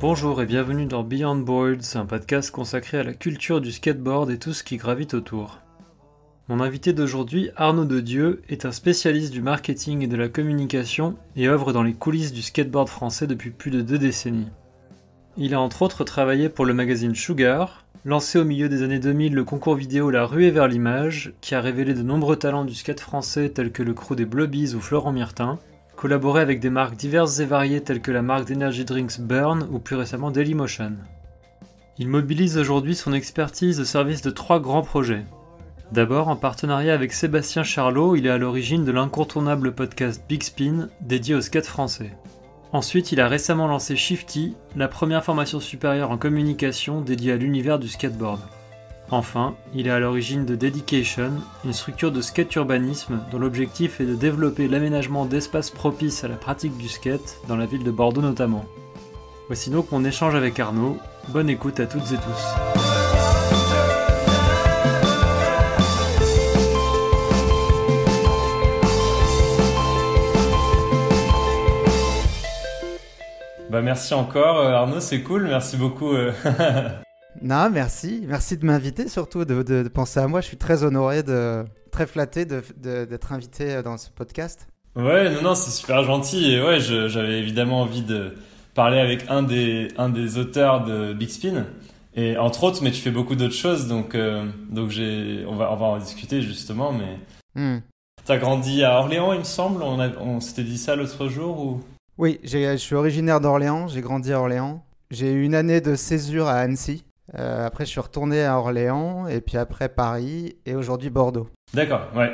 Bonjour et bienvenue dans Beyond Boards, un podcast consacré à la culture du skateboard et tout ce qui gravite autour. Mon invité d'aujourd'hui, Arnaud de Dieu, est un spécialiste du marketing et de la communication et œuvre dans les coulisses du skateboard français depuis plus de deux décennies. Il a entre autres travaillé pour le magazine Sugar, lancé au milieu des années 2000 le concours vidéo La Ruée vers l'image, qui a révélé de nombreux talents du skate français tels que le crew des Blobbies ou Florent Myrtin, collaboré avec des marques diverses et variées telles que la marque d'energy drinks Burn ou plus récemment Dailymotion. Il mobilise aujourd'hui son expertise au service de trois grands projets. D'abord, en partenariat avec Sébastien Charlot, il est à l'origine de l'incontournable podcast Big Spin dédié au skate français. Ensuite, il a récemment lancé Shifty, la première formation supérieure en communication dédiée à l'univers du skateboard. Enfin, il est à l'origine de Dedication, une structure de skate urbanisme dont l'objectif est de développer l'aménagement d'espaces propices à la pratique du skate, dans la ville de Bordeaux notamment. Voici donc mon échange avec Arnaud. Bonne écoute à toutes et tous. Bah merci encore euh, Arnaud, c'est cool, merci beaucoup. Non, merci. Merci de m'inviter, surtout de, de- de penser à moi. Je suis très honoré, de, très flatté d'être invité euh, dans ce podcast. Ouais, non, non, c'est super gentil. Et ouais, j'avais évidemment envie de parler avec un des, un des auteurs de Big Spin. Et entre autres, mais tu fais beaucoup d'autres choses, donc, euh, donc on va, on va en discuter justement. Mais Hmm. t'as grandi à Orléans, il me semble. On, s'était dit ça l'autre jour ou? Oui, je suis originaire d'Orléans. J'ai grandi à Orléans. J'ai eu une année de césure à Annecy. Euh, après, je suis retourné à Orléans. Et puis après, Paris. Et aujourd'hui, Bordeaux. D'accord, ouais.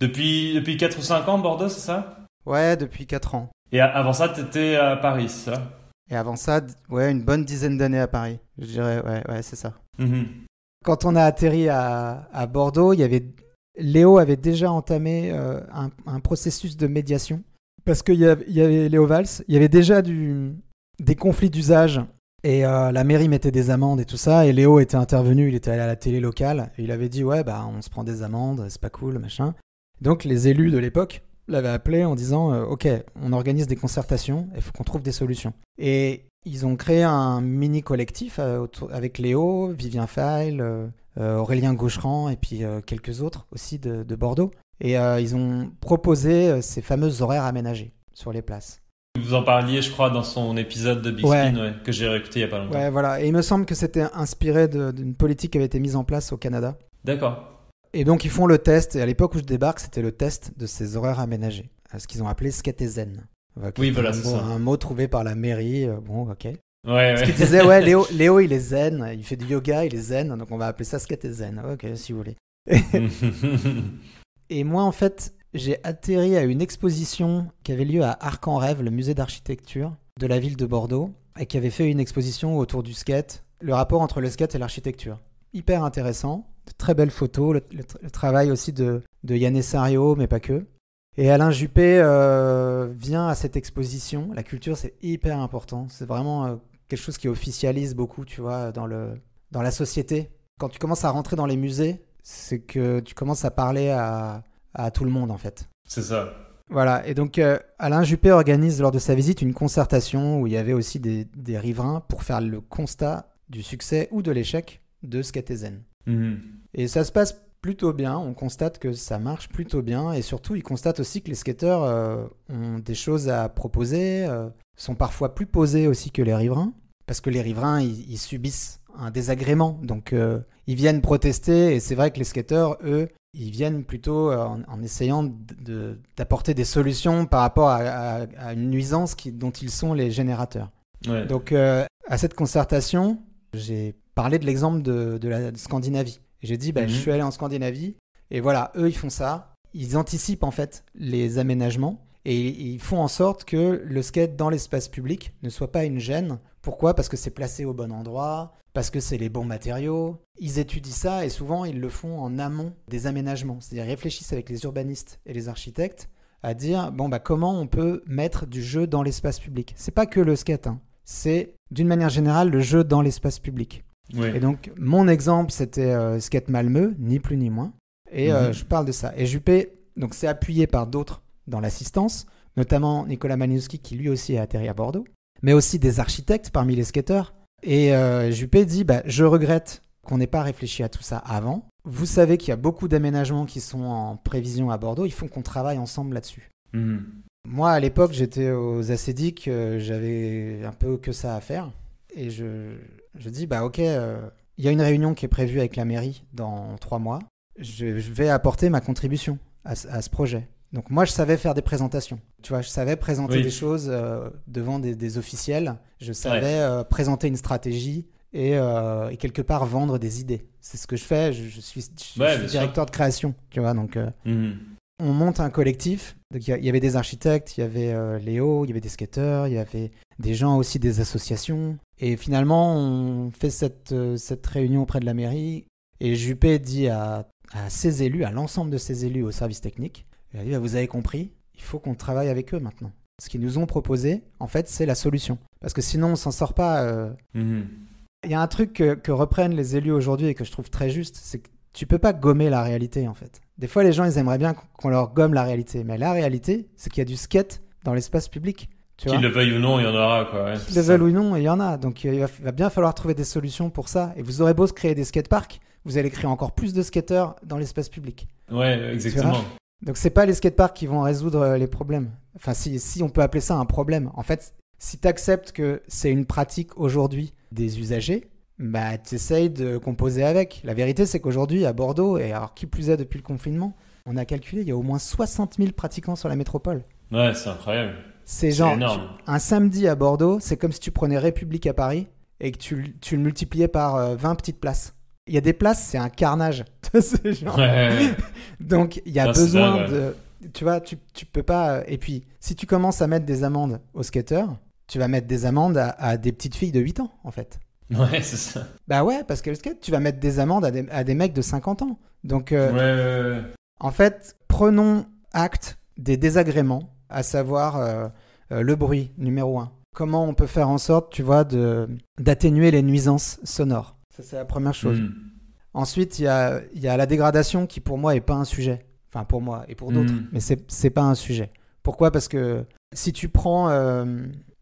Depuis, depuis 4 ou 5 ans, Bordeaux, c'est ça? Ouais, depuis 4 ans. Et avant ça, t'étais à Paris, c'est ça? Et avant ça, ouais, une bonne dizaine d'années à Paris. Je dirais, ouais, ouais, c'est ça. Mhm. Quand on a atterri à, à Bordeaux, il y avait Léo avait déjà entamé euh, un, un processus de médiation parce qu'il y, y avait Léo Valls, il y avait déjà du, des conflits d'usage et euh, la mairie mettait des amendes et tout ça et Léo était intervenu, il était allé à la télé locale et il avait dit ouais bah on se prend des amendes, c'est pas cool machin. Donc les élus de l'époque l'avaient appelé en disant euh, ok on organise des concertations, il faut qu'on trouve des solutions. Et ils ont créé un mini collectif euh, avec Léo, Vivien euh, Aurélien Gaucheran et puis quelques autres aussi de, de Bordeaux. Et ils ont proposé ces fameux horaires aménagés sur les places. Vous en parliez, je crois, dans son épisode de Big Ouais. Spin, ouais, que j'ai réécouté il y a pas longtemps. Ouais, voilà. Et il me semble que c'était inspiré d'une politique qui avait été mise en place au Canada. D'accord. Et donc ils font le test. Et à l'époque où je débarque, c'était le test de ces horaires aménagés, ce qu'ils ont appelé skatezen. Oui, voilà, c'est mot- ça. Un mot trouvé par la mairie. euh, bon, ok. Ouais, Parce ouais. qu'il disait, ouais, Léo, Léo, il est zen, il fait du yoga, il est zen, donc on va appeler ça skatezen. Ok, si vous voulez. Et moi, en fait, j'ai atterri à une exposition qui avait lieu à Arc en Rêve, le musée d'architecture de la ville de Bordeaux, et qui avait fait une exposition autour du skate, le rapport entre le skate et l'architecture. Hyper intéressant, de très belles photos, le, le tra- le travail aussi de, de Sario, mais pas que. Et Alain Juppé euh, vient à cette exposition. La culture, c'est hyper important. C'est vraiment euh, quelque chose qui officialise beaucoup, tu vois, dans, le, dans la société. Quand tu commences à rentrer dans les musées, c'est que tu commences à parler à, à tout le monde, en fait. c'est ça. Voilà, et donc euh, Alain Juppé organise lors de sa visite une concertation où il y avait aussi des, des riverains pour faire le constat du succès ou de l'échec de Skatezen. Mhm. Et ça se passe plutôt bien, on constate que ça marche plutôt bien, et surtout ils constatent aussi que les skateurs euh, ont des choses à proposer, euh, sont parfois plus posés aussi que les riverains, parce que les riverains ils, ils subissent un désagrément, donc ils viennent protester, et c'est vrai que les skateurs, eux, ils viennent plutôt euh, en, en essayant de- d'apporter des solutions par rapport à, à- à une nuisance qui- dont ils sont les générateurs. Ouais. Donc, euh, à cette concertation, j'ai parlé de l'exemple de, de la Scandinavie. J'ai dit, bah, Mhm. je suis allé en Scandinavie, et voilà, eux, ils font ça. Ils anticipent en fait les aménagements, et ils font en sorte que le skate dans l'espace public ne soit pas une gêne. Pourquoi? Parce que c'est placé au bon endroit, parce que c'est les bons matériaux. Ils étudient ça, et souvent, ils le font en amont des aménagements. C'est-à-dire, ils réfléchissent avec les urbanistes et les architectes à dire bon bah comment on peut mettre du jeu dans l'espace public? C'est pas que le skate, hein. c'est d'une manière générale le jeu dans l'espace public. Ouais. Et donc mon exemple c'était euh, skate Malmö, ni plus ni moins. Et euh, Mhm. je parle de ça. Et Juppé, donc c'est appuyé par d'autres dans l'assistance, notamment Nicolas Maniuski qui lui aussi a atterri à Bordeaux. mais aussi des architectes parmi les skateurs. Et euh, Juppé dit bah, Je regrette qu'on n'ait pas réfléchi à tout ça avant. Vous savez qu'il y a beaucoup d'aménagements qui sont en prévision à Bordeaux. Il faut qu'on travaille ensemble là-dessus. Mhm. Moi, à l'époque, j'étais aux acédiques, euh, j'avais un peu que ça à faire. Et je, je dis, bah ok, euh, il y a une réunion qui est prévue avec la mairie dans trois mois. Je, je vais apporter ma contribution à ce projet. Donc moi, je savais faire des présentations. Tu vois, je savais présenter Oui. des choses euh, devant des, des officiels. Je savais euh, présenter une stratégie et, euh, et quelque part vendre des idées. C'est ce que je fais. Je, je suis, je- Ouais, je suis bien sûr. directeur de création. Tu vois, donc. Mhm. on monte un collectif. Donc, il y avait des architectes, il y avait Léo, il y avait des skateurs, il y avait des gens aussi des associations. Et finalement, on fait cette, cette réunion auprès de la mairie. Et Juppé dit à, à ses élus, à l'ensemble de ses élus au service technique, il a dit, vous avez compris, il faut qu'on travaille avec eux maintenant. Ce qu'ils nous ont proposé, en fait, c'est la solution. Parce que sinon, on s'en sort pas. euh, Mhm. il y a un truc que, que reprennent les élus aujourd'hui et que je trouve très juste, c'est que tu peux pas gommer la réalité en fait. Des fois, les gens, ils aimeraient bien qu'on leur gomme la réalité, mais la réalité, c'est qu'il y a du skate dans l'espace public. Qu'ils le veuillent ou non, il y en aura, quoi. ouais, Qu'ils le veulent ou non, il y en a. Donc il va, va bien falloir trouver des solutions pour ça. Et vous aurez beau se créer des skateparks, vous allez créer encore plus de skateurs dans l'espace public. Ouais, exactement. Donc c'est pas les skateparks qui vont résoudre euh, les problèmes. Enfin, si, si on peut appeler ça un problème. En fait, si tu acceptes que c'est une pratique aujourd'hui des usagers, bah tu essayes de composer avec. La vérité, c'est qu'aujourd'hui, à Bordeaux, et alors qui plus est depuis le confinement, on a calculé, il y a au moins 60 000 pratiquants sur la métropole. Ouais, c'est incroyable. C'est genre, énorme. un samedi à Bordeaux, c'est comme si tu prenais République à Paris et que tu, tu le multipliais par euh, 20 petites places. Il y a des places, c'est un carnage. Genre- Ouais, donc il y a Ah, besoin ouais. de. Tu vois, tu, tu peux pas. Et puis, si tu commences à mettre des amendes aux skateurs, tu vas mettre des amendes à, à des petites filles de 8 ans, en fait. Ouais, c'est ça. Bah ouais, parce que le skate, tu vas mettre des amendes à des, à des mecs de 50 ans. Donc, euh, Ouais, ouais, ouais. en fait, prenons acte des désagréments, à savoir euh, euh, le bruit, numéro 1. Comment on peut faire en sorte, tu vois, d'atténuer les nuisances sonores? Ça, c'est la première chose. Mhm. Ensuite, il y a, il y a la dégradation qui, pour moi, est pas un sujet. Enfin, pour moi et pour d'autres, Mm. mais c'est pas un sujet. Pourquoi? Parce que si tu prends euh,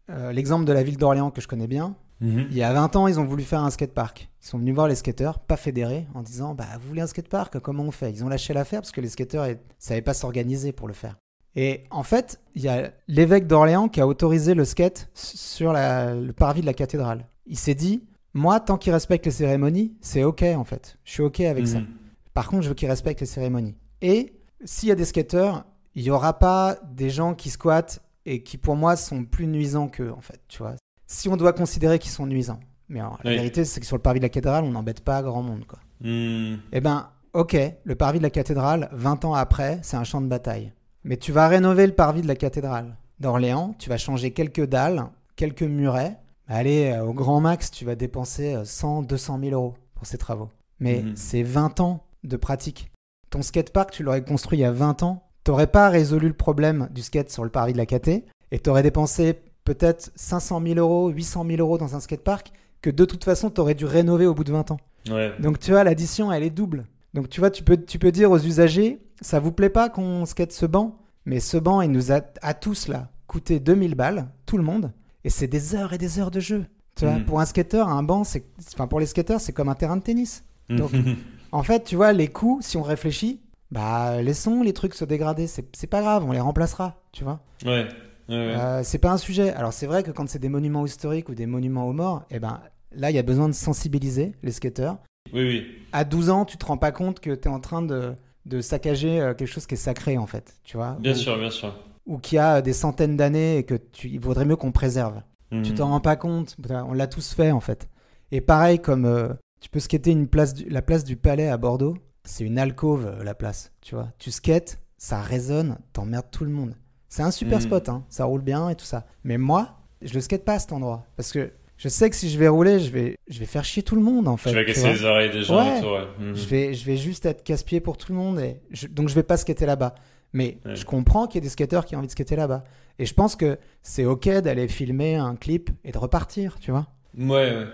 euh, l'exemple de la ville d'Orléans que je connais bien, Mhm. il y a 20 ans, ils ont voulu faire un skatepark. Ils sont venus voir les skateurs, pas fédérés, en disant Bah, vous voulez un skatepark? Comment on fait? Ils ont lâché l'affaire parce que les skateurs ne savaient pas s'organiser pour le faire. Et en fait, il y a l'évêque d'Orléans qui a autorisé le skate sur la- le parvis de la cathédrale. Il s'est dit Moi, tant qu'ils respectent les cérémonies, c'est OK en fait. Je suis OK avec ça. Mhm. Par contre, je veux qu'ils respectent les cérémonies. Et s'il y a des skateurs, il n'y aura pas des gens qui squattent et qui, pour moi, sont plus nuisants qu'eux, en fait, tu vois. Si on doit considérer qu'ils sont nuisants. Mais alors, la Oui. vérité, c'est que sur le parvis de la cathédrale, on n'embête pas grand monde, quoi. Mhm. Eh ben, ok, le parvis de la cathédrale, 20 ans après, c'est un champ de bataille. Mais tu vas rénover le parvis de la cathédrale d'Orléans, tu vas changer quelques dalles, quelques murets. Allez, euh, au grand max, tu vas dépenser euh, 100, 200 000 euros pour ces travaux. Mais Mhm. c'est 20 ans de pratique. Ton skatepark, tu l'aurais construit il y a 20 ans, t'aurais pas résolu le problème du skate sur le parvis de la caté, et t'aurais dépensé peut-être 500 000 euros, 800 000 euros dans un skatepark, que de toute façon, t'aurais dû rénover au bout de 20 ans. Ouais. Donc tu vois, l'addition, elle est double. Donc tu vois, tu peux, tu peux dire aux usagers, ça vous plaît pas qu'on skate ce banc? Mais ce banc, il nous a à tous là coûté 2000 balles, tout le monde, et c'est des heures et des heures de jeu. Tu vois, Mm. pour un skateur, un banc, c'est, enfin pour les skateurs, c'est comme un terrain de tennis. Donc- Mhm. En fait, tu vois, les coûts, si on réfléchit, bah laissons les trucs se dégrader. C'est, pas grave, on les remplacera. Tu vois. Ouais. Ouais, ouais. Euh, c'est pas un sujet. Alors c'est vrai que quand c'est des monuments historiques ou des monuments aux morts, eh ben là, il y a besoin de sensibiliser les skateurs. Oui, oui. à 12 ans, tu te rends pas compte que tu es en train de, de saccager euh, quelque chose qui est sacré, en fait. Tu vois Bien ou, sûr, bien sûr. Ou qui a des centaines d'années et que tu, il vaudrait mieux qu'on préserve. Tu Mhm. t'en rends pas compte. On l'a tous fait, en fait. Et pareil, comme euh, tu peux skater une place du- la place du Palais à Bordeaux, c'est une alcôve, euh, la place. Tu vois Tu skates, ça résonne, t'emmerdes tout le monde. C'est un super Mhm. spot, hein. ça roule bien et tout ça. Mais moi, je le skate pas à cet endroit. Parce que je sais que si je vais rouler, je vais, je vais faire chier tout le monde, en fait. Tu vas tu casser les oreilles des gens ouais. Mhm. je vais, je vais juste être casse-pied pour tout le monde. Et je- donc, je vais pas skater là-bas. Mais Ouais. je comprends qu'il y ait des skateurs qui ont envie de skater là-bas. Et je pense que c'est OK d'aller filmer un clip et de repartir, tu vois. Ouais, ouais.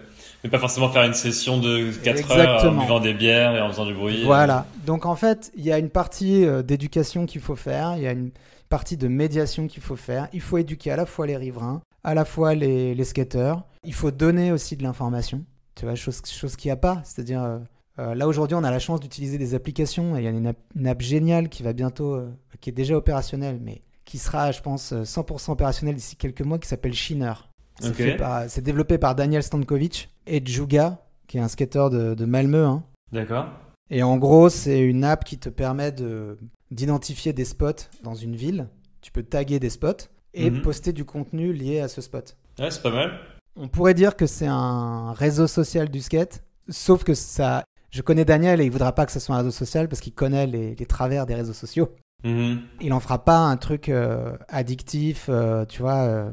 Mais pas forcément faire une session de 4 heures en buvant des bières et en faisant du bruit. Voilà. Donc, en fait, il y a une partie euh, d'éducation qu'il faut faire. Il y a une partie de médiation qu'il faut faire. Il faut éduquer à la fois les riverains, à la fois les, les skateurs. Il faut donner aussi de l'information. Tu vois, chose, chose qu'il n'y a pas. C'est-à-dire, euh, euh, là aujourd'hui, on a la chance d'utiliser des applications. Et il y a une app, une app géniale qui va bientôt, euh, qui est déjà opérationnelle, mais qui sera, je pense, euh, 100% opérationnelle d'ici quelques mois, qui s'appelle Shiner. C'est développé par Daniel Stankovic et Juga, qui est un skateur de, de Malmö. hein. D'accord. Et en gros, c'est une app qui te permet de d'identifier des spots dans une ville. Tu peux taguer des spots et Mhm. poster du contenu lié à ce spot. Ouais, c'est pas mal. On pourrait dire que c'est un réseau social du skate, sauf que ça. Je connais Daniel et il voudra pas que ce soit un réseau social parce qu'il connaît les, les travers des réseaux sociaux. Mhm. Il en fera pas un truc euh, addictif, euh, tu vois. euh.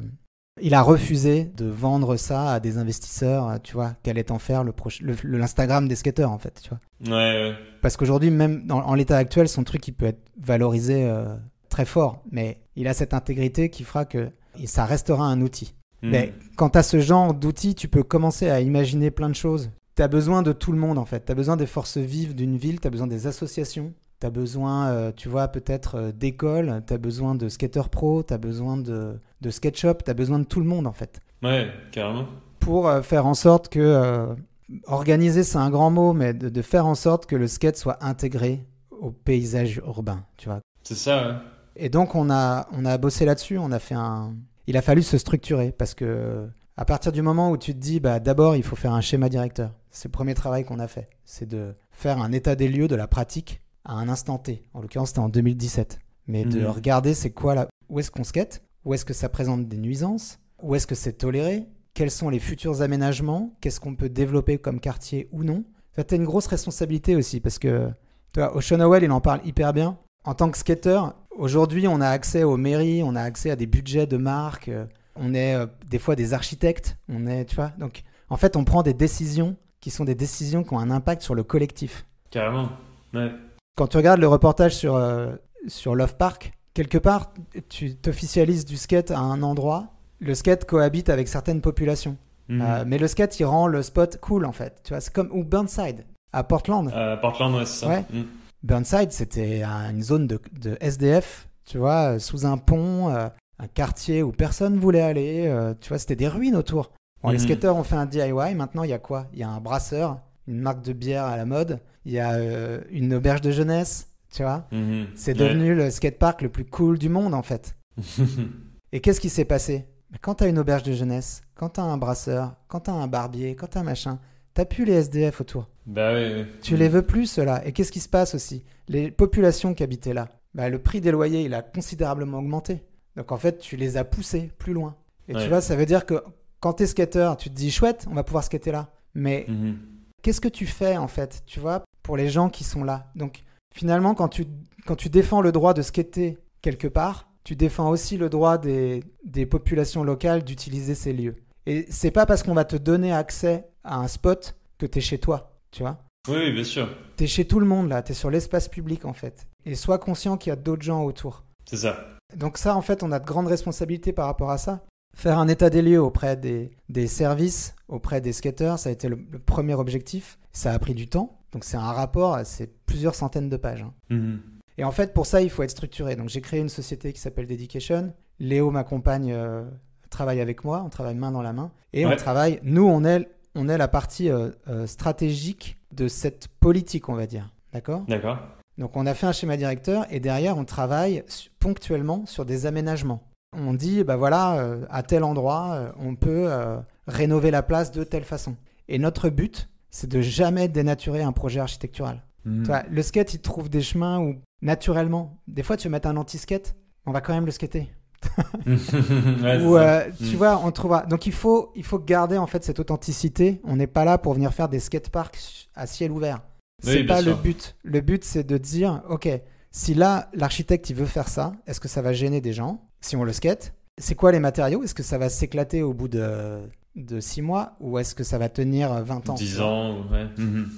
Il a refusé de vendre ça à des investisseurs, tu vois, qu'allait en faire le proche- le- le- l'Instagram des skateurs, en fait, tu vois. Ouais, ouais. Parce qu'aujourd'hui, même dans, en l'état actuel, son truc, il peut être valorisé très fort. Mais il a cette intégrité qui fera que ça restera un outil. Mhm. Mais quand tu as ce genre d'outils, tu peux commencer à imaginer plein de choses. Tu as besoin de tout le monde, en fait. Tu as besoin des forces vives d'une ville, tu as besoin des associations. Tu as besoin, euh, tu vois, peut-être euh, d'écoles, tu as besoin de skateurs pro, tu as besoin de, de skate shop, tu as besoin de tout le monde, en fait Ouais, carrément. pour euh, faire en sorte que organiser c'est un grand mot mais de, de faire en sorte que le skate soit intégré au paysage urbain tu vois C'est ça, ouais. et donc on a on a bossé là-dessus on a fait un il a fallu se structurer parce que à partir du moment où tu te dis bah d'abord il faut faire un schéma directeur. C'est le premier travail qu'on a fait. C'est de faire un état des lieux de la pratique à un instant T. En l'occurrence c'était en 2017 mais de Mhm. regarder c'est quoi là où est-ce qu'on skate? Où est-ce que ça présente des nuisances? Où est-ce que c'est toléré? Quels sont les futurs aménagements, qu'est-ce qu'on peut développer comme quartier ou non? Tu as une grosse responsabilité aussi parce que tu vois, Ocean Howell, il en parle hyper bien. En tant que skater, aujourd'hui, on a accès aux mairies, on a accès à des budgets de marques, euh, on est euh, des fois des architectes, on est, tu vois. Donc, en fait, on prend des décisions qui sont des décisions qui ont un impact sur le collectif. Carrément. Ouais. Quand tu regardes le reportage sur, euh, sur Love Park, quelque part, tu t'officialises du skate à un endroit. Le skate cohabite avec certaines populations. Mhm. Euh, mais le skate, il rend le spot cool en fait. Tu vois, c'est comme ou Burnside à Portland. Euh, Portland, ouais, c'est ça. Ouais. Mhm. Burnside, c'était un- une zone de, de SDF, tu vois, sous un pont, un quartier où personne voulait aller. euh, tu vois, c'était des ruines autour. Bon, Les Mhm. skateurs ont fait un DIY. Maintenant, il y a quoi? Il y a un brasseur, une marque de bière à la mode. Il y a euh, une auberge de jeunesse. Tu vois, Mhm. c'est Ouais. devenu le skatepark le plus cool du monde en fait. Et qu'est-ce qui s'est passé? Mais Quand t'as une auberge de jeunesse, quand t'as un brasseur, quand t'as un barbier, quand t'as un machin, t'as plus les SDF autour. bah ouais, ouais. Tu les veux plus, ceux-là. Et qu'est-ce qui se passe aussi? Les populations qui habitaient là, bah, le prix des loyers, il a considérablement augmenté. Donc en fait, tu les as poussés plus loin. Et Ouais. tu vois, ça veut dire que quand t'es skateur, tu te dis chouette, on va pouvoir skater là. Mais Mhm. qu'est-ce que tu fais en fait, tu vois, pour les gens qui sont là? Donc finalement, quand tu, quand tu défends le droit de skater quelque part, tu défends aussi le droit des, des populations locales d'utiliser ces lieux. Et c'est pas parce qu'on va te donner accès à un spot que t'es chez toi, tu vois. Oui, oui, bien sûr. T'es chez tout le monde là, t'es sur l'espace public en fait. Et sois conscient qu'il y a d'autres gens autour. C'est ça. Donc ça, en fait, on a de grandes responsabilités par rapport à ça. Faire un état des lieux auprès des, des services, auprès des skateurs, ça a été le, le premier objectif. Ça a pris du temps. Donc c'est un rapport, c'est plusieurs centaines de pages. hein. Mhm. Et en fait, pour ça, il faut être structuré. Donc j'ai créé une société qui s'appelle Dedication. Léo m'accompagne, euh, travaille avec moi, on travaille main dans la main. Et on travaille, nous, on est, on est la partie euh, euh, stratégique de cette politique, on va dire. D'accord? D'accord. Donc on a fait un schéma directeur et derrière on travaille ponctuellement sur des aménagements. On dit bah voilà euh, à tel endroit euh, on peut euh, rénover la place de telle façon. Et notre but c'est de jamais dénaturer un projet architectural. Tu vois, le skate il trouve des chemins où naturellement des fois tu veux mettre un anti-skate on va quand même le skater. ouais, Ou euh, tu vois on trouvera. Donc il faut il faut garder en fait cette authenticité. On n'est pas là pour venir faire des skateparks à ciel ouvert. Oui, C'est bien pas le but. Le but, c'est de dire, ok, si là, l'architecte, il veut faire ça, est-ce que ça va gêner des gens Si on le skate, c'est quoi les matériaux? Est-ce que ça va s'éclater au bout de, de 6 mois ou est-ce que ça va tenir 20 ans? 10 ans, ouais. Mhm.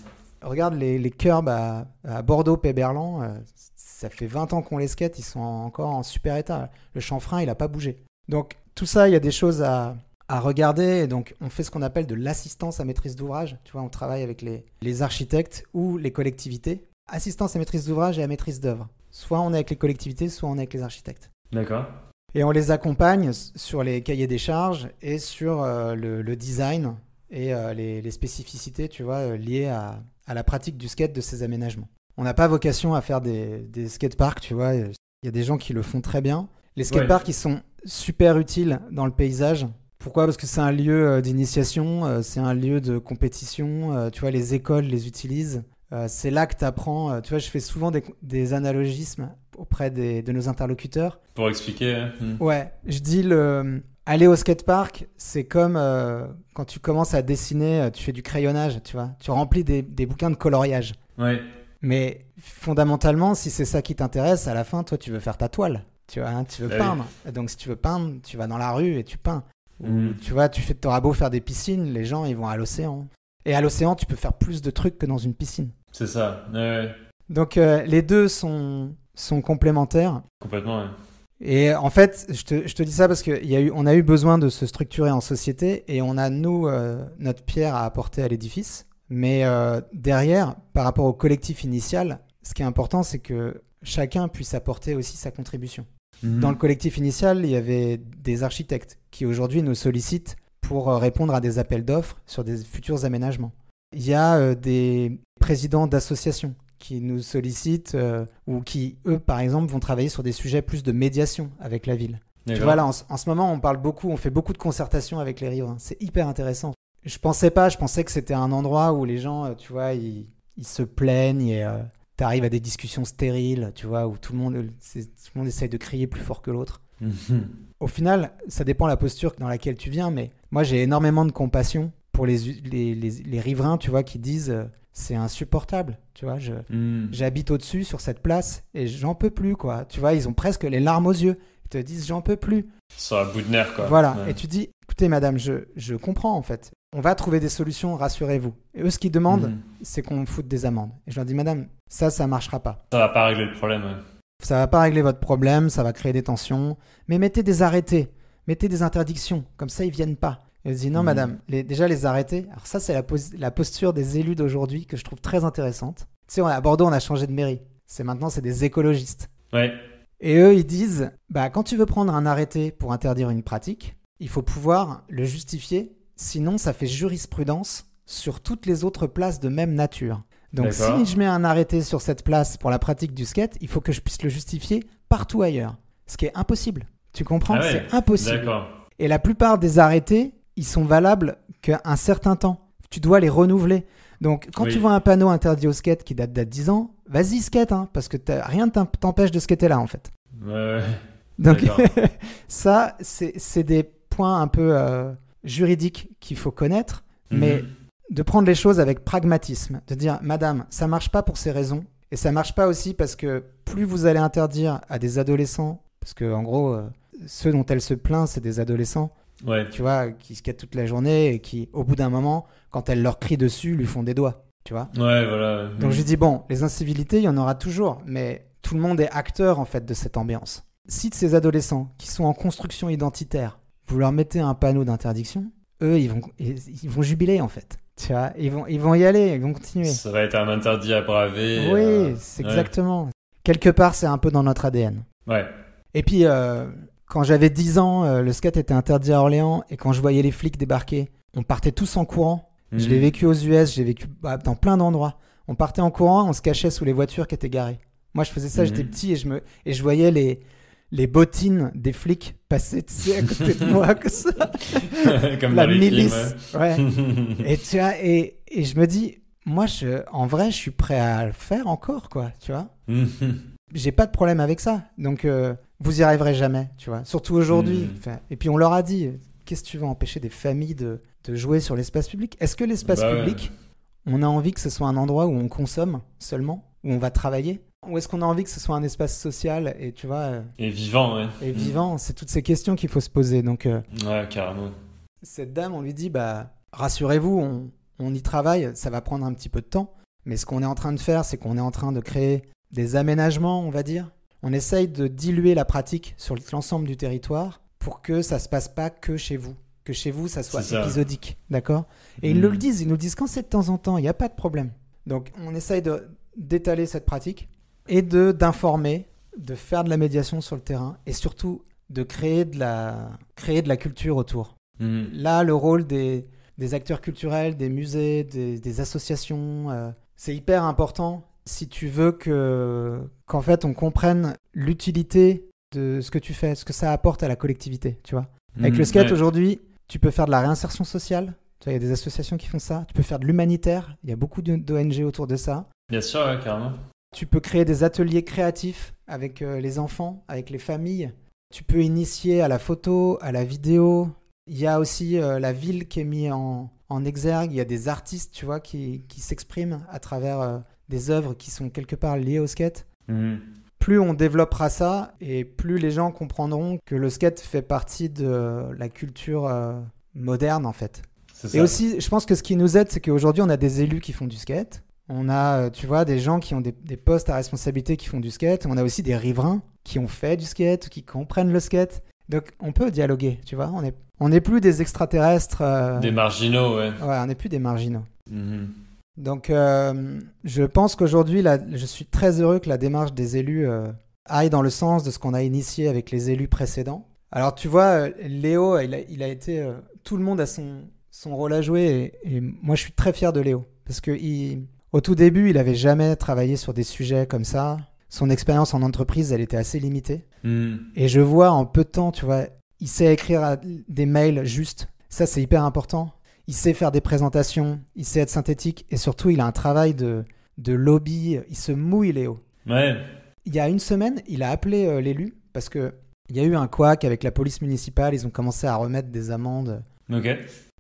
Regarde les, les curbs à, à Bordeaux, Péberlan, euh, ça fait 20 ans qu'on les skate, ils sont encore en super état. Le chanfrein, il n'a pas bougé. Donc, tout ça, il y a des choses à, à regarder. Et donc, on fait ce qu'on appelle de l'assistance à maîtrise d'ouvrage. Tu vois, on travaille avec les, les architectes ou les collectivités. Assistance à maîtrise d'ouvrage et à maîtrise d'œuvre. Soit on est avec les collectivités, soit on est avec les architectes. D'accord. Et on les accompagne sur les cahiers des charges et sur euh, le, le design et euh, les, les spécificités, tu vois, euh, liées à, à la pratique du skate de ces aménagements. On n'a pas vocation à faire des, des skateparks, tu vois. Il y a des gens qui le font très bien. Les skateparks, ils sont super utiles dans le paysage. Pourquoi? Parce que c'est un lieu euh, d'initiation, euh, c'est un lieu de compétition. euh, Tu vois, les écoles les utilisent. C'est là que tu apprends. Tu vois, je fais souvent des, des analogismes auprès des- de nos interlocuteurs. Pour expliquer. hein. Hmm. Ouais, je dis le aller au skatepark, c'est comme euh, quand tu commences à dessiner, tu fais du crayonnage, tu vois. Tu remplis des, des bouquins de coloriage. Ouais. Mais fondamentalement, si c'est ça qui t'intéresse, à la fin, toi, tu veux faire ta toile. Tu vois, hein, tu veux oui. peindre. Donc, si tu veux peindre, tu vas dans la rue et tu peins. Mhm. Tu vois, tu fais, t'auras beau faire des piscines, les gens, ils vont à l'océan. Et à l'océan, tu peux faire plus de trucs que dans une piscine. C'est ça. Ouais, ouais. Donc, euh, les deux sont, sont complémentaires. Complètement, ouais. Et en fait, je te, je te dis ça parce qu'on a, a eu besoin de se structurer en société et on a, nous, euh, notre pierre à apporter à l'édifice. Mais euh, derrière, par rapport au collectif initial, ce qui est important, c'est que chacun puisse apporter aussi sa contribution. Mhm. Dans le collectif initial, il y avait des architectes qui aujourd'hui nous sollicitent pour euh, répondre à des appels d'offres sur des futurs aménagements. Il y a euh, des présidents d'associations qui nous sollicitent euh, ou qui, eux, par exemple, vont travailler sur des sujets plus de médiation avec la ville. Tu vois, là, en, ce- en ce moment, on parle beaucoup, on fait beaucoup de concertation avec les riverains. C'est hyper intéressant. Je pensais pas, je pensais que c'était un endroit où les gens, tu vois, ils, ils se plaignent et euh, t'arrives à des discussions stériles, tu vois, où tout le monde, tout le monde essaye de crier plus fort que l'autre. Mhm. Au final, ça dépend de la posture dans laquelle tu viens, mais moi, j'ai énormément de compassion pour les, les, les, les riverains, tu vois, qui disent euh, c'est insupportable, tu vois, Mhm. J'habite au-dessus sur cette place et j'en peux plus, quoi. Tu vois, ils ont presque les larmes aux yeux. Ils te disent j'en peux plus. Sur un bout de nerf, quoi. Voilà. Ouais. Et tu dis écoutez, madame, je, je comprends en fait. On va trouver des solutions, rassurez-vous. Et eux, ce qu'ils demandent, Mhm. c'est qu'on foute des amendes. Et je leur dis madame, ça, ça marchera pas. Ça va pas régler le problème, ouais. Ça va pas régler votre problème, ça va créer des tensions. Mais mettez des arrêtés, mettez des interdictions. Comme ça, ils viennent pas. Et je dis non, Mhm. madame, les- déjà les arrêter. Alors ça, c'est la, pos- la posture des élus d'aujourd'hui que je trouve très intéressante. Tu sais, on- à Bordeaux, on a changé de mairie. C'est maintenant, c'est des écologistes. Ouais. Et eux, ils disent, bah, quand tu veux prendre un arrêté pour interdire une pratique, il faut pouvoir le justifier, sinon ça fait jurisprudence sur toutes les autres places de même nature. Donc si je mets un arrêté sur cette place pour la pratique du skate, il faut que je puisse le justifier partout ailleurs. Ce qui est impossible. Tu comprends? Ah ouais, C'est impossible. Et la plupart des arrêtés, ils sont valables qu'un certain temps. Tu dois les renouveler. Donc, quand Oui. tu vois un panneau interdit au skate qui date d'à 10 ans, vas-y skate, hein, parce que rien ne t'empêche de skater là, en fait. Ouais. Donc, ça, c'est c'est des points un peu euh, juridiques qu'il faut connaître, mais Mhm. de prendre les choses avec pragmatisme, de dire, madame, ça marche pas pour ces raisons, et ça marche pas aussi parce que plus vous allez interdire à des adolescents, parce que en gros, euh, ceux dont elle se plaint, c'est des adolescents, Ouais. tu vois, qui skatent toute la journée et qui, au bout d'un moment, quand elle leur crie dessus, lui font des doigts, tu vois. Ouais, voilà. Donc je lui dis, bon, les incivilités, il y en aura toujours, mais tout le monde est acteur, en fait, de cette ambiance. Si de ces adolescents qui sont en construction identitaire, vous leur mettez un panneau d'interdiction, eux, ils vont, ils, ils vont jubiler, en fait. Tu vois, ils vont, ils vont y aller, ils vont continuer. Ça va être un interdit à braver. oui, euh, c'est ouais. exactement. Quelque part, c'est un peu dans notre ADN. Ouais. Et puis, euh, quand j'avais 10 ans, euh, le skate était interdit à Orléans, et quand je voyais les flics débarquer, on partait tous en courant. Je Mhm. l'ai vécu aux US, j'ai vécu bah, dans plein d'endroits. On partait en courant, on se cachait sous les voitures qui étaient garées. Moi, je faisais ça, Mhm. j'étais petit et je, me, et je voyais les, les bottines des flics sais, à côté de moi, comme ça. Comme La milice. Ouais. films. ouais. Et, tu vois, et, et je me dis, moi, je, en vrai, je suis prêt à le faire encore, quoi, tu vois. J'ai pas de problème avec ça. Donc, euh, vous y arriverez jamais, tu vois. Surtout aujourd'hui. Enfin, Et puis, on leur a dit, qu'est-ce que tu veux empêcher des familles de, de jouer sur l'espace public? Est-ce que l'espace Bah ouais. public, on a envie que ce soit un endroit où on consomme seulement, où on va travailler? Ou est-ce qu'on a envie que ce soit un espace social et, tu vois, euh, Et vivant, ouais. et vivant C'est toutes ces questions qu'il faut se poser. Donc, euh, Ouais, carrément. cette dame, on lui dit, bah, rassurez-vous, on, on y travaille, ça va prendre un petit peu de temps. Mais ce qu'on est en train de faire, c'est qu'on est en train de créer des aménagements, on va dire. On essaye de diluer la pratique sur l'ensemble du territoire pour que ça se passe pas que chez vous. Que chez vous, ça soit ça. épisodique. D'accord? Et ils Mhm. nous le disent, ils nous le disent quand c'est de temps en temps, il n'y a pas de problème. Donc on essaye d'étaler cette pratique et de d'informer, de faire de la médiation sur le terrain et surtout de créer de la, créer de la culture autour. Mhm. Là, le rôle des, des acteurs culturels, des musées, des, des associations, euh, c'est hyper important si tu veux que qu'en fait on comprenne l'utilité de ce que tu fais, ce que ça apporte à la collectivité, tu vois. Avec le skate Ouais. aujourd'hui, tu peux faire de la réinsertion sociale. Il y a des associations qui font ça. Tu peux faire de l'humanitaire. Il y a beaucoup d'ONG autour de ça. Bien sûr, ouais, carrément. Tu peux créer des ateliers créatifs avec euh, les enfants, avec les familles. Tu peux initier à la photo, à la vidéo. Il y a aussi euh, la ville qui est mise en, en exergue. Il y a des artistes, tu vois, qui, qui s'expriment à travers euh, des œuvres qui sont quelque part liées au skate. Mhm. Plus on développera ça et plus les gens comprendront que le skate fait partie de la culture moderne en fait. Et aussi, je pense que ce qui nous aide, c'est qu'aujourd'hui, on a des élus qui font du skate. On a, euh, tu vois, des gens qui ont des, des postes à responsabilité qui font du skate. On a aussi des riverains qui ont fait du skate, qui comprennent le skate. Donc, on peut dialoguer, tu vois. On n'est on plus des extraterrestres. euh, Des marginaux, ouais. Ouais, on n'est plus des marginaux. Mhm. Donc, euh, je pense qu'aujourd'hui, je suis très heureux que la démarche des élus euh, aille dans le sens de ce qu'on a initié avec les élus précédents. Alors, tu vois, Léo, il a, il a été. tout le monde a son, son rôle à jouer et, et moi, je suis très fier de Léo. Parce que il- au tout début, il avait jamais travaillé sur des sujets comme ça. Son expérience en entreprise, elle était assez limitée. Mhm. Et je vois en peu de temps, tu vois, il sait écrire des mails justes. Ça, c'est hyper important. Il sait faire des présentations, il sait être synthétique et surtout, il a un travail de, de lobby. Il se mouille, Léo. Ouais. Il y a une semaine, il a appelé euh, l'élu parce que il y a eu un couac avec la police municipale. Ils ont commencé à remettre des amendes. Ok.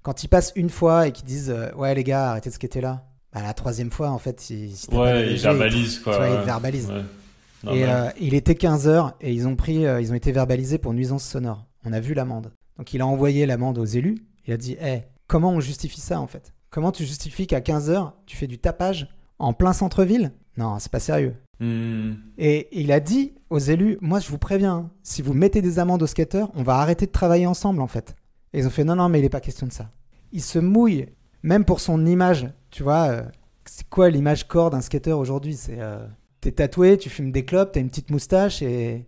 Quand ils passent une fois et qu'ils disent euh, Ouais, les gars, arrêtez de skater là. Bah, la troisième fois, en fait, il, si pas Ouais, navigé, ils verbalisent, quoi. vois, ils verbalisent. Ouais. Et euh, il était 15h et ils ont, pris, euh, ils ont été verbalisés pour nuisance sonore. On a vu l'amende. Donc il a envoyé l'amende aux élus. Il a dit Eh, comment on justifie ça en fait? Comment tu justifies qu'à 15h, tu fais du tapage en plein centre-ville? Non, c'est pas sérieux. Mhm. Et il a dit aux élus Moi, je vous préviens, hein, si vous mettez des amendes aux skateurs, on va arrêter de travailler ensemble en fait. Et ils ont fait Non, non, mais il n'est pas question de ça. Il se mouille, même pour son image. Tu vois, euh, c'est quoi l'image corps d'un skateur aujourd'hui? C'est. euh, T'es tatoué, tu fumes des clopes, t'as une petite moustache et.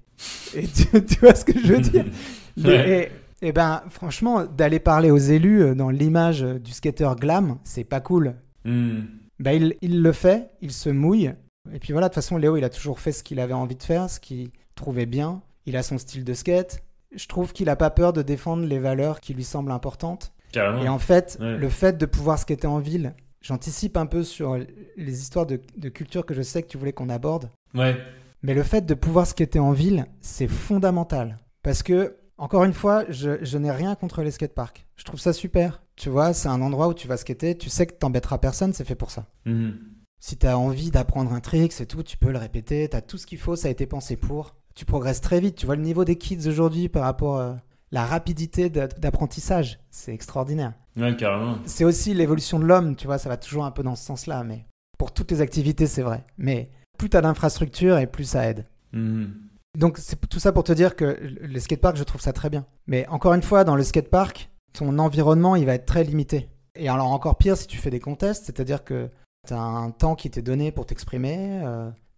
Et tu, tu vois ce que je veux dire? Ouais. et, et ben, franchement, d'aller parler aux élus euh, dans l'image du skateur glam, c'est pas cool. Mhm. Ben, il, il le fait, il se mouille. Et puis voilà, de toute façon, Léo, il a toujours fait ce qu'il avait envie de faire, ce qu'il trouvait bien. Il a son style de skate. Je trouve qu'il a pas peur de défendre les valeurs qui lui semblent importantes. Carrément. Et en fait, Ouais. le fait de pouvoir skater en ville, j'anticipe un peu sur les histoires de, de culture que je sais que tu voulais qu'on aborde. Ouais. Mais le fait de pouvoir skater en ville, c'est fondamental. Parce que, encore une fois, je, je n'ai rien contre les skateparks. Je trouve ça super. Tu vois, c'est un endroit où tu vas skater, tu sais que t'embêteras personne, c'est fait pour ça. Mhm. Si tu as envie d'apprendre un trick, c'est tout, tu peux le répéter, tu as tout ce qu'il faut, ça a été pensé pour. Tu progresses très vite, tu vois le niveau des kids aujourd'hui par rapport à la rapidité d'a- d'apprentissage, c'est extraordinaire. Ouais, carrément. C'est aussi l'évolution de l'homme, tu vois, ça va toujours un peu dans ce sens-là, mais pour toutes les activités, c'est vrai. Mais plus tu as d'infrastructures et plus ça aide. Mhm. Donc c'est tout ça pour te dire que le skatepark, je trouve ça très bien. Mais encore une fois, dans le skatepark, ton environnement, il va être très limité. Et alors encore pire si tu fais des contests, c'est-à-dire que tu as un temps qui t'est donné pour t'exprimer,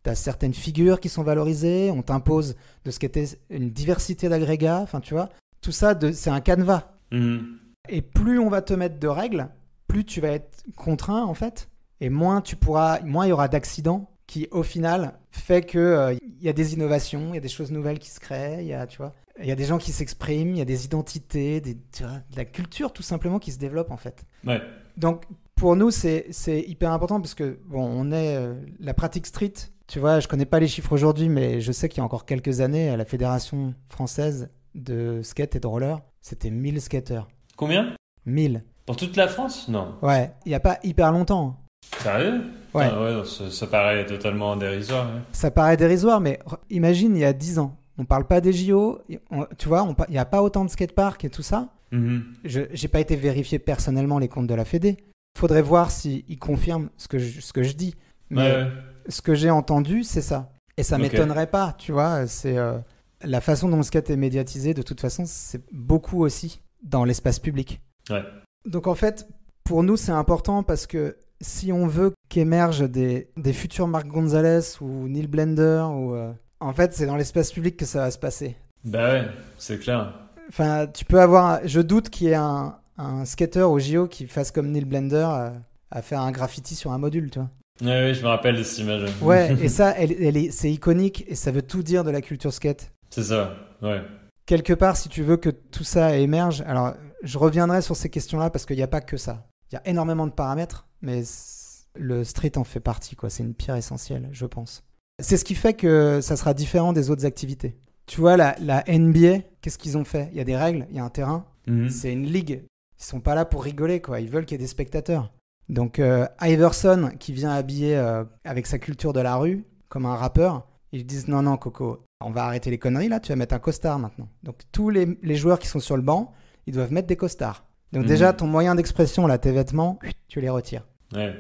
tu as certaines figures qui sont valorisées, on t'impose de skater une diversité d'agrégats, enfin tu vois, tout ça, c'est un canevas. Mhm. Et plus on va te mettre de règles, plus tu vas être contraint en fait, et moins tu pourras, moins il y aura d'accidents qui au final fait que euh, il y a des innovations, il y a des choses nouvelles qui se créent, il y a tu vois, il y a des gens qui s'expriment, il y a des identités, des, tu vois, de la culture tout simplement qui se développe en fait. Ouais. Donc pour nous c'est c'est hyper important parce que bon on est euh, la pratique street. Tu vois, je connais pas les chiffres aujourd'hui, mais je sais qu'il y a encore quelques années, à la Fédération française de skate et de roller, c'était 1000 skateurs. Combien? 1000. Pour toute la France? Non. Ouais, il n'y a pas hyper longtemps. Sérieux? Ouais. Ah ouais, ça, ça paraît totalement dérisoire. ouais. Ça paraît dérisoire, mais imagine il y a 10 ans. On parle pas des JO, on- tu vois, il n'y a pas autant de skateparks et tout ça. Mhm. Je n'ai pas été vérifier personnellement les comptes de la Fédé. Faudrait voir s'ils confirment ce que, je, ce que je dis. Mais Ouais, ce que j'ai entendu, c'est ça. Et ça m'étonnerait pas, tu vois. C'est euh, la façon dont le skate est médiatisé, de toute façon, c'est beaucoup aussi dans l'espace public. Ouais. Donc en fait, pour nous, c'est important parce que si on veut qu'émergent des, des futurs Marc Gonzalez ou Neil Blender, ou, euh, en fait, c'est dans l'espace public que ça va se passer. Bah ouais, c'est clair. Enfin, tu peux avoir. Je doute qu'il y ait un, un skater au JO qui fasse comme Neil Blender à, à faire un graffiti sur un module, tu vois. Ouais, oui, je me rappelle de cette image. Ouais, et ça, elle, elle est, c'est iconique et ça veut tout dire de la culture skate. C'est ça, ouais. Quelque part, si tu veux que tout ça émerge, alors je reviendrai sur ces questions-là parce qu'il n'y a pas que ça. Il y a énormément de paramètres, mais le street en fait partie, quoi. C'est une pierre essentielle, je pense. C'est ce qui fait que ça sera différent des autres activités. Tu vois, la, la NBA, qu'est-ce qu'ils ont fait? Il y a des règles, il y a un terrain, Mhm. c'est une ligue. Ils sont pas là pour rigoler, quoi. Ils veulent qu'il y ait des spectateurs. Donc euh, Iverson, qui vient habillé euh, avec sa culture de la rue, comme un rappeur, ils disent non, non, Coco, on va arrêter les conneries là, tu vas mettre un costard maintenant. Donc tous les, les joueurs qui sont sur le banc, ils doivent mettre des costards. Donc Mhm. déjà, ton moyen d'expression, là, tes vêtements, tu les retires. Ouais.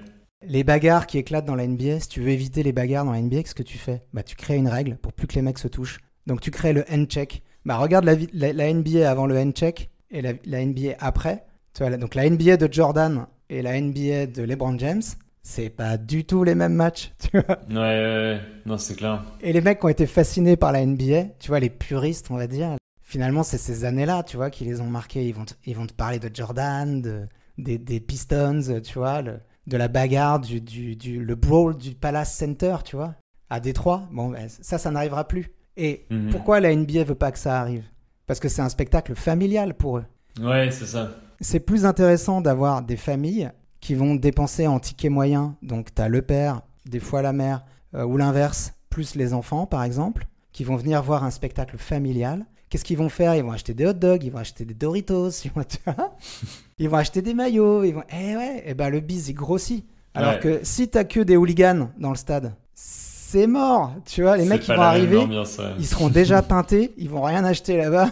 Les bagarres qui éclatent dans la NBA, si tu veux éviter les bagarres dans la NBA, qu'est-ce que tu fais? Bah tu crées une règle pour plus que les mecs se touchent. Donc tu crées le hand check. Bah regarde la, vi- la, la NBA avant le hand check et la, la NBA après. Tu vois, là, donc la NBA de Jordan et la NBA de LeBron James, c'est pas du tout les mêmes matchs. Tu vois Ouais, ouais, ouais. Non, c'est clair. et les mecs qui ont été fascinés par la NBA, tu vois, les puristes, on va dire, finalement, c'est ces années-là, tu vois, qui les ont marqués. Ils vont te, ils vont te parler de Jordan, de, des, des Pistons, tu vois, le- de la bagarre, du, du, du- le brawl du Palace Center, tu vois, à Détroit. Bon, ben, ça, ça n'arrivera plus. Et Mhm. pourquoi la NBA veut pas que ça arrive? Parce que c'est un spectacle familial pour eux. Ouais, c'est ça. C'est plus intéressant d'avoir des familles qui vont dépenser en tickets moyens. Donc, tu as le père, des fois la mère, euh, ou l'inverse, plus les enfants, par exemple, qui vont venir voir un spectacle familial. Qu'est-ce qu'ils vont faire? Ils vont acheter des hot dogs, ils vont acheter des Doritos, ils vont, tu vois ils vont acheter des maillots. Ils vont... Eh ouais, eh ben le bise, il grossit. Alors Ouais. que si t'as que des hooligans dans le stade, c'est mort. Tu vois, les mecs qui vont arriver, ambiance, ouais. ils seront déjà peintés, ils vont rien acheter là-bas.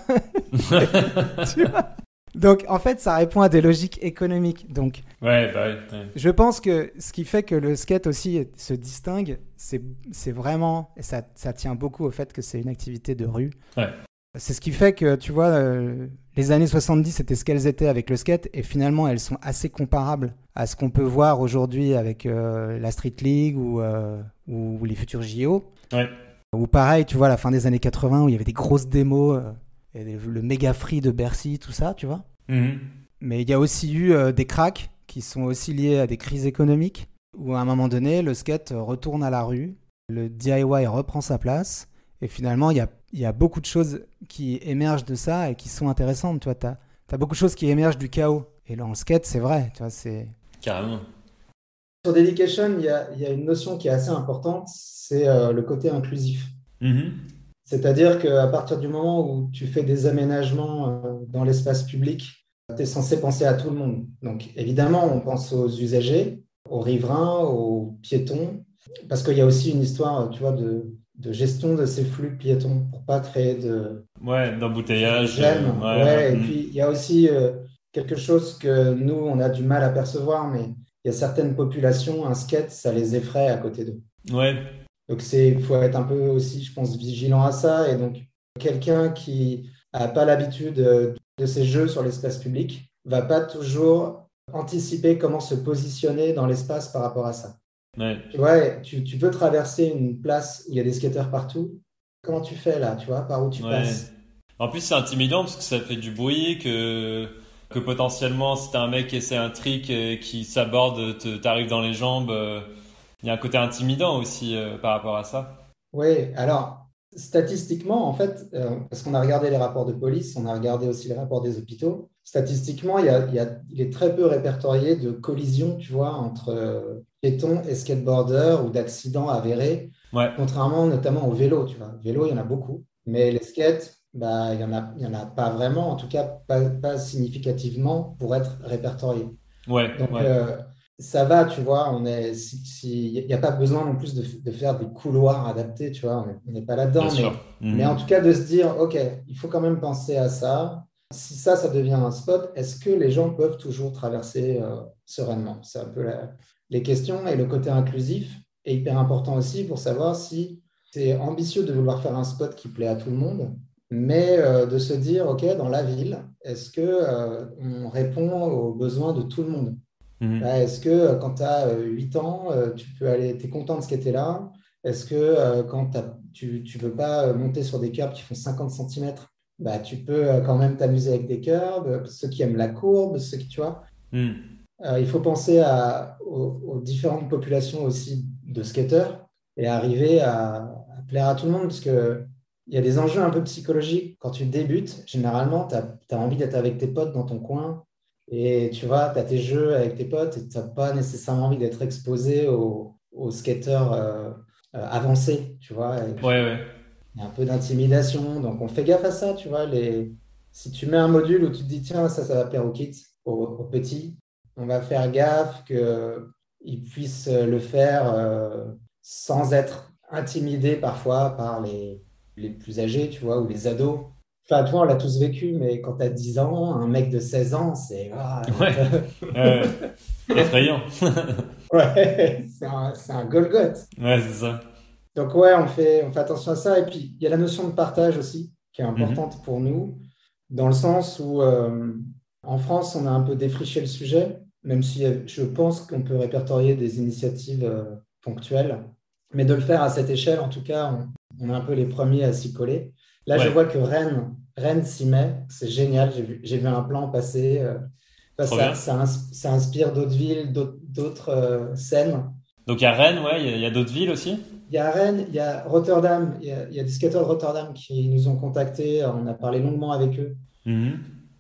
Donc en fait, ça répond à des logiques économiques. Donc Ouais, bah ouais. je pense que ce qui fait que le skate aussi se distingue, c'est vraiment, et ça, ça tient beaucoup au fait que c'est une activité de rue. Ouais. C'est ce qui fait que, tu vois, euh, les années 70, c'était ce qu'elles étaient avec le skate, et finalement, elles sont assez comparables à ce qu'on peut voir aujourd'hui avec euh, la Street League ou, euh, ou les futurs JO. Ouais. Ou pareil, tu vois, à la fin des années 80, où il y avait des grosses démos, et le méga free de Bercy, tout ça, tu vois. Mhm. Mais il y a aussi eu euh, des cracks qui sont aussi liés à des crises économiques, où à un moment donné, le skate euh, retourne à la rue, le DIY reprend sa place, et finalement, il y a, il y a beaucoup de choses qui émergent de ça et qui sont intéressantes. Tu vois, t'as as beaucoup de choses qui émergent du chaos. Et dans le skate, c'est vrai. Tu vois, c'est... Carrément. Sur Dedication, il y a, il y a une notion qui est assez importante, c'est euh, le côté inclusif. Mhm. C'est-à-dire qu'à partir du moment où tu fais des aménagements euh, dans l'espace public, tu es censé penser à tout le monde. Donc évidemment, on pense aux usagers, aux riverains, aux piétons, parce qu'il y a aussi une histoire, tu vois, de, de gestion de ces flux piétons pour pas créer de Ouais, d'embouteillage. euh, Ouais, et mhm. puis il y a aussi euh, quelque chose que nous, on a du mal à percevoir, mais il y a certaines populations, un skate, ça les effraie à côté d'eux. Ouais, Donc c'est, il faut être un peu aussi, je pense, vigilant à ça. Et donc quelqu'un qui a pas l'habitude euh, de ces jeux sur l'espace public va pas toujours anticiper comment se positionner dans l'espace par rapport à ça. ouais. Tu vois, tu, tu peux traverser une place où il y a des skateurs partout. Comment tu fais là, tu vois, par où tu Ouais. passes? En plus, c'est intimidant parce que ça fait du bruit, que, que potentiellement, si t'as un mec qui essaie un trick et qui s'aborde, t'arrives dans les jambes, euh, il y a un côté intimidant aussi euh, par rapport à ça. Oui, alors statistiquement, en fait, euh, parce qu'on a regardé les rapports de police, on a regardé aussi les rapports des hôpitaux, statistiquement, il, y a, il, y a- il est très peu répertorié de collisions, tu vois, entre euh, piétons et skateboarders ou d'accidents avérés, Ouais, contrairement notamment au vélo, tu vois. Vélo, il y en a beaucoup, mais les skates, bah, il y en a, il y en a pas vraiment, en tout cas pas, pas significativement pour être répertoriés. ouais, Donc, ouais. Ça va, tu vois, on est, si, si- il n'y a pas besoin non plus de, de faire des couloirs adaptés, tu vois, on est- on n'est pas là-dedans, mais. Mhm. mais en tout cas de se dire, OK, il faut quand même penser à ça. Si ça, ça devient un spot, est-ce que les gens peuvent toujours traverser euh, sereinement? C'est un peu la- les questions et le côté inclusif est hyper important aussi pour savoir si c'est ambitieux de vouloir faire un spot qui plaît à tout le monde, mais euh, de se dire, OK, dans la ville, est-ce que euh, on répond aux besoins de tout le monde? Mhm. Bah, est-ce que euh, quand tu as 8 ans, euh, tu peux aller, es content de ce qui était là, Est-ce que euh, quand tu ne veux pas monter sur des curbs qui font 50 cm, bah, tu peux quand même t'amuser avec des curbs, ceux qui aiment la courbe, ceux qui, tu vois? Hmm. il faut penser à, aux, différentes populations aussi de skateurs et arriver à, à, plaire à tout le monde, parce que il y a des enjeux un peu psychologiques. Quand tu débutes, généralement, tu as, envie d'être avec tes potes dans ton coin. Et tu vois, tu as tes jeux avec tes potes et tu n'as pas nécessairement envie d'être exposé aux, skateurs euh, euh, avancés, tu vois. ouais, ouais. Il y a un peu d'intimidation. Donc, on fait gaffe à ça, tu vois. Les... Si tu mets un module où tu te dis, tiens, ça, ça va plaire aux kids, aux, petits, on va faire gaffe qu'ils puissent le faire euh, sans être intimidés parfois par les, les plus âgés, tu vois, ou les ados. Enfin, toi, on l'a tous vécu, mais quand tu as 10 ans, un mec de 16 ans, c'est. Ah, ouais. effrayant. ouais, c'est un, un Golgoth. Ouais, c'est ça. Donc, ouais, on fait, on fait attention à ça. Et puis, il y a la notion de partage aussi, qui est importante pour nous, dans le sens où, euh, en France, on a un peu défriché le sujet, même si je pense qu'on peut répertorier des initiatives euh, ponctuelles. Mais de le faire à cette échelle, en tout cas, on, on est un peu les premiers à s'y coller. Là, je vois que Rennes, Rennes s'y met. C'est génial. J'ai vu, un plan passer. Euh, ça, inspire d'autres villes, d'autres euh, scènes. Donc il y a Rennes, ouais, il y a, d'autres villes aussi? Il y a Rennes, il y a Rotterdam. Il y a, des skateurs de Rotterdam qui nous ont contactés. On a parlé longuement avec eux. Mhm.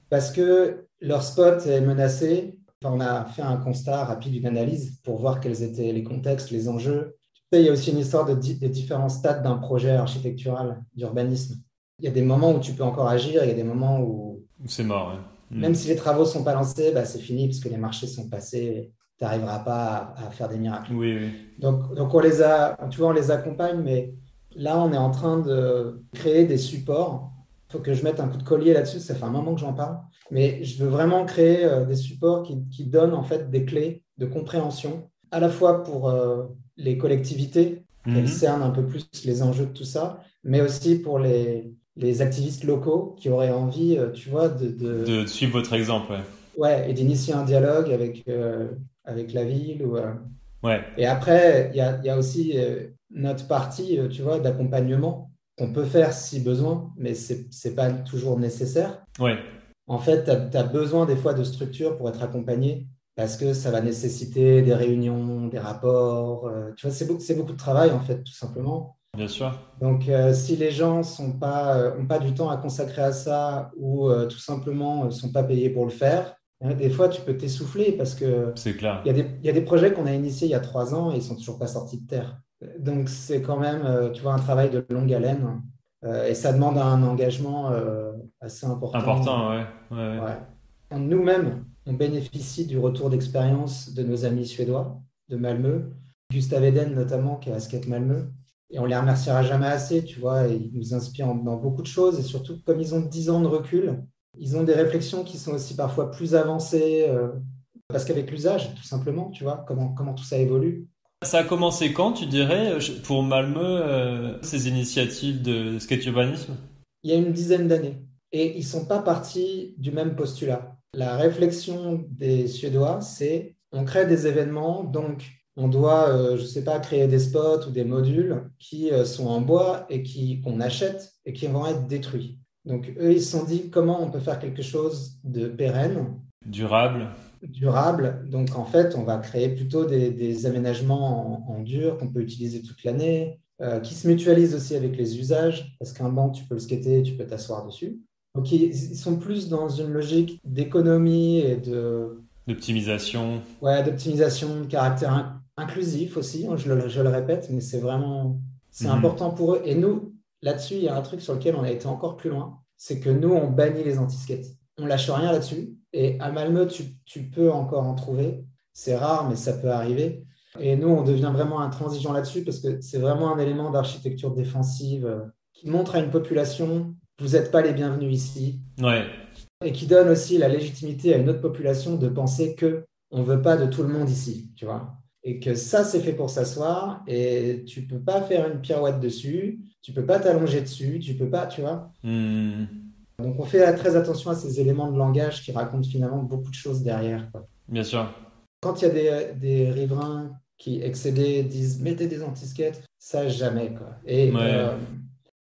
Parce que leur spot est menacé. on a fait un constat rapide, une analyse pour voir quels étaient les contextes, les enjeux il y a aussi une histoire de des différents stades d'un projet architectural, d'urbanisme. Il y a des moments où tu peux encore agir, il y a des moments où. C'est mort, mm. Même si les travaux ne sont pas lancés, bah, c'est fini parce que les marchés sont passés. Tu n'arriveras pas à, faire des miracles. Oui, oui. Donc, donc on les a, tu vois, on les accompagne, mais là, on est en train de créer des supports. Il faut que je mette un coup de collier là-dessus. Ça fait un moment que j'en parle. Mais je veux vraiment créer euh, des supports qui, qui, donnent en fait des clés de compréhension, à la fois pour euh, les collectivités, qui mhm. cernent un peu plus les enjeux de tout ça, mais aussi pour les, les activistes locaux qui auraient envie, euh, tu vois, de, de... suivre votre exemple. Ouais, ouais et d'initier un dialogue avec, euh, avec la ville. Ou, euh. ouais. Et après, il y a, y a, aussi notre partie, tu vois, d'accompagnement qu'on peut faire si besoin, mais ce n'est pas toujours nécessaire. Ouais. En fait, tu as, besoin des fois de structures pour être accompagné parce que ça va nécessiter des réunions, des rapports. Tu vois, c'est beaucoup, beaucoup, de travail, en fait, tout simplement. Bien sûr. Donc, euh, si les gens n'ont pas, euh, pas du temps à consacrer à ça ou tout simplement ne sont pas payés pour le faire, hein, des fois, tu peux t'essouffler parce que. C'est clair. Il y, y, a des projets qu'on a initiés il y a trois ans et ils ne sont toujours pas sortis de terre. Donc, c'est quand même, tu vois, un travail de longue haleine. et ça demande un engagement assez important. Important, ouais. ouais. ouais. Nous-mêmes, on bénéficie du retour d'expérience de nos amis suédois de Malmö, Gustav Eden notamment, qui est à Skate Malmö. Et on les remerciera jamais assez, tu vois, ils nous inspirent dans beaucoup de choses. Et surtout, comme ils ont 10 ans de recul, ils ont des réflexions qui sont aussi parfois plus avancées, euh, parce qu'avec l'usage, tout simplement, tu vois, comment, comment tout ça évolue. Ça a commencé quand, tu dirais, pour Malmö, euh, ces initiatives de skate urbanisme? Il y a une dizaine d'années. Et ils ne sont pas partis du même postulat. La réflexion des Suédois, c'est on crée des événements, donc on doit, euh, je ne sais pas, créer des spots ou des modules qui euh, sont en bois et qu'on achète et qui vont être détruits. Donc eux, ils se sont dit comment on peut faire quelque chose de pérenne? Durable. Durable. Donc en fait, on va créer plutôt des, aménagements en, dur qu'on peut utiliser toute l'année, euh, qui se mutualisent aussi avec les usages, parce qu'un banc, tu peux le skater, tu peux t'asseoir dessus. Donc, ils, sont plus dans une logique d'économie et de. D'optimisation. Ouais, d'optimisation, de caractère inclusif aussi, hein, je le, je le répète, mais c'est vraiment. C'est mhm. important pour eux. Et nous, là-dessus, il y a un truc sur lequel on a été encore plus loin c'est que nous, on bannit les anti-skates. On lâche rien là-dessus. Et à Malmö, tu, tu peux encore en trouver. C'est rare, mais ça peut arriver. Et nous, on devient vraiment intransigeant là-dessus parce que c'est vraiment un élément d'architecture défensive euh, qui montre à une population vous n'êtes pas les bienvenus ici. Ouais. Et qui donne aussi la légitimité à une autre population de penser que on veut pas de tout le monde ici, tu vois. Et que ça, c'est fait pour s'asseoir et tu peux pas faire une pirouette dessus, tu peux pas t'allonger dessus, tu peux pas, tu vois. Hmm. Donc, on fait très attention à ces éléments de langage qui racontent finalement beaucoup de choses derrière. Bien sûr. Quand il y a des, des riverains qui excédés disent mettez des anti-skates, ça jamais. Quoi. Et Ouais. euh,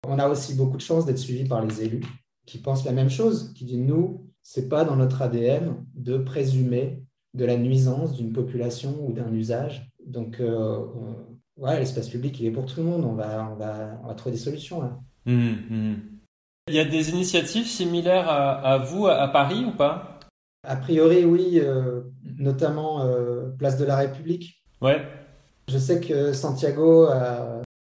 on a aussi beaucoup de chance d'être suivi par les élus qui pensent la même chose, qui disent nous, c'est pas dans notre ADN de présumer de la nuisance d'une population ou d'un usage. Donc, euh, ouais, l'espace public, il est pour tout le monde. On va, on va, on va trouver des solutions là. Mhm, mhm. Il y a des initiatives similaires à, à vous, à, Paris ou pas? A priori, oui, euh, notamment euh, Place de la République. Ouais. Je sais que Santiago,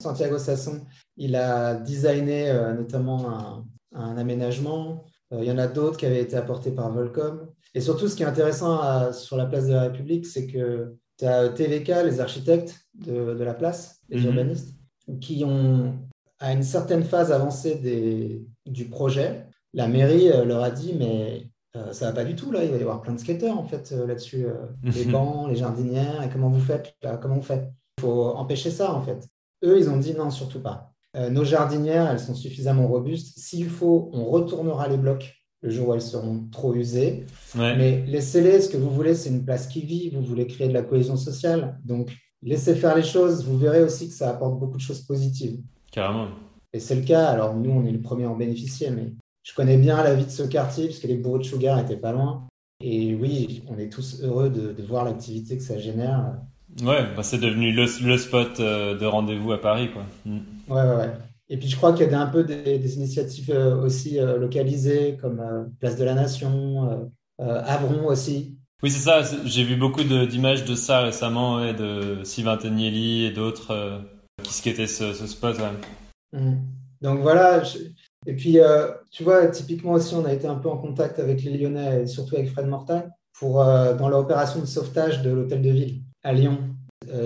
Santiago Sasson, il a designé notamment un, un aménagement. Il y en a d'autres qui avaient été apportés par Volcom. Et surtout, ce qui est intéressant à- sur la place de la République, c'est que tu as TVK, les architectes de, de la place, les Mhm. urbanistes, qui ont, à une certaine phase avancée des, du projet, la mairie euh, leur a dit, mais euh, ça va pas du tout, là, il va y avoir plein de skateurs, en fait, euh, là-dessus. euh, les Mhm. bancs, les jardinières, et comment vous faites, là, comment vous faites? Il faut empêcher ça, en fait. Eux, ils ont dit non, surtout pas. Euh, nos jardinières, elles sont suffisamment robustes. S'il faut, on retournera les blocs le jour où elles seront trop usées. Ouais. Mais laissez-les, ce que vous voulez, c'est une place qui vit, vous voulez créer de la cohésion sociale. Donc, laissez faire les choses, vous verrez aussi que ça apporte beaucoup de choses positives. Carrément. Et c'est le cas, alors nous, on est les premiers à en bénéficier, mais je connais bien la vie de ce quartier, puisque les bureaux de Sugar étaient pas loin. Et oui, on est tous heureux de, de voir l'activité que ça génère. Ouais, bah, c'est devenu le, le spot euh, de rendez-vous à Paris, quoi. Mhm. Ouais, ouais, ouais. Et puis je crois qu'il y a un peu des, des initiatives euh, aussi euh, localisées, comme euh, Place de la Nation, Avron aussi. Oui, c'est ça. J'ai vu beaucoup d'images de ça récemment, ouais, de Sylvain Tegnelli et d'autres euh, qui skataient ce, ce spot. ouais. Mm. Donc voilà. je- Et puis, euh, tu vois, typiquement aussi, on a été un peu en contact avec les Lyonnais et surtout avec Fred Mortagne pour, euh, dans l'opération de sauvetage de l'hôtel de ville à Lyon.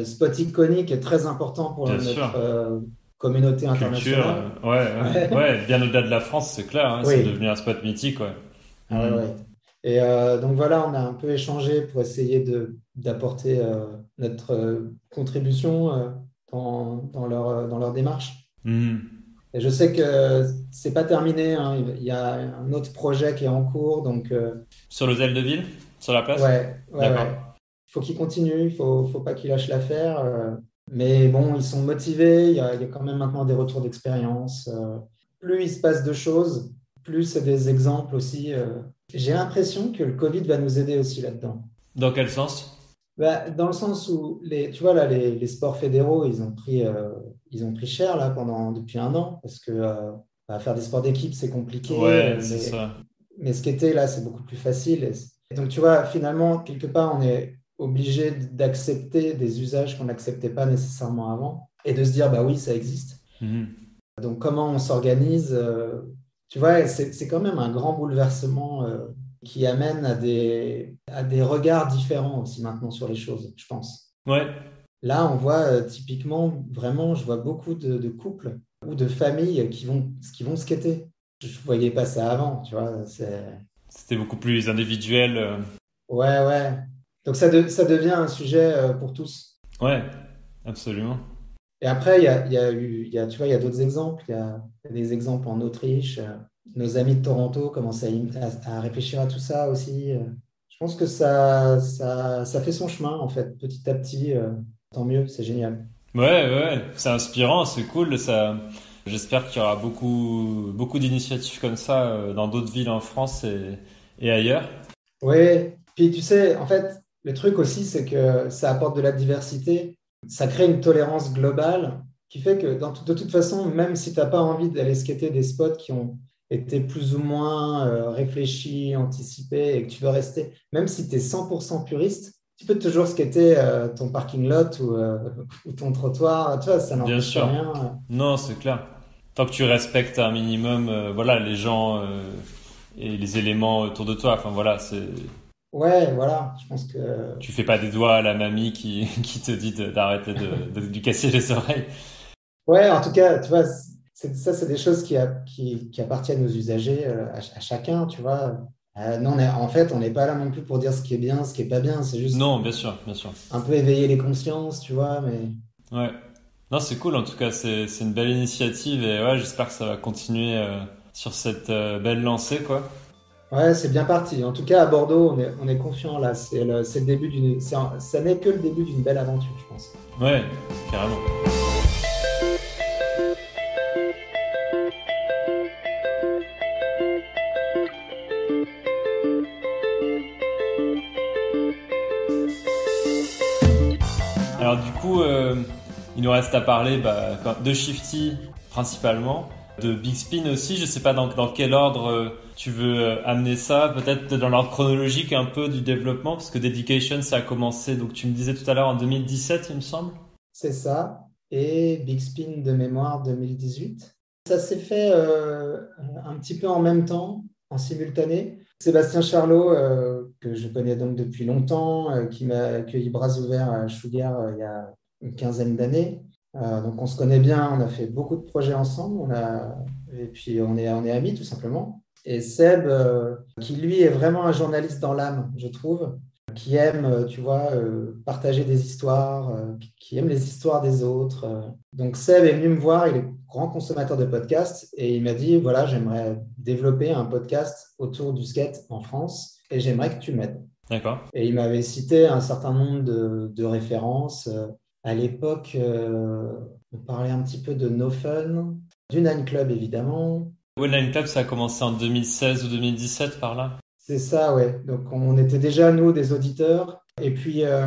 Spot iconique et très important pour Bien notre communauté internationale. euh, ouais, ouais, ouais, bien au-delà de la France, c'est clair. hein, Oui. C'est devenu un spot mythique, ouais. Ah ouais, ouais. Et euh, donc voilà, on a un peu échangé pour essayer d'apporter euh, notre euh, contribution dans, dans leur, dans leur démarche. Mhm. Et je sais que c'est pas terminé, hein. Il y a un autre projet qui est en cours, donc Sur l'hôtel de ville, sur la place? ouais, ouais. Il faut qu'ils continuent, il faut, faut pas qu'ils lâchent l'affaire. Mais bon, ils sont motivés, il y a, il y a quand même maintenant des retours d'expérience. euh. plus il se passe de choses, plus c'est des exemples aussi. euh. J'ai l'impression que le Covid va nous aider aussi là-dedans. Dans quel sens? Bah, dans le sens où, les, tu vois, là, les, les sports fédéraux, ils ont pris, euh, ils ont pris cher là, pendant, depuis un an, parce que euh, bah, faire des sports d'équipe, c'est compliqué. Ouais, c'est mais, ça. mais skater, là, c'est beaucoup plus facile. Et donc, tu vois, finalement, quelque part, on est obligé d'accepter des usages qu'on n'acceptait pas nécessairement avant, et de se dire, bah oui, ça existe. Mhm. Donc, comment on s'organise euh, Tu vois, c'est quand même un grand bouleversement euh, qui amène à des, à des regards différents aussi maintenant sur les choses, je pense. Ouais, Là, on voit euh, typiquement, vraiment, je vois beaucoup de, de couples ou de familles qui vont, qui vont skater. Je ne voyais pas ça avant, tu vois. c'était beaucoup plus individuel. Ouais, ouais. Donc, ça, de- ça devient un sujet euh, pour tous. Ouais, absolument. Et après, il y a, y a eu, y a, tu vois, il y a d'autres exemples. Il y a, des exemples en Autriche. euh, Nos amis de Toronto commencent à, à- à réfléchir à tout ça aussi. euh. Je pense que ça, ça, ça fait son chemin, en fait, petit à petit. Tant mieux, c'est génial. Ouais, ouais, c'est inspirant, c'est cool. Ça, j'espère qu'il y aura beaucoup, beaucoup d'initiatives comme ça dans d'autres villes en France et, et ailleurs. Oui, puis tu sais, en fait, le truc aussi, c'est que ça apporte de la diversité. Ça crée une tolérance globale qui fait que, dans de toute façon, même si tu n'as pas envie d'aller skater des spots qui ont été plus ou moins euh, réfléchis, anticipés, et que tu veux rester, même si tu es 100% puriste, tu peux toujours skater euh, ton parking lot ou, euh, ou ton trottoir. Tu vois, ça Bien n'empêche sûr. rien. Non, c'est clair. Tant que tu respectes un minimum, euh, voilà, les gens et les éléments autour de toi. Enfin voilà, c'est, Ouais, voilà, je pense que tu fais pas des doigts à la mamie qui, qui te dit de- d'arrêter de, de, lui casser les oreilles. Ouais, en tout cas, tu vois, ça, c'est des choses qui, a- qui, qui appartiennent aux usagers, euh, à, ch- à chacun, tu vois. Euh, non, on est- en fait, on n'est pas là non plus pour dire ce qui est bien, ce qui est pas bien. C'est juste Non, bien sûr, bien sûr. un peu éveiller les consciences, tu vois. Mais Ouais. Non, c'est cool. En tout cas, c'est, c'est une belle initiative et ouais, j'espère que ça va continuer euh, sur cette euh, belle lancée, quoi. Ouais, c'est bien parti. En tout cas, à Bordeaux, on est, on est confiant là. C'est le, le, début d'une. Ça n'est que le début d'une belle aventure, je pense. Ouais, carrément. Alors du coup, euh, il nous reste à parler bah, de Shifty principalement, de Big Spin aussi. Je sais pas dans, quel ordre euh, tu veux euh, amener ça, peut-être dans l'ordre chronologique un peu du développement, parce que Dedication ça a commencé, donc tu me disais tout à l'heure en 2017, il me semble. C'est ça, et Big Spin de mémoire 2018. Ça s'est fait un petit peu en même temps, en simultané. Sébastien Charlot, euh, que je connais donc depuis longtemps, euh, qui m'a accueilli bras ouverts à Sugar euh, il y a une quinzaine d'années. Donc on se connaît bien, on a fait beaucoup de projets ensemble, on a, et puis on est, on est amis tout simplement. Et Seb, qui lui est vraiment un journaliste dans l'âme, je trouve, qui aime, tu vois, partager des histoires, qui aime les histoires des autres. Donc Seb est venu me voir, il est grand consommateur de podcasts et il m'a dit, voilà, j'aimerais développer un podcast autour du skate en France et j'aimerais que tu m'aides. D'accord. Et il m'avait cité un certain nombre de, références. À l'époque, euh, on parlait un petit peu de No Fun, du Nine Club évidemment. Oui, Nine Club, ça a commencé en 2016 ou 2017 par là. C'est ça, ouais. Donc on était déjà, nous, des auditeurs. Et puis, euh,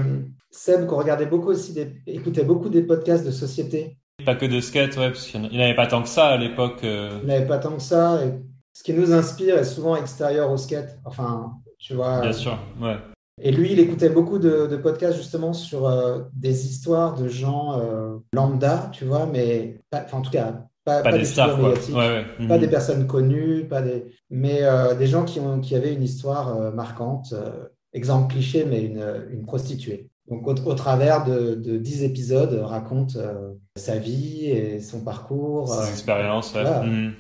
Seb, qu'on regardait beaucoup aussi, des, écoutait beaucoup des podcasts de société. Pas que de skate, ouais, parce qu'il n'avait pas tant que ça à l'époque. Euh. Il n'avait pas tant que ça. Et ce qui nous inspire est souvent extérieur au skate. Enfin, tu vois. Bien sûr, ouais. Et lui, il écoutait beaucoup de, podcasts justement sur euh, des histoires de gens lambda, tu vois, mais en tout cas, pas, des, stars, quoi. Pas des mhm. personnes connues, pas des... mais euh, des gens qui, ont, qui avaient une histoire euh, marquante. Euh, exemple cliché, mais une, une prostituée. Donc, au, travers de, de 10 épisodes, raconte sa vie et son parcours. Ses expériences, ouais. Mhm.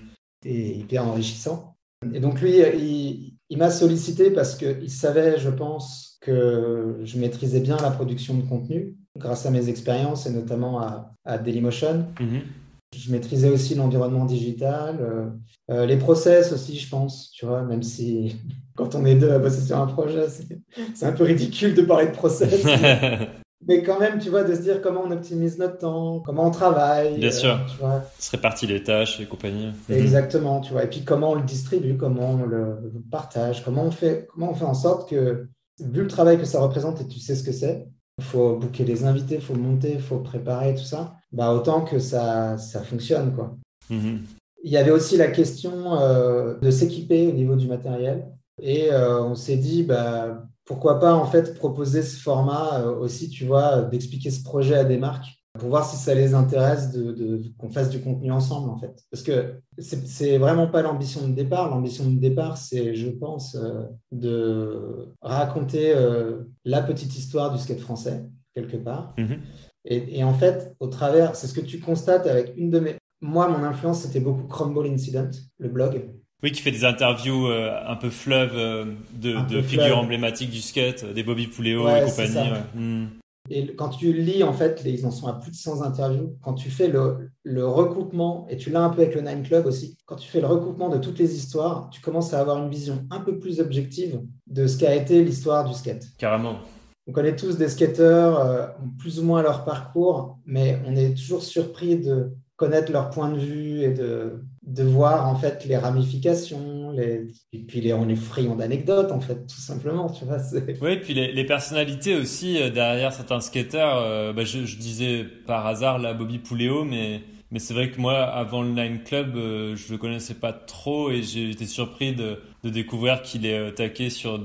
Et hyper enrichissant. Et donc, lui, il, il m'a sollicité parce qu'il savait, je pense, que je maîtrisais bien la production de contenu grâce à mes expériences et notamment à, à Dailymotion. Mhm. Je maîtrisais aussi l'environnement digital, euh, euh, les process aussi, je pense, tu vois, même si quand on est deux à bosser sur un projet, c'est un peu ridicule de parler de process. mais quand même, tu vois, de se dire comment on optimise notre temps, comment on travaille. Bien sûr. Tu vois. Se répartit les tâches et compagnie. Mhm. Exactement, tu vois. Et puis comment on le distribue, comment on le partage, comment on fait, comment on fait en sorte que, vu le travail que ça représente et tu sais ce que c'est, il faut booker les invités, il faut monter, il faut préparer tout ça bah, autant que ça, ça fonctionne. Quoi. Mhm. Il y avait aussi la question euh, de s'équiper au niveau du matériel. Et euh, on s'est dit, bah, pourquoi pas en fait proposer ce format euh, aussi, tu vois, d'expliquer ce projet à des marques pour voir si ça les intéresse de, de qu'on fasse du contenu ensemble en fait. Parce que c'est vraiment pas l'ambition de départ. L'ambition de départ, c'est, je pense, de raconter la petite histoire du skate français quelque part. Mhm. Et, en fait, au travers, c'est ce que tu constates avec une de mes. Moi, mon influence, c'était beaucoup Crumble Incident, le blog. Oui, qui fait des interviews euh, un peu fleuve euh, de, figures emblématiques du skate, des Bobby Pouléo et compagnie. Et quand tu lis, en fait, ils en sont à plus de 100 interviews. Quand tu fais le, le recoupement, et tu l'as un peu avec le Nine Club aussi, quand tu fais le recoupement de toutes les histoires, tu commences à avoir une vision un peu plus objective de ce qu'a été l'histoire du skate. Carrément on connaît tous des skateurs, euh, plus ou moins leur parcours, mais on est toujours surpris de connaître leur point de vue et de, de voir en fait les ramifications, les... et puis les, on est friand d'anecdotes en fait, tout simplement, tu vois. Oui, puis les, les, personnalités aussi euh, derrière certains skateurs. Euh, bah, je, je, disais par hasard la Bobby Pouléo, mais mais c'est vrai que moi, avant le Nine Club, euh, je le connaissais pas trop et j'ai été surpris de, de découvrir qu'il est euh, taqué sur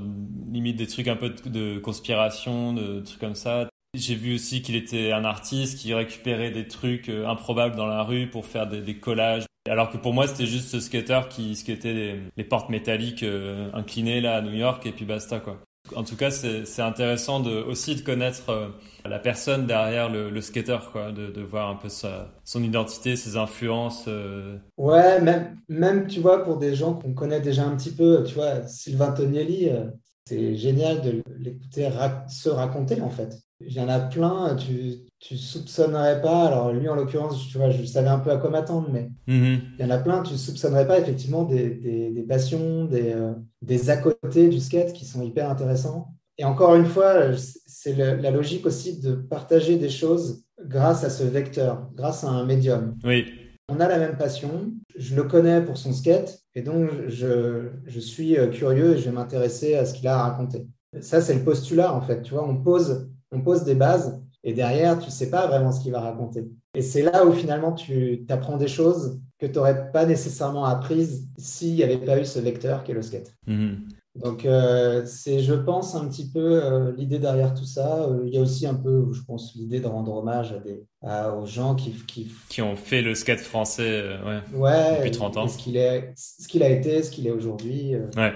limite des trucs un peu de, conspiration, de trucs comme ça. J'ai vu aussi qu'il était un artiste qui récupérait des trucs euh, improbables dans la rue pour faire des, des collages. Alors que pour moi, c'était juste ce skater qui skatait les, portes métalliques inclinées là à New York et puis basta quoi. En tout cas, c'est intéressant aussi de connaître euh, la personne derrière le, skater, quoi, de, voir un peu sa, son identité, ses influences. Euh. Ouais, même, même, tu vois, pour des gens qu'on connaît déjà un petit peu, tu vois, Sylvain Tognelli, euh, c'est génial de l'écouter se raconter, en fait. Il y en a plein, tu, tu soupçonnerais pas, alors lui en l'occurrence, tu vois, je savais un peu à quoi m'attendre, mais Mhm. il y en a plein, tu soupçonnerais pas effectivement des, des- des passions, des, euh, des à côté du skate qui sont hyper intéressants. Et encore une fois, c'est la logique aussi de partager des choses grâce à ce vecteur, grâce à un médium. Oui. On a la même passion, je le connais pour son skate, et donc je, je suis euh, curieux et je vais m'intéresser à ce qu'il a à raconter. Ça, c'est le postulat, en fait. Tu vois, on pose, on pose des bases, et derrière, tu ne sais pas vraiment ce qu'il va raconter. Et c'est là où finalement, tu apprends des choses que tu n'aurais pas nécessairement apprises s'il n'y avait pas eu ce vecteur qui est le skate. Mhm. Donc, euh, c'est, je pense, un petit peu euh, l'idée derrière tout ça. Euh, il y a aussi un peu, je pense, l'idée de rendre hommage à des, à- aux gens qui, qui Qui ont fait le skate français, ouais. Ouais, Depuis 30 ans. Ce qu'il est, ce qu'il a été, ce qu'il est aujourd'hui. Ouais.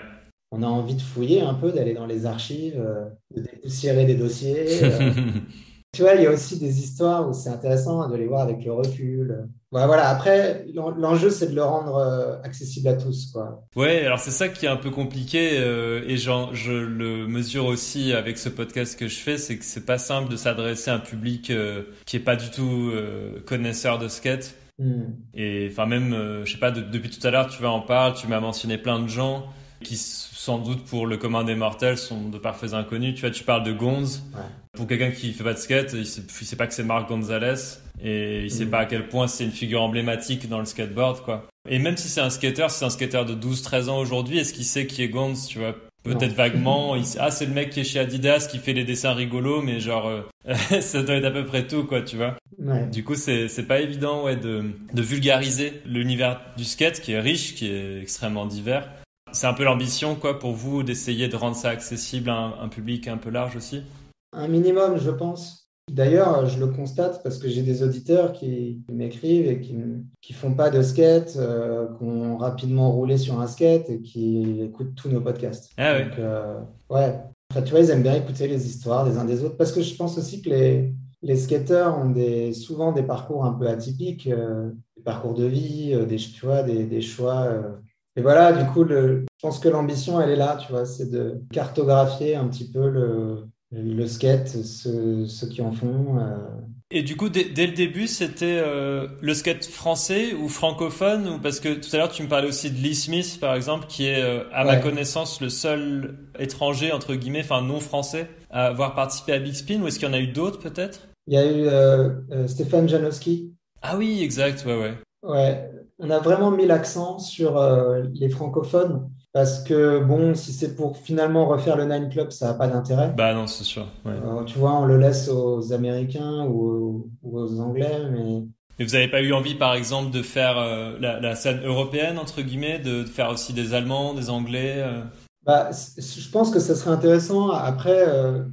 On a envie de fouiller un peu, d'aller dans les archives, de dépoussiérer des dossiers. Tu vois, il y a aussi des histoires où c'est intéressant de les voir avec le recul. Voilà, voilà. Après, l'en- l'enjeu, c'est de le rendre euh, accessible à tous, quoi. Ouais, alors c'est ça qui est un peu compliqué euh, et je le mesure aussi avec ce podcast que je fais, c'est que c'est pas simple de s'adresser à un public euh, qui est pas du tout euh, connaisseur de skate. Hmm. Et enfin même, je sais pas, de- depuis tout à l'heure tu vas en parles, tu m'as mentionné plein de gens qui sans doute pour le commun des mortels sont de parfaits inconnus. Tu vois, tu parles de Gonz. Ouais. Pour quelqu'un qui fait pas de skate, il sait, il sait pas que c'est Marc Gonzalez et il sait Mm. pas à quel point c'est une figure emblématique dans le skateboard, quoi. Et même si c'est un skater, si c'est un skater de 12-13 ans aujourd'hui, est-ce qu'il sait qui est Gonz, tu vois? Peut-être vaguement. Il sait- ah, c'est le mec qui est chez Adidas, qui fait les dessins rigolos, mais genre, euh, ça doit être à peu près tout, quoi, tu vois? Ouais. Du coup, c'est c'est pas évident, ouais, de, de vulgariser l'univers du skate, qui est riche, qui est extrêmement divers. C'est un peu l'ambition, quoi, pour vous, d'essayer de rendre ça accessible à un, un public un peu large aussi? Un minimum, je pense. D'ailleurs, je le constate parce que j'ai des auditeurs qui m'écrivent et qui qui font pas de skate, euh, qui ont rapidement roulé sur un skate et qui écoutent tous nos podcasts. Ah ouais. Donc, euh, ouais. Après, tu vois, ils aiment bien écouter les histoires des uns des autres parce que je pense aussi que les, les skateurs ont des, souvent des parcours un peu atypiques, euh, des parcours de vie, euh, des, tu vois, des, des choix. Et voilà, du coup, le, je pense que l'ambition, elle est là, tu vois, c'est de cartographier un petit peu le, le skate, ceux, ceux qui en font. euh. Et du coup, dès, dès le début, c'était euh, le skate français ou francophone ou Parce que tout à l'heure, tu me parlais aussi de Lee Smith, par exemple, qui est, euh, à ma connaissance, le seul étranger, entre guillemets, enfin non français, à avoir participé à Big Spin. Ou est-ce qu'il y en a eu d'autres, peut-être? Il y a eu Stéphane Janowski. Ah oui, exact, ouais, ouais. Ouais, on a vraiment mis l'accent sur euh, les francophones parce que, bon, si c'est pour finalement refaire le Nine Club, ça n'a pas d'intérêt. Bah non, c'est sûr. ouais. Euh, tu vois, on le laisse aux Américains ou aux, ou aux Anglais, mais Mais vous n'avez pas eu envie, par exemple, de faire euh, la, la scène européenne, entre guillemets, de, de faire aussi des Allemands, des Anglais euh? Bah, je pense que ça serait intéressant. Après,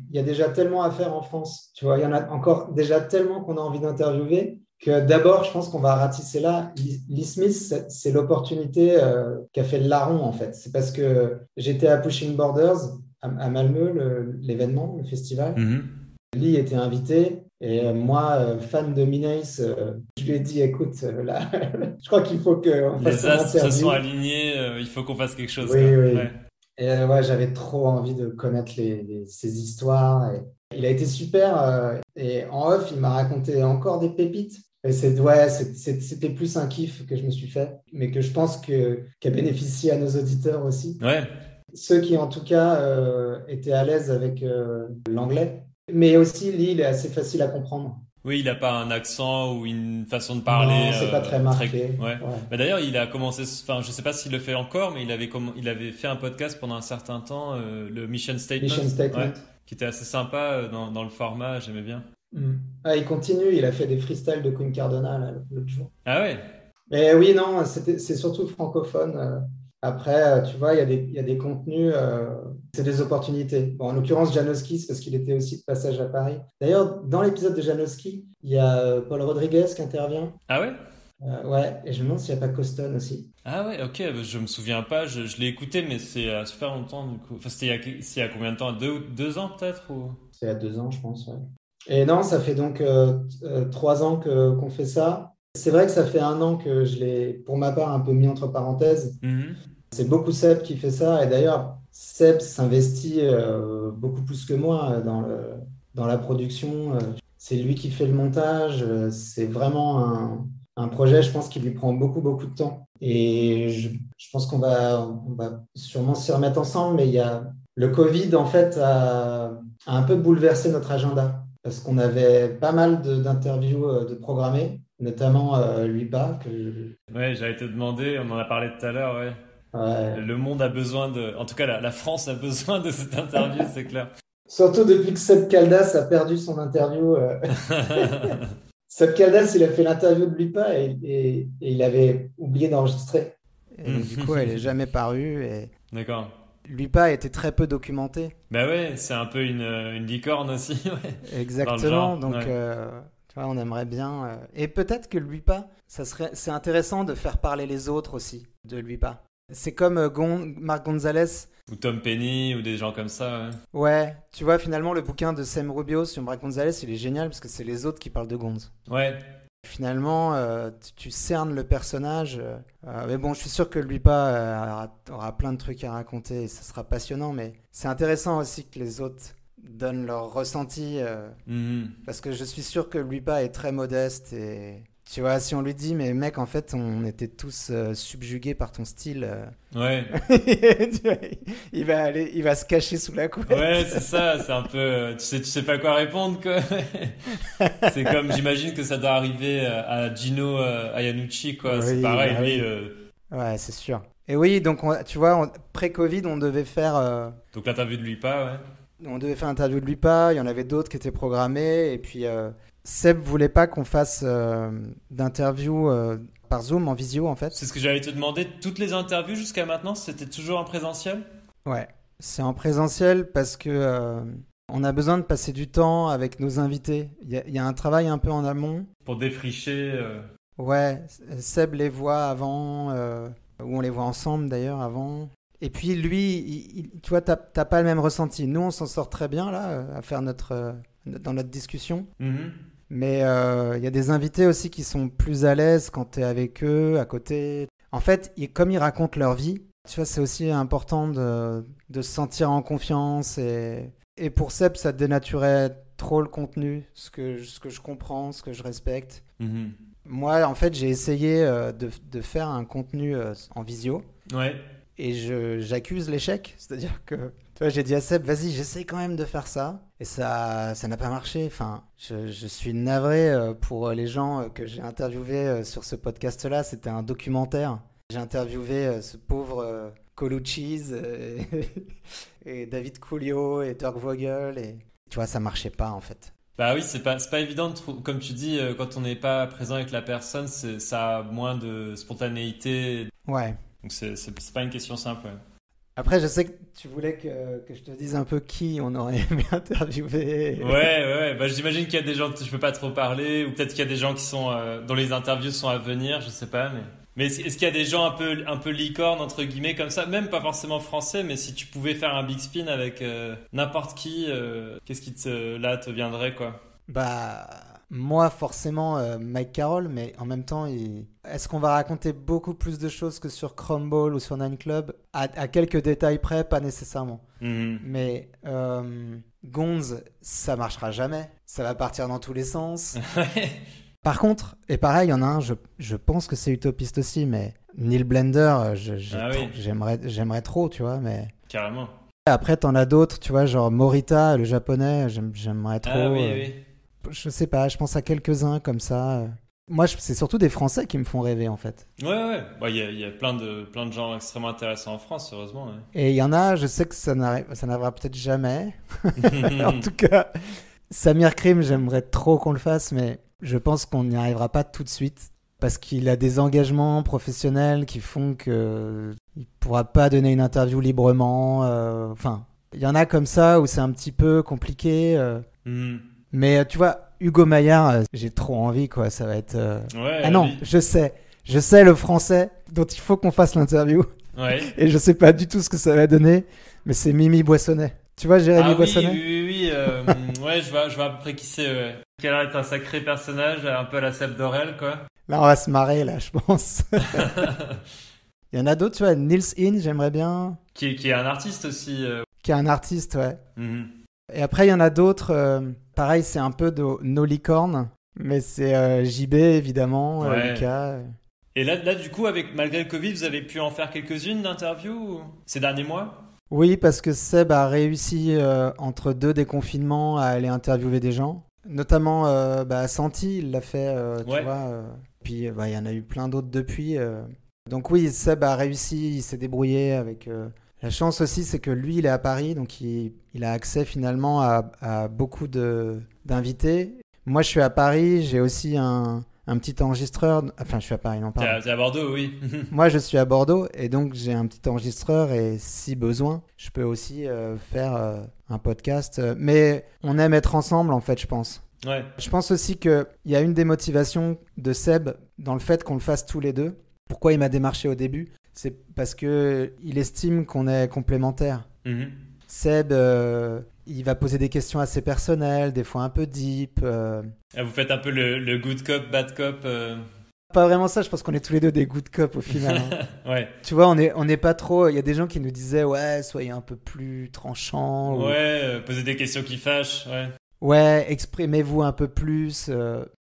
il y a déjà tellement à faire en France. Tu vois, il y en a encore déjà tellement qu'on a envie d'interviewer que d'abord, je pense qu'on va ratisser là. Lee Smith, c'est l'opportunité euh, qu'a fait le larron, en fait. C'est parce que j'étais à Pushing Borders à, à Malmö, l'événement, le festival. Mhm. Lee était invité et euh, moi, euh, fan de Minace, euh, je lui ai dit, écoute, euh, là, je crois qu'il faut qu'on fasse Les astres se sont alignés, euh, il faut qu'on fasse quelque chose. Oui, quoi. oui. Ouais. Et euh, ouais, j'avais trop envie de connaître les, les- ces histoires. Et il a été super. euh, et en off, il m'a raconté encore des pépites. Et c'est, ouais, c'est- c'est- c'était plus un kiff que je me suis fait, mais que je pense que, qui a bénéficié à nos auditeurs aussi. Ouais. Ceux qui, en tout cas, euh, étaient à l'aise avec euh, l'anglais. Mais aussi, il est assez facile à comprendre. Oui, il n'a pas un accent ou une façon de parler. Non, c'est euh, pas très marqué. Ouais. Ouais. Bah, D'ailleurs, il a commencé, enfin, je sais pas s'il le fait encore, mais il avait, comm- il avait fait un podcast pendant un certain temps, euh, le Mission Statement, Mission Statement. ouais, qui était assez sympa euh, dans, dans le format, j'aimais bien. Mm. Ah, il continue, il a fait des freestyles de Queen Cardona l'autre jour. Ah ouais Mais oui, non, c'est surtout francophone. euh. Après, euh, tu vois, il y a des, il y a des contenus, euh, c'est des opportunités. Bon, en l'occurrence, Janowski, c'est parce qu'il était aussi de passage à Paris. D'ailleurs, dans l'épisode de Janowski, il y a Paul Rodriguez qui intervient. Ah ouais? Euh, ouais, et je me demande s'il n'y a pas Coston aussi. Ah ouais, ok, bah, je me souviens pas, je, je l'ai écouté, mais c'est a super longtemps du coup. Enfin, c'était il, y a- c'est il y a combien de temps? Deux, deux ans peut-être ou... C'est a deux ans, je pense. ouais. Et non, ça fait donc euh, euh, trois ans qu'on fait ça. C'est vrai que ça fait un an que je l'ai, pour ma part, un peu mis entre parenthèses. Mhm. C'est beaucoup Seb qui fait ça. Et d'ailleurs, Seb s'investit euh, beaucoup plus que moi dans, le, dans la production. c'est lui qui fait le montage. C'est vraiment un, un, projet, je pense, qui lui prend beaucoup, beaucoup de temps. Et je, je pense qu'on va, on va sûrement s'y remettre ensemble, mais il y a le Covid, en fait, a, a un peu bouleversé notre agenda parce qu'on avait pas mal d'interviews de, de programmées, notamment euh, l'UIPA. Que Ouais, j'allais te demander, on en a parlé tout à l'heure, ouais. ouais. Le monde a besoin de. En tout cas, la, la France a besoin de cette interview, c'est clair. Surtout depuis que Seb Caldas a perdu son interview. Euh... Seb Caldas, il a fait l'interview de l'UIPA et, et, et, il avait oublié d'enregistrer. Et du coup, elle n'est jamais parue. Et... D'accord. L'UIPA a été très peu documenté. Bah ouais, c'est un peu une, une licorne aussi. Ouais. Exactement. Donc, ouais. euh, tu vois, on aimerait bien. Euh... Et peut-être que l'UIPA, ça serait, c'est intéressant de faire parler les autres aussi de l'UIPA. C'est comme euh, Gon, Marc Gonzalez. Ou Tom Penny, ou des gens comme ça. Ouais. ouais, tu vois, finalement, le bouquin de Sam Rubio sur Marc Gonzalez, il est génial parce que c'est les autres qui parlent de Gonz. Ouais. Finalement, euh, tu, cernes le personnage. Euh, mais bon, je suis sûr que lui pas euh, aura, plein de trucs à raconter et ça sera passionnant. Mais c'est intéressant aussi que les autres donnent leur ressenti. -hmm. Parce que je suis sûr que lui pas est très modeste et tu vois, si on lui dit, mais mec, en fait, on était tous euh, subjugués par ton style. Euh... Ouais. il va aller, il va se cacher sous la couette. Ouais, c'est ça. C'est un peu, euh, tu sais, tu sais pas quoi répondre, quoi. c'est comme, j'imagine que ça doit arriver à Gino Ayanucci, quoi. Oui, c'est pareil, bah lui. Oui. Ouais, c'est sûr. Et oui, donc, on, tu vois, pré-Covid, on devait faire. Donc l'interview de lui pas, ouais. On devait faire l'interview de lui pas. Il y en avait d'autres qui étaient programmés, et puis. Seb voulait pas qu'on fasse euh, d'interviews euh, par Zoom, en visio en fait. C'est ce que j'allais te demander. Toutes les interviews jusqu'à maintenant, c'était toujours en présentiel? Ouais, c'est en présentiel parce que euh, on a besoin de passer du temps avec nos invités. Il y, y, a un travail un peu en amont. Pour défricher. Ouais, Seb les voit avant, ou on les voit ensemble d'ailleurs avant. Et puis lui, il, il, tu vois, t'as pas le même ressenti. Nous, on s'en sort très bien là, à faire notre dans notre discussion. Mm -hmm. Mais il euh, y a des invités aussi qui sont plus à l'aise quand tu es avec eux, à côté. En fait, ils, comme ils racontent leur vie, tu vois, c'est aussi important de, de, se sentir en confiance. Et, et pour Seb, ça dénaturait trop le contenu, ce que, ce que je comprends, ce que je respecte. -hmm. Moi, en fait, j'ai essayé euh, de, de, faire un contenu euh, en visio. Ouais. Et j'accuse l'échec. C'est-à-dire que tu vois, j'ai dit à Seb, vas-y, j'essaie quand même de faire ça. Et ça ça n'a pas marché. Enfin, je, je, suis navré euh, pour les gens que j'ai interviewés euh, sur ce podcast-là. C'était un documentaire. J'ai interviewé euh, ce pauvre Colucci et, et David Coolio et Dirk Vogel. Et tu vois, ça marchait pas en fait. Bah oui, c'est pas, pas évident, de comme tu dis, quand on n'est pas présent avec la personne, ça a moins de spontanéité. Ouais. Donc c'est pas une question simple. Ouais. Après, je sais que tu voulais que, que, je te dise un peu qui on aurait aimé interviewer. Ouais, ouais, bah, j'imagine qu'il y a des gens que je peux pas trop parler, ou peut-être qu'il y a des gens qui sont, euh, dont les interviews sont à venir, je sais pas, mais. Mais est-ce qu'il y a des gens un peu, un peu licorne, entre guillemets, comme ça, même pas forcément français, mais si tu pouvais faire un big spin avec euh, n'importe qui, euh, qu'est-ce qui te, là, te viendrait, quoi? Bah, moi, forcément, euh, Mike Carroll, mais en même temps, il... est-ce qu'on va raconter beaucoup plus de choses que sur Crumble ou sur Nine Club? À, à, quelques détails près, pas nécessairement. -hmm. Mais euh, Gonz, ça marchera jamais. Ça va partir dans tous les sens. Par contre, et pareil, il y en a un, je, je pense que c'est utopiste aussi, mais Neil Blender, j'aimerais ah oui. trop, tu vois, mais... Carrément. Après, t'en as d'autres, tu vois, genre Morita, le japonais, j'aimerais trop. Ah oui, euh... oui je sais pas, je pense à quelques-uns comme ça. Moi, c'est surtout des Français qui me font rêver, en fait. Ouais, ouais. Il bah, y, a, y a plein de, plein de gens extrêmement intéressants en France, heureusement. Ouais. Et il y en a, je sais que ça n'arrivera peut-être jamais. en tout cas, Samir Krim, j'aimerais trop qu'on le fasse, mais je pense qu'on n'y arrivera pas tout de suite. Parce qu'il a des engagements professionnels qui font qu'il ne pourra pas donner une interview librement. Euh, enfin, il y en a comme ça où c'est un petit peu compliqué. Euh, mm. Mais tu vois, Hugo Maillard, j'ai trop envie, quoi. Ça va être. Euh... Ouais, ah non, je sais. Je sais le français dont il faut qu'on fasse l'interview. Ouais. Et je sais pas du tout ce que ça va donner. Mais c'est Mimi Boissonnet. Tu vois Jérémy ah, Boissonnet Oui, oui, oui. Euh, ouais, je vois, je vois à peu près qui c'est. Ouais. Qui est un sacré personnage, un peu à la Seb Dorel, quoi. Là, on va se marrer, là, je pense. Il y en a d'autres, tu vois. Nils In, j'aimerais bien. Qui est, qui est un artiste aussi. Euh... Qui est un artiste, ouais. Mm -hmm. Et après, il y en a d'autres. Pareil, c'est un peu de nos licornes. Mais c'est euh, JB, évidemment, euh, Ouais. Lucas. Et là, là, du coup, avec malgré le Covid, vous avez pu en faire quelques-unes d'interviews ces derniers mois? Oui, parce que Seb a réussi, euh, entre deux déconfinements, à aller interviewer des gens. Notamment euh, bah, Santi, il l'a fait, tu Ouais. vois. Puis bah, il y en a eu plein d'autres depuis. Donc oui, Seb a réussi, il s'est débrouillé avec... La chance aussi, c'est que lui, il est à Paris, donc il, il a accès finalement à, à beaucoup d'invités. Moi, je suis à Paris, j'ai aussi un, un petit enregistreur. Enfin, je suis à Paris, non, pardon. à, t'es à Bordeaux, oui. Moi, je suis à Bordeaux et donc j'ai un petit enregistreur et si besoin, je peux aussi euh, faire euh, un podcast. Mais on aime être ensemble, en fait, je pense. ouais. Je pense aussi qu'il y a une des motivations de Seb dans le fait qu'on le fasse tous les deux. Pourquoi il m'a démarché au début? C'est parce que il estime qu'on est complémentaires. Mhm. Seb, euh, il va poser des questions assez personnelles, des fois un peu deep. euh. Ah, vous faites un peu le, le good cop, bad cop. euh, Pas vraiment ça, je pense qu'on est tous les deux des good cop au final. hein. Ouais. Tu vois, on n'est on est pas trop. Il y a des gens qui nous disaient, ouais, soyez un peu plus tranchant. ou, Ouais, poser des questions qui fâchent. Ouais. Ouais, exprimez-vous un peu plus.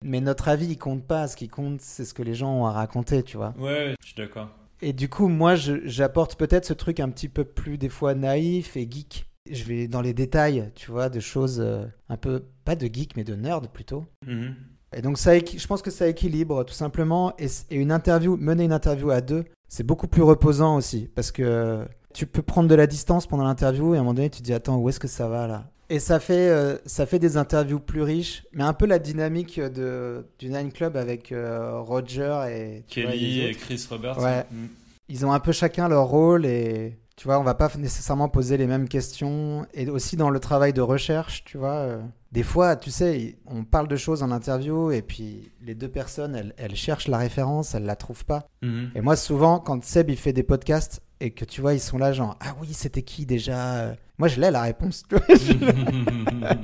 mais notre avis, il compte pas. Ce qui compte, c'est ce que les gens ont à raconter, tu vois. Ouais, je suis d'accord. Et du coup, moi, j'apporte peut-être ce truc un petit peu plus, des fois, naïf et geek. Je vais dans les détails, tu vois, de choses euh, un peu, pas de geek, mais de nerd plutôt. Mhm. Et donc, ça, je pense que ça équilibre tout simplement. Et, et une interview, mener une interview à deux, c'est beaucoup plus reposant aussi. Parce que tu peux prendre de la distance pendant l'interview et à un moment donné, tu te dis Attends, où est-ce que ça va là? Et ça fait, euh, ça fait des interviews plus riches, mais un peu la dynamique de, du Nine Club avec euh, Roger et tu vois, les Kelly et. Chris Roberts. Ouais. Mhm. Ils ont un peu chacun leur rôle et tu vois, on va pas nécessairement poser les mêmes questions. Et aussi dans le travail de recherche, tu vois. euh, des fois, tu sais, on parle de choses en interview et puis les deux personnes, elles, elles cherchent la référence, elles la trouvent pas. Mhm. Et moi, souvent, quand Seb il fait des podcasts et que tu vois, ils sont là, genre, ah oui, c'était qui déjà? Moi, je l'ai la réponse. tu vois.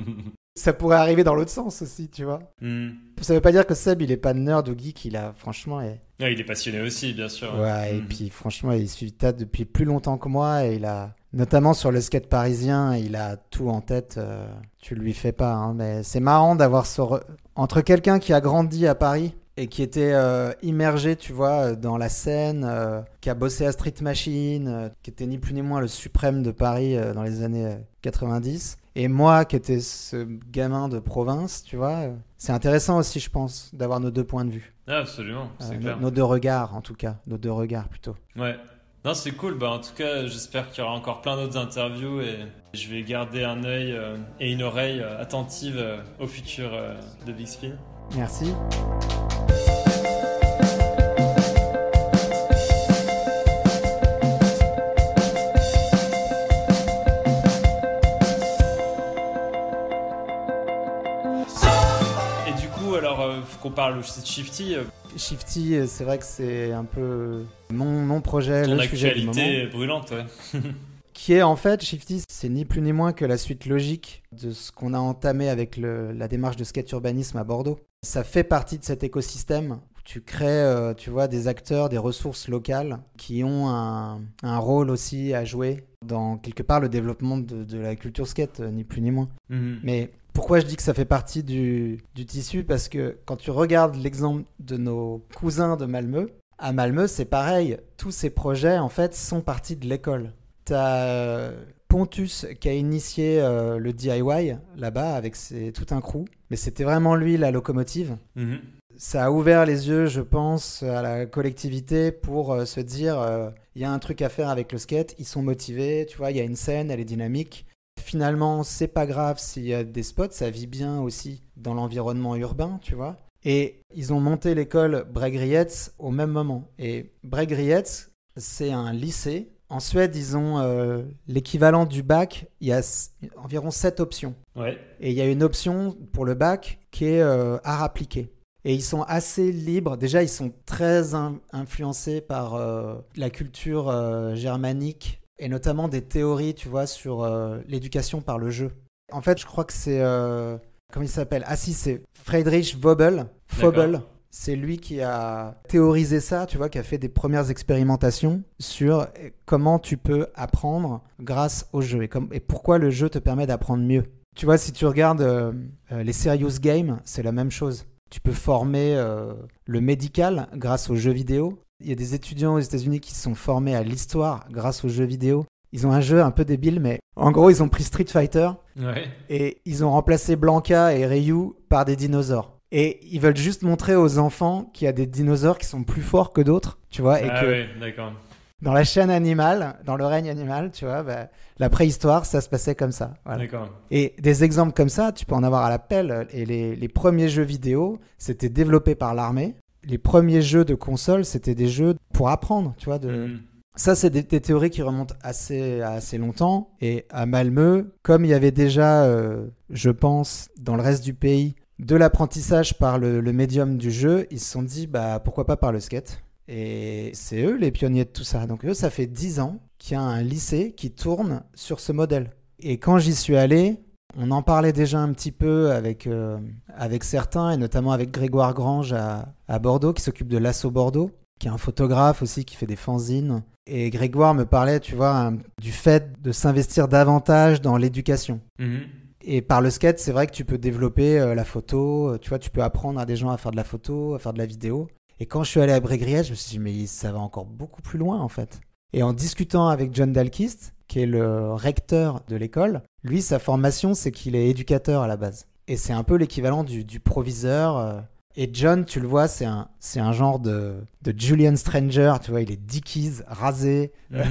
Ça pourrait arriver dans l'autre sens aussi, tu vois. Mhm. Ça veut pas dire que Seb, il est pas nerd ou geek, il a franchement. est- Ouais, il est passionné aussi, bien sûr. Ouais, et Mhm. puis franchement, il suit TAD depuis plus longtemps que moi et il a, notamment sur le skate parisien, il a tout en tête. euh, tu lui fais pas, hein, mais c'est marrant d'avoir ce. re- Entre quelqu'un qui a grandi à Paris et qui était euh, immergé, tu vois, dans la scène, euh, qui a bossé à Street Machine, euh, qui était ni plus ni moins le suprême de Paris euh, dans les années euh, 90. Et moi, qui étais ce gamin de province, tu vois, euh, c'est intéressant aussi, je pense, d'avoir nos deux points de vue. Ah, absolument, c'est Euh, clair. nos, nos deux regards, en tout cas. Nos deux regards, plutôt. Ouais. Non, c'est cool. Bah, en tout cas, j'espère qu'il y aura encore plein d'autres interviews et je vais garder un œil euh, et une oreille euh, attentive euh, au futur euh, de Big Spin. Merci. Et du coup, alors, euh, faut qu'on parle aussi de Shifty, euh, Shifty, euh, c'est vrai que c'est un peu mon, mon projet, ton le sujet du moment. actualité brûlante, ouais. Qui est en fait, Shifty, c'est ni plus ni moins que la suite logique de ce qu'on a entamé avec le- la démarche de skate urbanisme à Bordeaux. Ça fait partie de cet écosystème où tu crées, euh, tu vois, des acteurs, des ressources locales qui ont un, un rôle aussi à jouer dans quelque part le développement de, de la culture skate, euh, ni plus ni moins. Mhm. Mais pourquoi je dis que ça fait partie du, du tissu? Parce que quand tu regardes l'exemple de nos cousins de Malmö, à Malmö, c'est pareil. Tous ces projets, en fait, sont partis de l'école. T'as euh, Pontus qui a initié euh, le DIY là-bas avec ses- tout un crew. Mais c'était vraiment lui la locomotive. Mhm. Ça a ouvert les yeux, je pense, à la collectivité pour euh, se dire euh, il y a un truc à faire avec le skate, ils sont motivés, tu vois, il y a une scène, elle est dynamique. Finalement, c'est pas grave s'il y a des spots, ça vit bien aussi dans l'environnement urbain, tu vois. Et ils ont monté l'école Bregrietz au même moment. Et Bregrietz, c'est un lycée. En Suède, ils ont euh, l'équivalent du bac. Il y a environ 7 options. Ouais. Et il y a une option pour le bac qui est euh, art appliqué. Et ils sont assez libres. Déjà, ils sont très in- influencés par euh, la culture euh, germanique et notamment des théories, tu vois, sur l'éducation par le jeu. En fait, je crois que c'est. comment il s'appelle? Ah, si, c'est Friedrich Wobel. Fobel. C'est lui qui a théorisé ça, tu vois, qui a fait des premières expérimentations sur euh, comment tu peux apprendre grâce au jeu et, comme- et pourquoi le jeu te permet d'apprendre mieux. Tu vois, si tu regardes euh, euh, les serious games, c'est la même chose. Tu peux former euh, le médical grâce aux jeux vidéo. Il y a des étudiants aux États-Unis qui se sont formés à l'histoire grâce aux jeux vidéo. Ils ont un jeu un peu débile, mais en gros, ils ont pris Street Fighter Ouais. et ils ont remplacé Blanca et Ryu par des dinosaures. Et ils veulent juste montrer aux enfants qu'il y a des dinosaures qui sont plus forts que d'autres, tu vois, et ah que ouais, d'accord. dans la chaîne animale, dans le règne animal, tu vois, bah, la préhistoire, ça se passait comme ça. Voilà. D'accord. Et des exemples comme ça, tu peux en avoir à l'appel. Et les, les premiers jeux vidéo, c'était développé par l'armée. Les premiers jeux de console, c'était des jeux pour apprendre, tu vois. De... Mhm. Ça, c'est des, des théories qui remontent assez, à assez longtemps. Et à Malmö, comme il y avait déjà, euh, je pense, dans le reste du pays, de l'apprentissage par le, médium du jeu, ils se sont dit, bah, pourquoi pas par le skate Et c'est eux les pionniers de tout ça. Donc eux, ça fait 10 ans qu'il y a un lycée qui tourne sur ce modèle. Et quand j'y suis allé, on en parlait déjà un petit peu avec, euh, avec certains, et notamment avec Grégoire Grange à, Bordeaux, qui s'occupe de l'Asso Bordeaux, qui est un photographe aussi, qui fait des fanzines. Et Grégoire me parlait, tu vois, du fait de s'investir davantage dans l'éducation. Mhm. Et par le skate, c'est vrai que tu peux développer euh, la photo, euh, tu vois, tu peux apprendre à des gens à faire de la photo, à faire de la vidéo. Et quand je suis allé à Brégriette, je me suis dit, mais ça va encore beaucoup plus loin, en fait. Et en discutant avec John Dalkist, qui est le recteur de l'école, lui, sa formation, c'est qu'il est éducateur à la base. Et c'est un peu l'équivalent du, du proviseur. euh. Et John, tu le vois, c'est un, c'est un genre de, de Julian Stranger, tu vois, il est dickies, rasé, Mhm.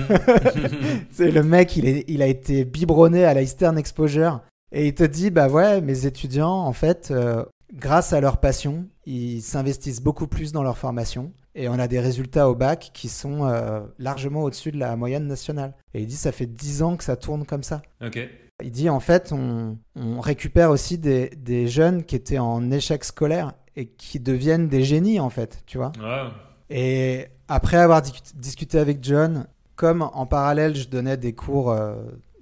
c'est le mec, il, est, il a été biberonné à la Eastern Exposure. Et il te dit, bah ouais, mes étudiants, en fait, euh, grâce à leur passion, ils s'investissent beaucoup plus dans leur formation. Et on a des résultats au bac qui sont euh, largement au-dessus de la moyenne nationale. Et il dit, ça fait 10 ans que ça tourne comme ça. ok. Il dit, en fait, on, on récupère aussi des, des jeunes qui étaient en échec scolaire et qui deviennent des génies, en fait, tu vois. Ouais. Et après avoir dis- discuté avec John, comme en parallèle je donnais des cours euh,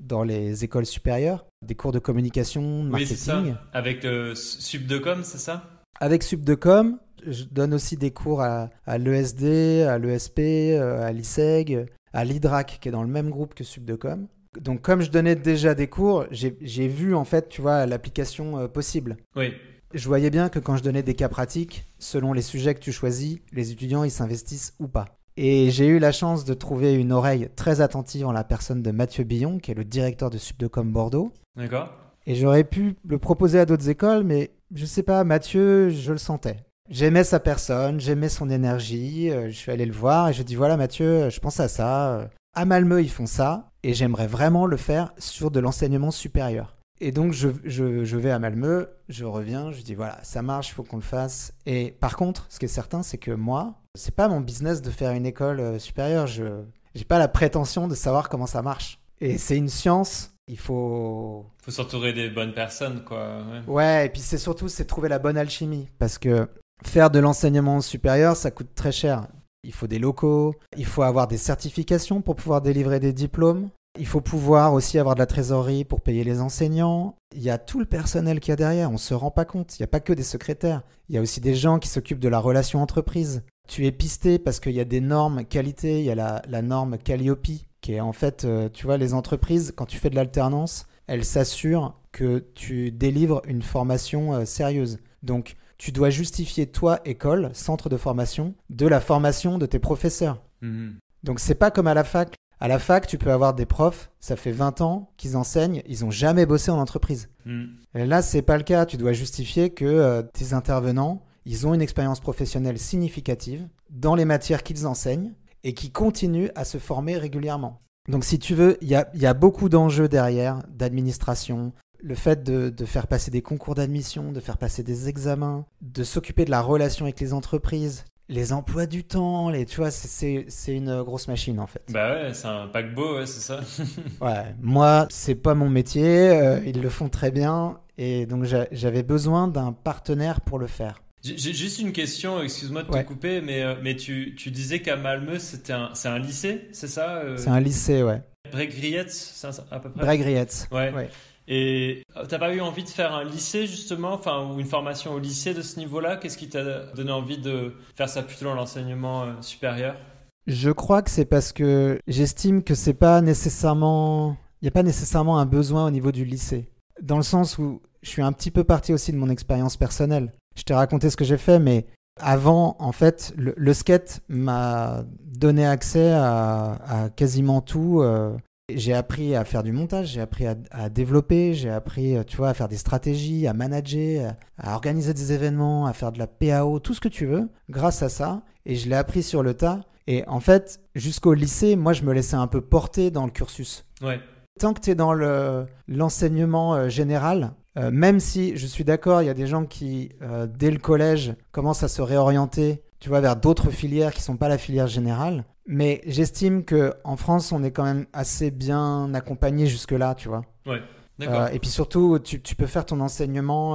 dans les écoles supérieures, des cours de communication, de Oui, c'est ça. marketing, Avec le Subdecom, c'est ça? Avec Subdecom, je donne aussi des cours à, à l'ESD, à l'ESP, euh, à l'ISEG, à l'IDRAC qui est dans le même groupe que Subdecom. Donc comme je donnais déjà des cours, j'ai j'ai vu en fait, tu vois, l'application euh, possible. Oui. Je voyais bien que quand je donnais des cas pratiques, selon les sujets que tu choisis, les étudiants ils s'investissent ou pas. Et j'ai eu la chance de trouver une oreille très attentive en la personne de Mathieu Billon, qui est le directeur de Subdecom Bordeaux. D'accord. Et j'aurais pu le proposer à d'autres écoles, mais je sais pas, Mathieu, je le sentais. J'aimais sa personne, j'aimais son énergie, euh, je suis allé le voir et je dis voilà Mathieu, je pense à ça. À Malmö, ils font ça, et j'aimerais vraiment le faire sur de l'enseignement supérieur. Et donc je, je- je vais à Malmö, je reviens, je dis voilà, ça marche, il faut qu'on le fasse. Et par contre, ce qui est certain, c'est que moi, c'est pas mon business de faire une école euh, supérieure, je j'ai pas la prétention de savoir comment ça marche. Et c'est une science, il faut Faut s'entourer des bonnes personnes, quoi. Ouais. Ouais, et puis c'est surtout c'est trouver la bonne alchimie parce que faire de l'enseignement supérieur, ça coûte très cher. Il faut des locaux, il faut avoir des certifications pour pouvoir délivrer des diplômes. Il faut pouvoir aussi avoir de la trésorerie pour payer les enseignants. Il y a tout le personnel qu'il y a derrière, on se rend pas compte. Il n'y a pas que des secrétaires. Il y a aussi des gens qui s'occupent de la relation entreprise. Tu es pisté parce qu'il y a des normes qualité. Il y a la, la norme Calliope qui est en fait, euh, tu vois, les entreprises, quand tu fais de l'alternance, elles s'assurent que tu délivres une formation euh, sérieuse. Donc, tu dois justifier, toi, école, centre de formation, de la formation de tes professeurs. Mhm. Donc, c'est pas comme à la fac. À la fac, tu peux avoir des profs, ça fait 20 ans qu'ils enseignent, ils ont jamais bossé en entreprise. Mhm. Et là, c'est pas le cas. Tu dois justifier que euh, tes intervenants, ils ont une expérience professionnelle significative dans les matières qu'ils enseignent et qui continuent à se former régulièrement. Donc, si tu veux, il y y a beaucoup d'enjeux derrière, d'administration, le fait de, de faire passer des concours d'admission, de faire passer des examens, de s'occuper de la relation avec les entreprises, les emplois du temps, les, tu vois, c'est- c'est c'est une grosse machine en fait. Bah ouais, c'est un paquebot, ouais, c'est ça. Ouais, moi, c'est pas mon métier, euh, ils le font très bien, et donc j'a- j'avais besoin d'un partenaire pour le faire. J'ai juste une question, excuse-moi de te Ouais. couper, mais, euh, mais tu, tu disais qu'à Malmö, c'était un, c'est un lycée, c'est ça euh, C'est un lycée, ouais. Bregriet, c'est un- à peu près? Bregriette. Ouais. Ouais. Et euh, t'as pas eu envie de faire un lycée justement, enfin ou une formation au lycée de ce niveau-là? Qu'est-ce qui t'a donné envie de faire ça plutôt dans l'enseignement euh, supérieur? Je crois que c'est parce que j'estime que c'est pas nécessairement. Il n'y a pas nécessairement un besoin au niveau du lycée. dans le sens où je suis un petit peu parti aussi de mon expérience personnelle. Je t'ai raconté ce que j'ai fait, mais avant, en fait, le, skate m'a donné accès à, quasiment tout. Euh, j'ai appris à faire du montage, j'ai appris à, développer, j'ai appris, tu vois, à faire des stratégies, à manager, à, organiser des événements, à faire de la PAO, tout ce que tu veux, grâce à ça. Et je l'ai appris sur le tas. Et en fait, jusqu'au lycée, moi, je me laissais un peu porter dans le cursus. Ouais. Tant que tu es dans l'enseignement euh, général, euh, même si je suis d'accord, il y a des gens qui, euh, dès le collège, commencent à se réorienter, tu vois, vers d'autres filières qui ne sont pas la filière générale. Mais j'estime que en France, on est quand même assez bien accompagné jusque-là, tu vois. Ouais. Euh, et puis surtout, tu, peux faire ton enseignement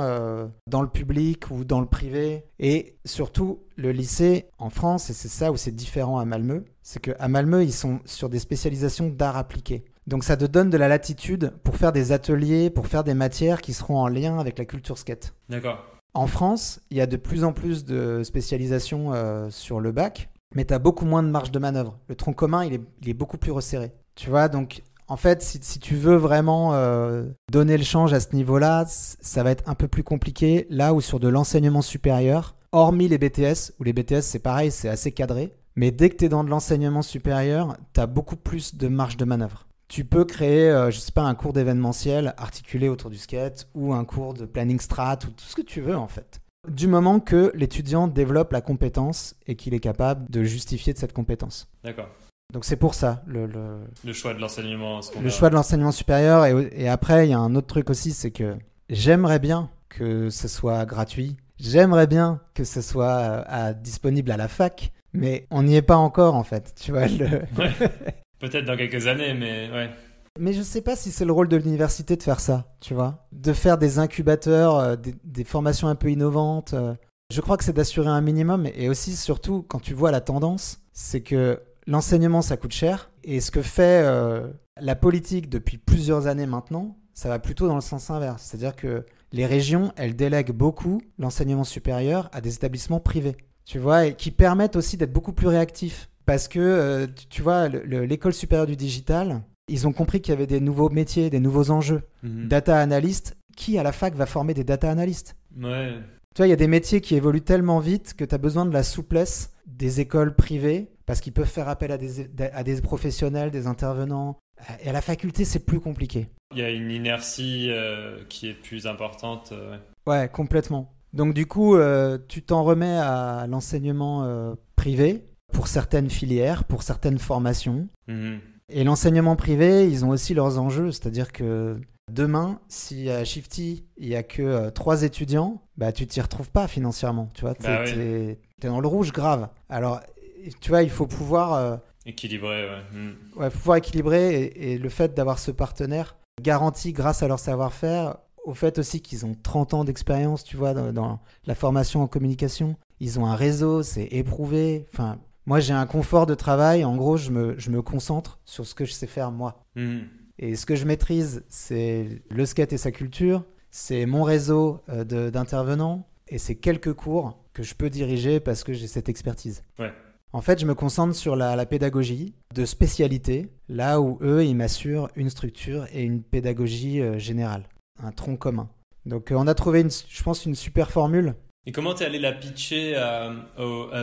dans le public ou dans le privé. Et surtout, le lycée en France, et c'est ça où c'est différent à Malmö, c'est qu'à Malmö, ils sont sur des spécialisations d'art appliqué. Donc ça te donne de la latitude pour faire des ateliers, pour faire des matières qui seront en lien avec la culture skate. D'accord. En France, il y a de plus en plus de spécialisations euh, sur le bac, mais tu as beaucoup moins de marge de manœuvre. Le tronc commun, il est, beaucoup plus resserré. Tu vois, donc en fait, si, tu veux vraiment euh, donner le change à ce niveau-là, ça va être un peu plus compliqué. Là où sur de l'enseignement supérieur, hormis les BTS, où les BTS c'est pareil, c'est assez cadré, mais dès que tu es dans de l'enseignement supérieur, tu as beaucoup plus de marge de manœuvre tu peux créer, euh, je sais pas, un cours d'événementiel articulé autour du skate ou un cours de planning strat ou tout ce que tu veux en fait. Du moment que l'étudiant développe la compétence et qu'il est capable de justifier de cette compétence. D'accord. Donc c'est pour ça le, le... choix de l'enseignement Le choix de l'enseignement supérieur. Et, et après, il y a un autre truc aussi, c'est que j'aimerais bien que ce soit gratuit. J'aimerais bien que ce soit euh, disponible à la fac, mais on n'y est pas encore en fait. Tu vois, le... Peut-être dans quelques années, mais ouais. Mais je sais pas si c'est le rôle de l'université de faire ça, tu vois. De faire des incubateurs, euh, des, formations un peu innovantes. Euh. Je crois que c'est d'assurer un minimum. Et aussi, surtout, quand tu vois la tendance, c'est que l'enseignement, ça coûte cher. Et ce que fait euh, la politique depuis plusieurs années maintenant, ça va plutôt dans le sens inverse. C'est-à-dire que les régions, elles délèguent beaucoup l'enseignement supérieur à des établissements privés. Tu vois, et qui permettent aussi d'être beaucoup plus réactifs. Parce que, euh, tu vois, l'école supérieure du digital, ils ont compris qu'il y avait des nouveaux métiers, des nouveaux enjeux. Mhm. Data analyst, qui à la fac va former des data analystes Ouais. Tu vois, il y a des métiers qui évoluent tellement vite que tu as besoin de la souplesse des écoles privées parce qu'ils peuvent faire appel à des, à des professionnels, des intervenants. Et à la faculté, c'est plus compliqué. Il y a une inertie euh, qui est plus importante. Euh, ouais. complètement. Donc du coup, tu t'en remets à l'enseignement privé pour certaines filières, pour certaines formations. Mhm. Et l'enseignement privé, ils ont aussi leurs enjeux, c'est-à-dire que demain, si à Shifty, il n'y a que euh, trois étudiants, bah, tu t'y retrouves pas financièrement. Tu vois, bah es, dans le rouge grave. Alors, tu vois, il faut pouvoir... Euh, équilibrer, ouais. Ouais. pouvoir équilibrer et, le fait d'avoir ce partenaire garantit grâce à leur savoir-faire, au fait aussi qu'ils ont 30 ans d'expérience, tu vois, dans, dans, la formation en communication. Ils ont un réseau, c'est éprouvé. Enfin, moi, j'ai un confort de travail. En gros, je me, je me concentre sur ce que je sais faire moi. Hmm. Et ce que je maîtrise, c'est le skate et sa culture, c'est mon réseau euh, d'intervenants et c'est quelques cours que je peux diriger parce que j'ai cette expertise. Ouais. En fait, je me concentre sur la, la, pédagogie de spécialité, là où eux, ils m'assurent une structure et une pédagogie euh, générale, un tronc commun. Donc, euh, on a trouvé, une, je pense, une super formule et comment t'es allé la pitcher à,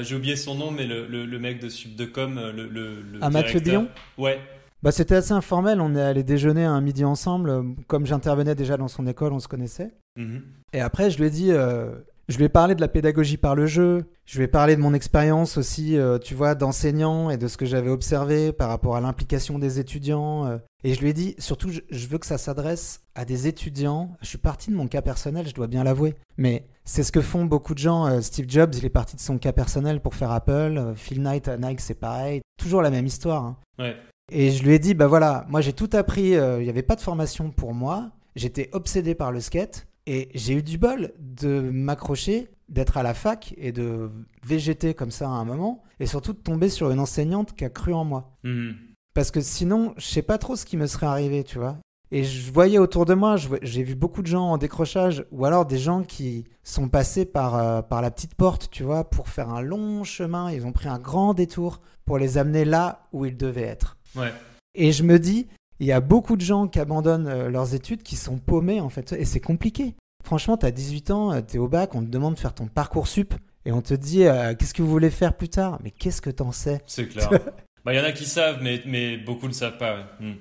j'ai oublié son nom, mais le, le, mec de Subdecom, le, le, le À Mathieu Dion Ouais. Bah, c'était assez informel, on est allé déjeuner un midi ensemble. Comme j'intervenais déjà dans son école, on se connaissait. Mhm. Et après, je lui ai dit, euh, je lui ai parlé de la pédagogie par le jeu, je lui ai parlé de mon expérience aussi, euh, tu vois, d'enseignant et de ce que j'avais observé par rapport à l'implication des étudiants. Euh. et je lui ai dit, surtout, je veux que ça s'adresse à des étudiants. Je suis parti de mon cas personnel, je dois bien l'avouer. Mais c'est ce que font beaucoup de gens. Euh, Steve Jobs, il est parti de son cas personnel pour faire Apple. Euh, Phil Knight à Nike, c'est pareil. Toujours la même histoire. Hein. Ouais. Et je lui ai dit, bah voilà, moi j'ai tout appris. Euh, il n'y avait pas de formation pour moi. J'étais obsédé par le skate. Et j'ai eu du bol de m'accrocher, d'être à la fac et de végéter comme ça à un moment. Et surtout de tomber sur une enseignante qui a cru en moi. Mhm. Parce que sinon, je sais pas trop ce qui me serait arrivé, tu vois. Et je voyais autour de moi, j'ai vu beaucoup de gens en décrochage, ou alors des gens qui sont passés par, euh, par la petite porte, tu vois, pour faire un long chemin. Ils ont pris un grand détour pour les amener là où ils devaient être. Ouais. Et je me dis, Il y a beaucoup de gens qui abandonnent euh, leurs études, qui sont paumés en fait, et c'est compliqué. Franchement, tu as 18 ans, euh, tu es au bac, on te demande de faire ton parcours sup, et on te dit euh, qu'est-ce que vous voulez faire plus tard? Mais qu'est-ce que t'en sais? C'est clair. Bah, il y en a qui savent, mais, mais beaucoup ne savent pas. ouais. Hmm.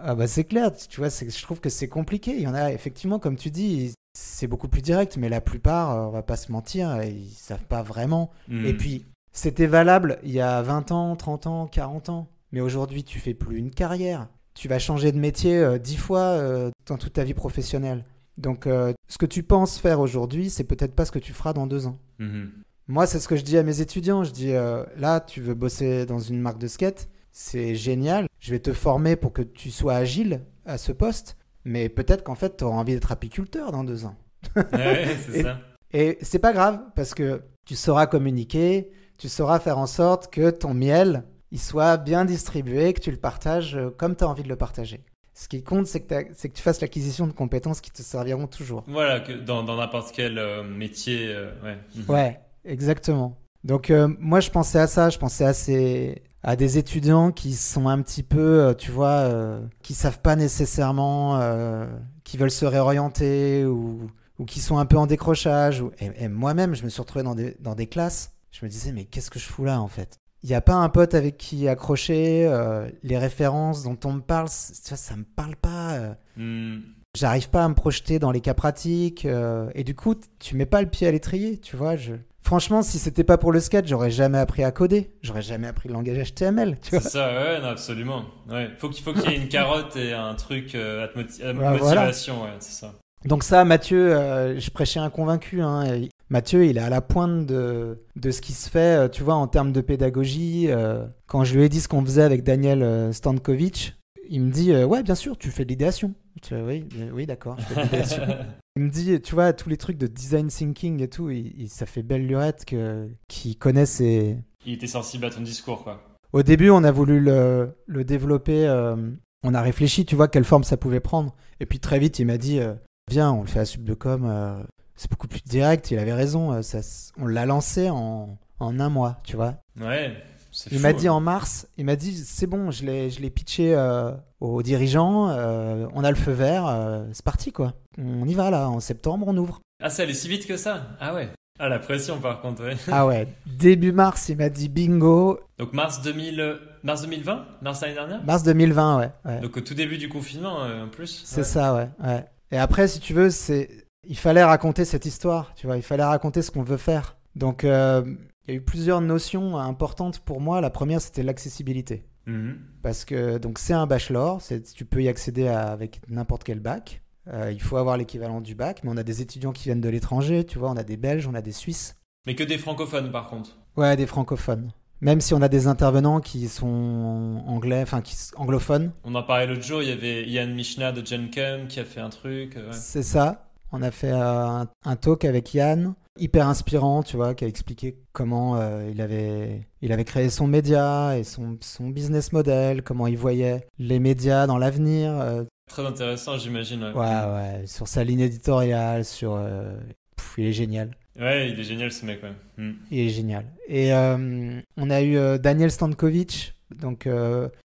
Ah bah c'est clair, tu vois, je trouve que c'est compliqué. Il y en a effectivement, comme tu dis, c'est beaucoup plus direct, mais la plupart, euh, on va pas se mentir, ils savent pas vraiment. Hmm. Et puis, c'était valable il y a 20 ans, 30 ans, 40 ans. Mais aujourd'hui, tu fais plus une carrière. Tu vas changer de métier euh, 10 fois euh, dans toute ta vie professionnelle. Donc, euh, ce que tu penses faire aujourd'hui, c'est peut-être pas ce que tu feras dans deux ans. Mhm. Moi, c'est ce que je dis à mes étudiants. Je dis, euh, là, tu veux bosser dans une marque de skate, c'est génial. Je vais te former pour que tu sois agile à ce poste. Mais peut-être qu'en fait, tu auras envie d'être apiculteur dans deux ans. Ouais, c'est Et- ça. Et c'est pas grave, parce que tu sauras communiquer, tu sauras faire en sorte que ton miel, il soit bien distribué, que tu le partages euh, comme tu as envie de le partager. Ce qui compte, c'est que, que tu fasses l'acquisition de compétences qui te serviront toujours. Voilà, que dans n'importe quel euh, métier. euh, ouais. Ouais, exactement. Donc euh, moi je pensais à ça, je pensais à ces à des étudiants qui sont un petit peu, euh, tu vois, euh, qui savent pas nécessairement, euh, qui veulent se réorienter ou, ou qui sont un peu en décrochage. Ou... Et, et moi-même, je me suis retrouvé dans des, dans des classes, je me disais, mais qu'est-ce que je fous là en fait? Il n'y a pas un pote avec qui accrocher, euh, les références dont on me parle, vois, ça me parle pas. Hmm. J'arrive pas à me projeter dans les cas pratiques. et du coup, tu mets pas le pied à l'étrier, tu vois. Je... Franchement, si c'était pas pour le skate, j'aurais jamais appris à coder. J'aurais jamais appris le langage HTML, C'est ça, ouais, non, absolument. Ouais. Faut qu'il faut qu'il y ait une carotte et un truc euh, à te moti- à Ouais, voilà. motivation, ouais, c'est ça. Donc ça, Mathieu, euh, je prêchais un convaincu. Hein. Mathieu, il est à la pointe de, de ce qui se fait, euh, tu vois, en termes de pédagogie. euh, quand je lui ai dit ce qu'on faisait avec Daniel euh, Stankovic, il me dit, euh, ouais, bien sûr, tu fais de l'idéation. Oui, oui, d'accord, je fais de l'idéation. Il me dit, tu vois, tous les trucs de design thinking et tout, il- il- ça fait belle lurette que, qu'il connaît ses... Il était sensible à ton discours, quoi. Au début, on a voulu le, le développer, euh, on a réfléchi, tu vois, quelle forme ça pouvait prendre. Et puis très vite, il m'a dit, euh, viens, on le fait à euh, c'est beaucoup plus direct, il avait raison, ça, on l'a lancé en, en un mois, tu vois. Ouais, Il fou, m'a hein. dit en mars, il m'a dit, c'est bon, je l'ai, je l'ai pitché euh, aux dirigeants, euh, on a le feu vert, euh, c'est parti, quoi. On y va là, en septembre, on ouvre. Ah, ça allait si vite que ça? Ah ouais. Ah, la pression, par contre, ouais. Ah ouais, début mars, il m'a dit bingo. Donc, mars, 2000, euh, mars 2020 Mars l'année dernière? Mars 2020, ouais. ouais. Donc, au tout début du confinement, euh, en plus. C'est Ouais. ça, ouais, ouais. Et après, si tu veux, c'est, il fallait raconter cette histoire, tu vois. Il fallait raconter ce qu'on veut faire. Donc, euh, il y a eu plusieurs notions importantes pour moi. La première, c'était l'accessibilité. Mhm. Parce que donc c'est un bachelor, tu peux y accéder à- avec n'importe quel bac. Euh, il faut avoir l'équivalent du bac, mais on a des étudiants qui viennent de l'étranger, tu vois, on a des Belges, on a des Suisses. Mais que des francophones, par contre. Ouais, des francophones. Même si on a des intervenants qui sont anglais, enfin qui anglophones, On en parlait l'autre jour, il y avait Ian Mishna de Gencam qui a fait un truc. euh, ouais. c'est ça. On a fait euh, un, un talk avec Yann, hyper inspirant, tu vois, qui a expliqué comment euh, il, avait, il avait créé son média et son, son business model, comment il voyait les médias dans l'avenir, euh, Très intéressant, j'imagine. Ouais. Ouais, ouais, sur sa ligne éditoriale, sur. euh, pff, il est génial. Ouais, il est génial ce mec, ouais. Mm. Il est génial. Et on a eu Daniel Stankovic. Donc,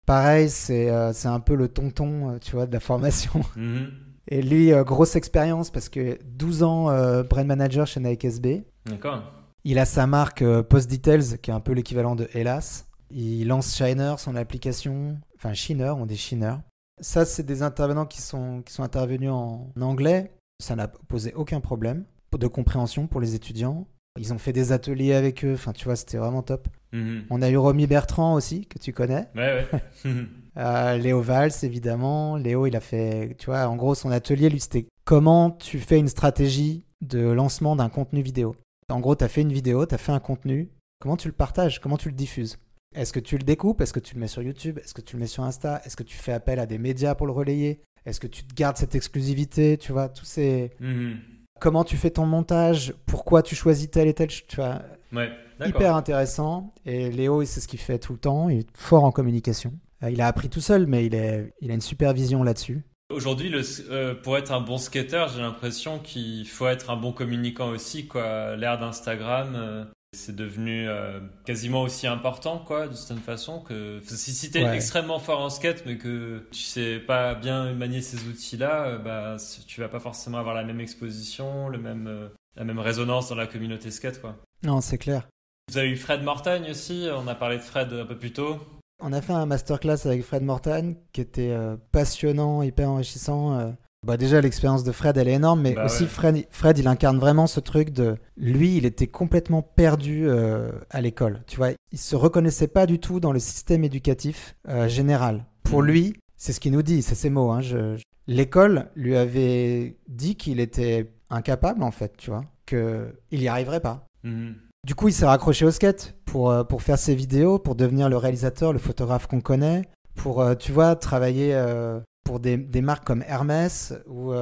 pareil, c'est c'est un peu le tonton, tu vois, de la formation. Mhm. Et lui, euh, grosse expérience parce que 12 ans euh, brand manager chez Nike SB. D'accord. Il a sa marque euh, Post Details, qui est un peu l'équivalent de Hélas. Il lance Shiner, son application. Enfin, Shiner, on dit Shiner. Ça, c'est des intervenants qui sont, qui sont intervenus en anglais. Ça n'a posé aucun problème de compréhension pour les étudiants. Ils ont fait des ateliers avec eux. Enfin, tu vois, c'était vraiment top. Mhm. On a eu Romy Bertrand aussi, que tu connais. Ouais, ouais. Euh, Léo Valls, évidemment. Léo, il a fait, tu vois, en gros, son atelier, lui, c'était comment tu fais une stratégie de lancement d'un contenu vidéo. En gros, tu as fait une vidéo, tu as fait un contenu. Comment tu le partages? Comment tu le diffuses? Est-ce que tu le découpes? Est-ce que tu le mets sur YouTube? Est-ce que tu le mets sur Insta? Est-ce que tu fais appel à des médias pour le relayer? Est-ce que tu te gardes cette exclusivité? Tu vois, tous ces. Mhm. Comment tu fais ton montage? Pourquoi tu choisis tel et tel? Tu vois, Ouais, hyper intéressant. Et Léo, c'est ce qu'il fait tout le temps. Il est fort en communication. Euh, Il a appris tout seul, mais il, est, il a une supervision là-dessus. Aujourd'hui, euh, pour être un bon skater, j'ai l'impression qu'il faut être un bon communicant aussi. L'ère d'Instagram, euh, c'est devenu euh, quasiment aussi important, quoi, d'une certaine façon. Que si, si t'es Ouais. extrêmement fort en skate, mais que tu sais pas bien manier ces outils-là, bah, tu vas pas forcément avoir la même exposition, le même, la même résonance dans la communauté skate, quoi. Non, c'est clair. Vous avez eu Fred Mortagne aussi, on a parlé de Fred un peu plus tôt. On a fait un masterclass avec Fred Mortan qui était euh, passionnant, hyper enrichissant. euh. Bah déjà, l'expérience de Fred, elle est énorme, mais Bah aussi ouais. Fred, Fred, il incarne vraiment ce truc de... Lui, il était complètement perdu euh, à l'école. Tu vois, il se reconnaissait pas du tout dans le système éducatif général. Pour Mhm. lui, c'est ce qu'il nous dit, c'est ses mots. hein, je- L'école lui avait dit qu'il était incapable, en fait, tu vois, qu'il n'y arriverait pas. Mhm. Du coup, il s'est raccroché au skate pour, euh, pour faire ses vidéos, pour devenir le réalisateur, le photographe qu'on connaît, pour, euh, tu vois, travailler euh, pour des, des marques comme Hermès ou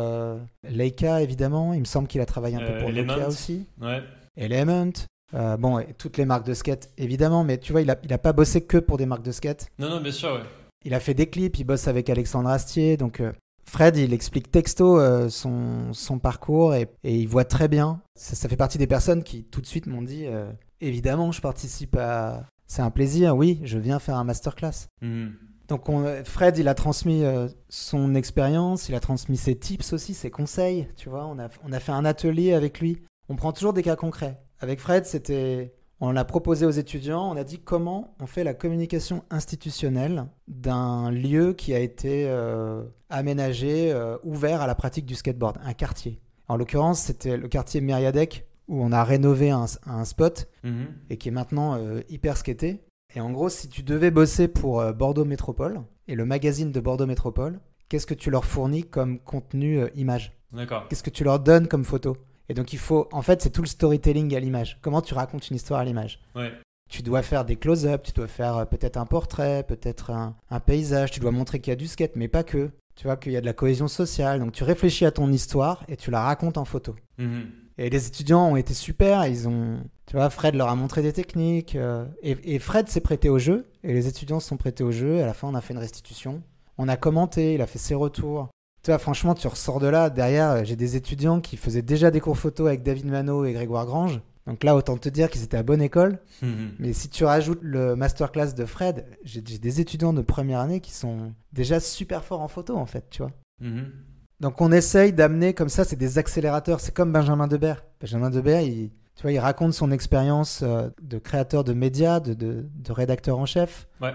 Leica, évidemment. Il me semble qu'il a travaillé un peu pour Element. Nokia aussi. Ouais. Element. Euh, bon, et toutes les marques de skate, évidemment, mais tu vois, il a, il a pas bossé que pour des marques de skate. Non, non, bien sûr, ouais. Il a fait des clips, il bosse avec Alexandre Astier. Donc, euh, Fred, il explique texto euh, son, son parcours et, et il voit très bien. Ça, ça fait partie des personnes qui, tout de suite, m'ont dit euh, évidemment, je participe à. C'est un plaisir, oui, je viens faire un masterclass. Mhm. Donc, on- Fred, il a transmis euh, son expérience, il a transmis ses tips aussi, ses conseils. Tu vois, on a, on a fait un atelier avec lui. On prend toujours des cas concrets. Avec Fred, c'était. On l'a proposé aux étudiants, on a dit comment on fait la communication institutionnelle d'un lieu qui a été euh, aménagé, euh, ouvert à la pratique du skateboard, un quartier. En l'occurrence, c'était le quartier Myriadec où on a rénové un, un spot Mhm. et qui est maintenant euh, hyper skaté. Et en gros, si tu devais bosser pour Bordeaux Métropole et le magazine de Bordeaux Métropole, qu'est-ce que tu leur fournis comme contenu image? D'accord. Qu'est-ce que tu leur donnes comme photo? Et donc il faut, en fait, c'est tout le storytelling à l'image. Comment tu racontes une histoire à l'image Ouais. tu dois faire des close-up, tu dois faire euh, peut-être un portrait, peut-être un, un paysage, tu dois montrer qu'il y a du skate, mais pas que. Tu vois qu'il y a de la cohésion sociale, donc tu réfléchis à ton histoire et tu la racontes en photo. Mhm. Et les étudiants ont été super, ils ont, tu vois, Fred leur a montré des techniques, euh, et, et Fred s'est prêté au jeu, et les étudiants se sont prêtés au jeu, et à la fin on a fait une restitution. On a commenté, il a fait ses retours. Tu vois, franchement, tu ressors de là, derrière, euh, j'ai des étudiants qui faisaient déjà des cours photo avec David Mano et Grégoire Grange. Donc là, autant te dire qu'ils étaient à bonne école. Mhm. Mais si tu rajoutes le masterclass de Fred, j'ai des étudiants de première année qui sont déjà super forts en photo, en fait, tu vois. Mhm. Donc on essaye d'amener comme ça, c'est des accélérateurs. C'est comme Benjamin Debert. Benjamin Debert, il, tu vois, il raconte son expérience euh, de créateur de médias, de, de- de rédacteur en chef. Ouais.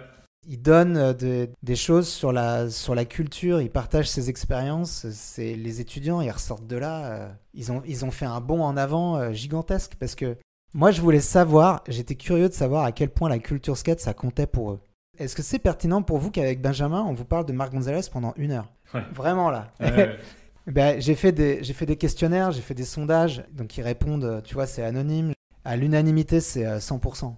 Il donne euh, des- choses sur la, sur la culture, il partage ses expériences. C'est les étudiants, ils ressortent de là. euh, ils, ont, ils ont fait un bond en avant euh, gigantesque parce que moi, je voulais savoir, j'étais curieux de savoir à quel point la culture skate, ça comptait pour eux. Est-ce que c'est pertinent pour vous qu'avec Benjamin, on vous parle de Marc Gonzalez pendant une heure? Ouais. Vraiment là. Ben, j'ai fait des fait des questionnaires, j'ai fait des sondages, donc ils répondent, tu vois, c'est anonyme. À l'unanimité, c'est euh, 100%.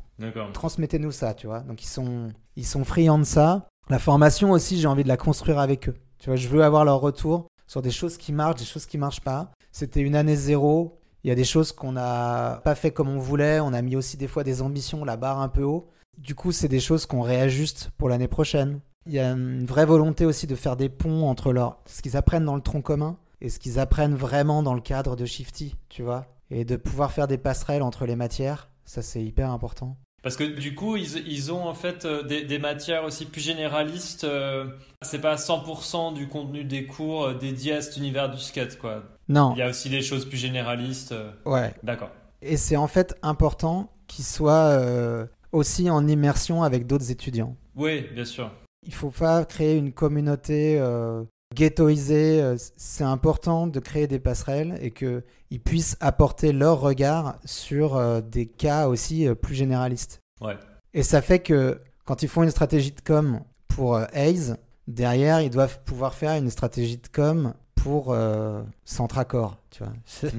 Transmettez-nous ça, tu vois. Donc ils sont ils sont friands de ça. La formation aussi, j'ai envie de la construire avec eux. Tu vois, je veux avoir leur retour sur des choses qui marchent, des choses qui marchent pas. C'était une année zéro. Il y a des choses qu'on n'a pas fait comme on voulait. On a mis aussi des fois des ambitions, la barre un peu haut. Du coup, c'est des choses qu'on réajuste pour l'année prochaine. Il y a une vraie volonté aussi de faire des ponts entre leur, ce qu'ils apprennent dans le tronc commun et ce qu'ils apprennent vraiment dans le cadre de Shifty, tu vois. Et de pouvoir faire des passerelles entre les matières. Ça, c'est hyper important. Parce que du coup, ils, ils ont en fait euh, des, des matières aussi plus généralistes. euh, c'est pas 100% du contenu des cours euh, dédié à cet univers du skate, quoi. Non, Il y a aussi des choses plus généralistes. ouais. D'accord. Et c'est en fait important qu'ils soient euh, aussi en immersion avec d'autres étudiants. Oui, bien sûr. Il faut pas créer une communauté euh, ghettoisée. euh, C'est important de créer des passerelles et qu'ils puissent apporter leur regard sur euh, des cas aussi euh, plus généralistes. Ouais. Et ça fait que quand ils font une stratégie de com pour Hayes, derrière, ils doivent pouvoir faire une stratégie de com pour euh, Centracor, tu vois.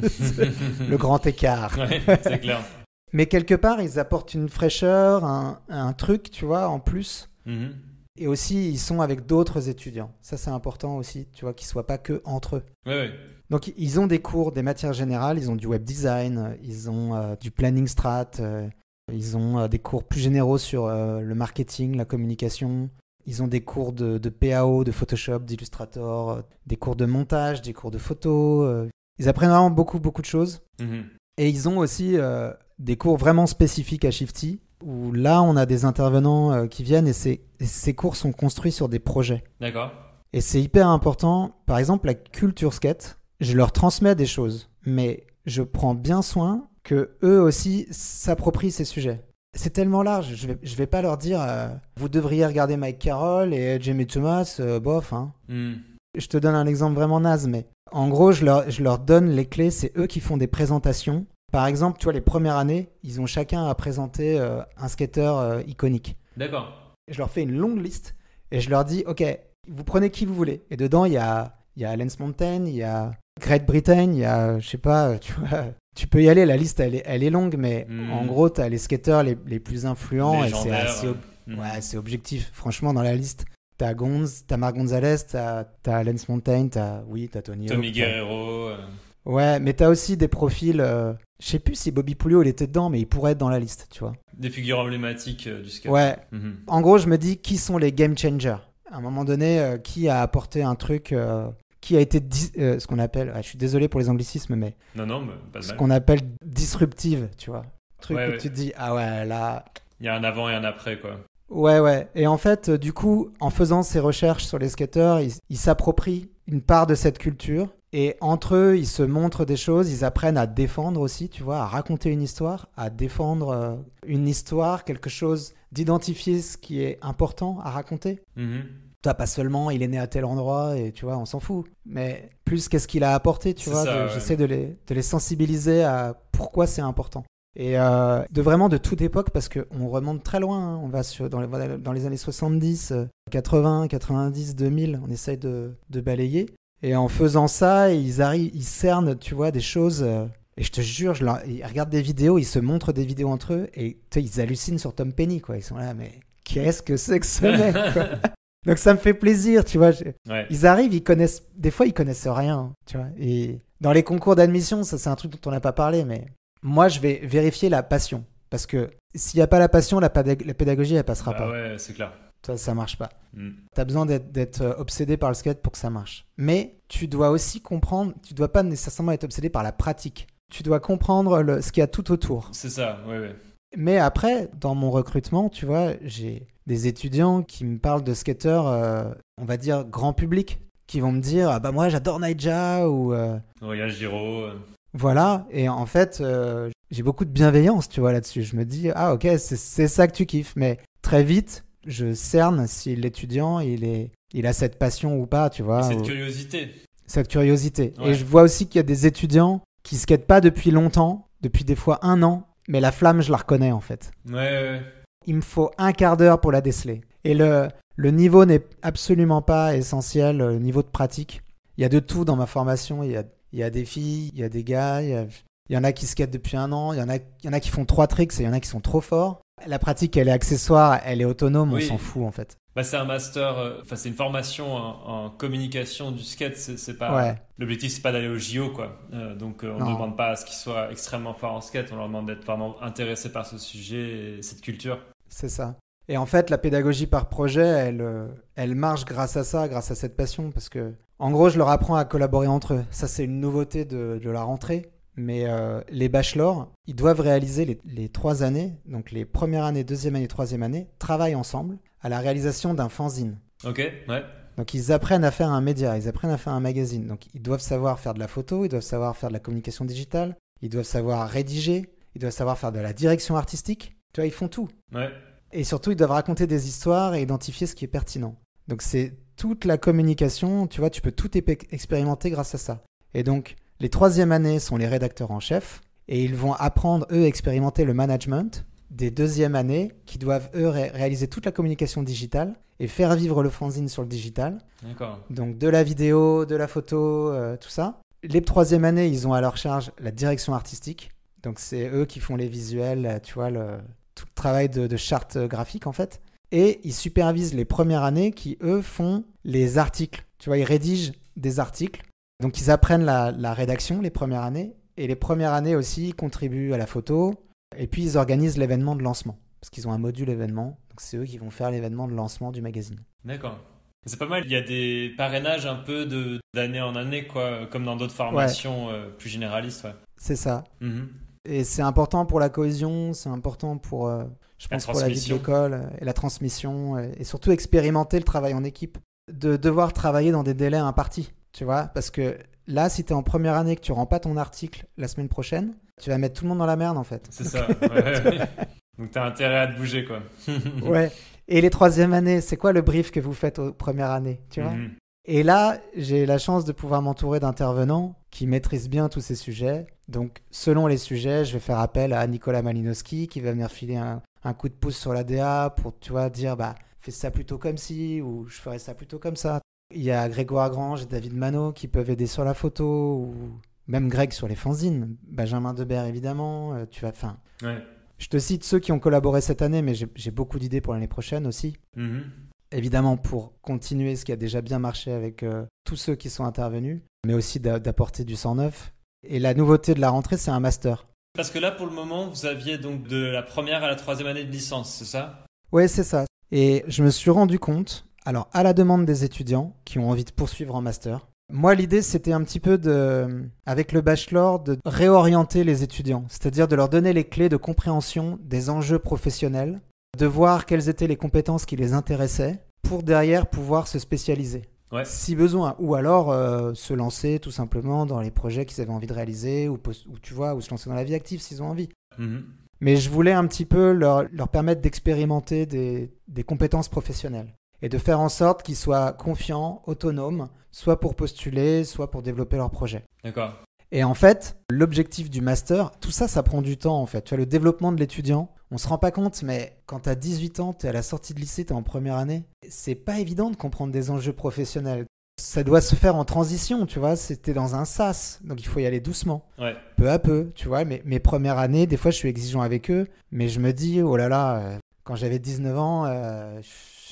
le grand écart. Ouais, c'est clair. Mais quelque part, ils apportent une fraîcheur, un, un truc, tu vois, en plus. Mhm. Et aussi, ils sont avec d'autres étudiants. Ça, c'est important aussi, tu vois, qu'ils soient pas que entre eux. Donc, ils ont des cours, des matières générales, ils ont du web design, ils ont euh, du planning strat, euh, ils ont euh, des cours plus généraux sur le marketing, la communication. Ils ont des cours de, de PAO, de Photoshop, d'Illustrator, des cours de montage, des cours de photo. Ils apprennent vraiment beaucoup, beaucoup de choses. Mhm. Et ils ont aussi des cours vraiment spécifiques à Shifty, où là, on a des intervenants euh, qui viennent et ces, cours sont construits sur des projets. D'accord. Et c'est hyper important. Par exemple, la culture skate, je leur transmets des choses, mais je prends bien soin que eux aussi s'approprient ces sujets. C'est tellement large, je vais, je vais pas leur dire euh, vous devriez regarder Mike Carroll et Jamie Thomas, euh, bof. Hein. Hmm. Je te donne un exemple vraiment naze, mais en gros, je leur, je leur donne les clés, c'est eux qui font des présentations. Par exemple, tu vois, les premières années, ils ont chacun à présenter euh, un skater euh, iconique. D'accord. Je leur fais une longue liste et je leur dis, OK, vous prenez qui vous voulez. Et dedans, il y a, il y a Lance Mountain, il y a Great Britain, il y a, je sais pas, tu vois, tu peux y aller, la liste, elle est, elle est longue, mais Hmm. en gros, tu as les skateurs les, les plus influents et c'est assez, ob- Hmm. ouais, c'est objectif. Franchement, dans la liste, t'as Gonz, t'as Marc Gonzalez, t'as as Lance Mountain, t'as, oui, t'as Tony Tommy Guerrero. euh, Ouais, mais t'as aussi des profils. euh, je sais plus si Bobby Poulio il était dedans, mais il pourrait être dans la liste, tu vois. des figures emblématiques euh, du skate. Ouais. Mhm. En gros, je me dis qui sont les game changers? À un moment donné, euh, qui a apporté un truc, euh, qui a été dis- ce qu'on appelle. ah, je suis désolé pour les anglicismes, mais Non, non, mais pas de ce mal. qu'on appelle disruptive, tu vois. Truc Ouais, où ouais. tu te dis ah ouais là. Il y a un avant et un après, quoi. Ouais, ouais. Et en fait, du coup, en faisant ces recherches sur les skateurs, ils ils s'approprient une part de cette culture. Et entre eux, ils se montrent des choses, ils apprennent à défendre aussi, tu vois, à raconter une histoire, à défendre euh, une histoire, quelque chose, d'identifier ce qui est important à raconter. Mhm. Toi, pas seulement il est né à tel endroit et tu vois, on s'en fout. Mais plus qu'est-ce qu'il a apporté, tu vois. ouais. J'essaie de les, de les sensibiliser à pourquoi c'est important. Et euh, de vraiment de toute époque, parce qu'on remonte très loin. hein. On va sur, dans, les, dans les années 70, euh, 80, 90, 2000. On essaye de, de balayer. Et en faisant ça, ils arrivent, ils cernent, tu vois, des choses. euh, et je te jure, je leur- ils regardent des vidéos, ils se montrent des vidéos entre eux, et tu sais, ils hallucinent sur Tom Penny, quoi. Ils sont là, mais qu'est-ce que c'est que ce mec quoi Donc ça me fait plaisir, tu vois. Ouais. ils arrivent, ils connaissent. Des fois, ils connaissent rien, tu vois. Et dans les concours d'admission, ça, c'est un truc dont on n'a pas parlé, mais moi, je vais vérifier la passion. Parce que s'il n'y a pas la passion, la, pédag- la pédagogie, elle passera Bah pas. ouais, c'est clair. Ça, ça marche pas. Mm. Tu as besoin d'être- euh, obsédé par le skate pour que ça marche. Mais tu dois aussi comprendre, tu dois pas nécessairement être obsédé par la pratique. Tu dois comprendre le- ce qu'il y a tout autour. C'est ça, ouais, ouais. Mais après, dans mon recrutement, tu vois, j'ai des étudiants qui me parlent de skateurs, euh, on va dire grand public, qui vont me dire ah bah moi j'adore Naija ou euh, Regarde Giro. euh, voilà. Et en fait, euh, j'ai beaucoup de bienveillance, tu vois, là-dessus. Je me dis ah ok, c'est ça que tu kiffes. Mais très vite, je cerne si l'étudiant il est il a cette passion ou pas, tu vois, cette ou- curiosité. cette curiosité. Ouais. Et je vois aussi qu'il y a des étudiants qui skatent pas depuis longtemps, depuis des fois un an, mais la flamme, je la reconnais en fait. Ouais, ouais. Il me faut un quart d'heure pour la déceler. Et le, le niveau n'est absolument pas essentiel, le niveau de pratique. Il y a de tout dans ma formation. Il y a, il y a des filles, il y a des gars, il y, a- il y en a qui skatent depuis un an, il y en a, il y en a qui font trois tricks et il y en a qui sont trop forts. La pratique, elle est accessoire, elle est autonome, Oui. on s'en fout en fait. Bah, c'est un master, euh, enfin, c'est une formation en, en communication du skate. C'est pas. Ouais. L'objectif, c'est pas d'aller au JO, quoi. Euh, donc, euh, on ne demande pas à ce qu'ils soient extrêmement forts en skate. On leur demande d'être vraiment intéressés par ce sujet et cette culture. C'est ça. Et en fait, la pédagogie par projet, elle, elle marche grâce à ça, grâce à cette passion, parce que, en gros, je leur apprends à collaborer entre eux. Ça, c'est une nouveauté de, de la rentrée. Mais euh, les bachelors, ils doivent réaliser les, les trois années, donc les premières années, deuxième année, troisième année, travaillent ensemble à la réalisation d'un fanzine. Ok, ouais. Donc ils apprennent à faire un média, ils apprennent à faire un magazine. Donc ils doivent savoir faire de la photo, ils doivent savoir faire de la communication digitale, ils doivent savoir rédiger, ils doivent savoir faire de la direction artistique. Tu vois, ils font tout. Ouais. Et surtout, ils doivent raconter des histoires et identifier ce qui est pertinent. Donc c'est toute la communication, tu vois, tu peux tout expérimenter grâce à ça. Et donc, les troisième années sont les rédacteurs en chef, et ils vont apprendre, eux, à expérimenter le management des deuxième années, qui doivent, eux, ré- réaliser toute la communication digitale et faire vivre le fanzine sur le digital. D'accord. Donc de la vidéo, de la photo, euh, tout ça. Les troisième années, ils ont à leur charge la direction artistique. Donc c'est eux qui font les visuels, euh, tu vois, le, tout le travail de, de charte graphique en fait. Et ils supervisent les premières années qui, eux, font les articles. Tu vois, ils rédigent des articles. Donc ils apprennent la, la rédaction les premières années. Et les premières années aussi, ils contribuent à la photo. Et puis ils organisent l'événement de lancement. Parce qu'ils ont un module événement. Donc c'est eux qui vont faire l'événement de lancement du magazine. D'accord. C'est pas mal. Il y a des parrainages un peu de d'année en année, quoi, comme dans d'autres formations euh, plus généralistes, ouais. C'est ça. Mhm. Et c'est important pour la cohésion, c'est important pour, euh, je La pense, pour la vie de l'école euh, et la transmission, et surtout expérimenter le travail en équipe. De devoir travailler dans des délais impartis, tu vois, parce que là, si tu es en première année et que tu rends pas ton article la semaine prochaine, tu vas mettre tout le monde dans la merde en fait. C'est ça. ouais. Donc t'as intérêt à te bouger, quoi. Ouais. Et les troisième années, c'est quoi le brief que vous faites aux premières années, tu vois Mhm. Et là, j'ai la chance de pouvoir m'entourer d'intervenants qui maîtrisent bien tous ces sujets. Donc, selon les sujets, je vais faire appel à Nicolas Malinowski qui va venir filer un, un coup de pouce sur la DA pour, tu vois, dire, bah, fais ça plutôt comme ci ou je ferais ça plutôt comme ça. Il y a Grégoire Grange et David Mano qui peuvent aider sur la photo ou même Greg sur les fanzines. Benjamin Debert, évidemment. Euh, tu vas, enfin, Ouais. je te cite ceux qui ont collaboré cette année, mais j'ai beaucoup d'idées pour l'année prochaine aussi Mhm. évidemment pour continuer ce qui a déjà bien marché avec euh, tous ceux qui sont intervenus, mais aussi d'a- d'apporter du sang neuf. Et la nouveauté de la rentrée, c'est un master. Parce que là, pour le moment, vous aviez donc de la première à la troisième année de licence, c'est ça? Ouais, c'est ça. Et je me suis rendu compte, alors à la demande des étudiants qui ont envie de poursuivre en master, moi l'idée c'était un petit peu de, avec le bachelor, de réorienter les étudiants, c'est-à-dire de leur donner les clés de compréhension des enjeux professionnels, de voir quelles étaient les compétences qui les intéressaient, pour derrière pouvoir se spécialiser. Ouais. si besoin, ou alors euh, se lancer tout simplement dans les projets qu'ils avaient envie de réaliser, ou, tu vois, ou se lancer dans la vie active s'ils ont envie. Mhm. Mais je voulais un petit peu leur, leur permettre d'expérimenter des, des compétences professionnelles et de faire en sorte qu'ils soient confiants, autonomes, soit pour postuler, soit pour développer leur projet. D'accord. Et en fait, l'objectif du master, tout ça, ça prend du temps en fait. Tu vois, le développement de l'étudiant, on se rend pas compte, mais quand tu as 18 ans, tu es à la sortie de lycée, tu es en première année, c'est pas évident de comprendre des enjeux professionnels. Ça doit se faire en transition, tu vois, c'était dans un sas, donc il faut y aller doucement, Ouais. peu à peu, tu vois. Mais mes premières années, des fois, je suis exigeant avec eux, mais je me dis, oh là là, euh, quand j'avais 19 ans, euh.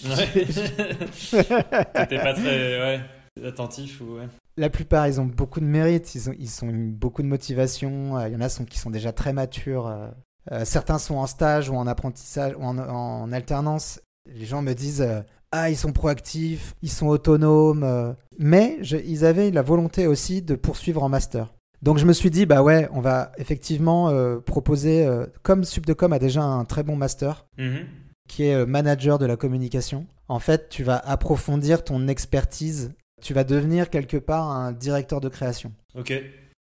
T'étais pas très ouais, attentif ou ouais. La plupart, ils ont beaucoup de mérite, ils ont, ils ont une- beaucoup de motivation. euh, Il y en a sont, qui sont déjà très matures. euh, euh, certains sont en stage ou en apprentissage ou en, en alternance. Les gens me disent euh, Ah, ils sont proactifs, ils sont autonomes. euh. Mais je- ils avaient la volonté aussi de poursuivre en master. Donc je me suis dit Bah ouais, on va effectivement proposer, comme Subdecom a déjà un très bon master, Mhm. Qui est euh, manager de la communication. En fait, tu vas approfondir ton expertise. Tu vas devenir quelque part un directeur de création. Ok.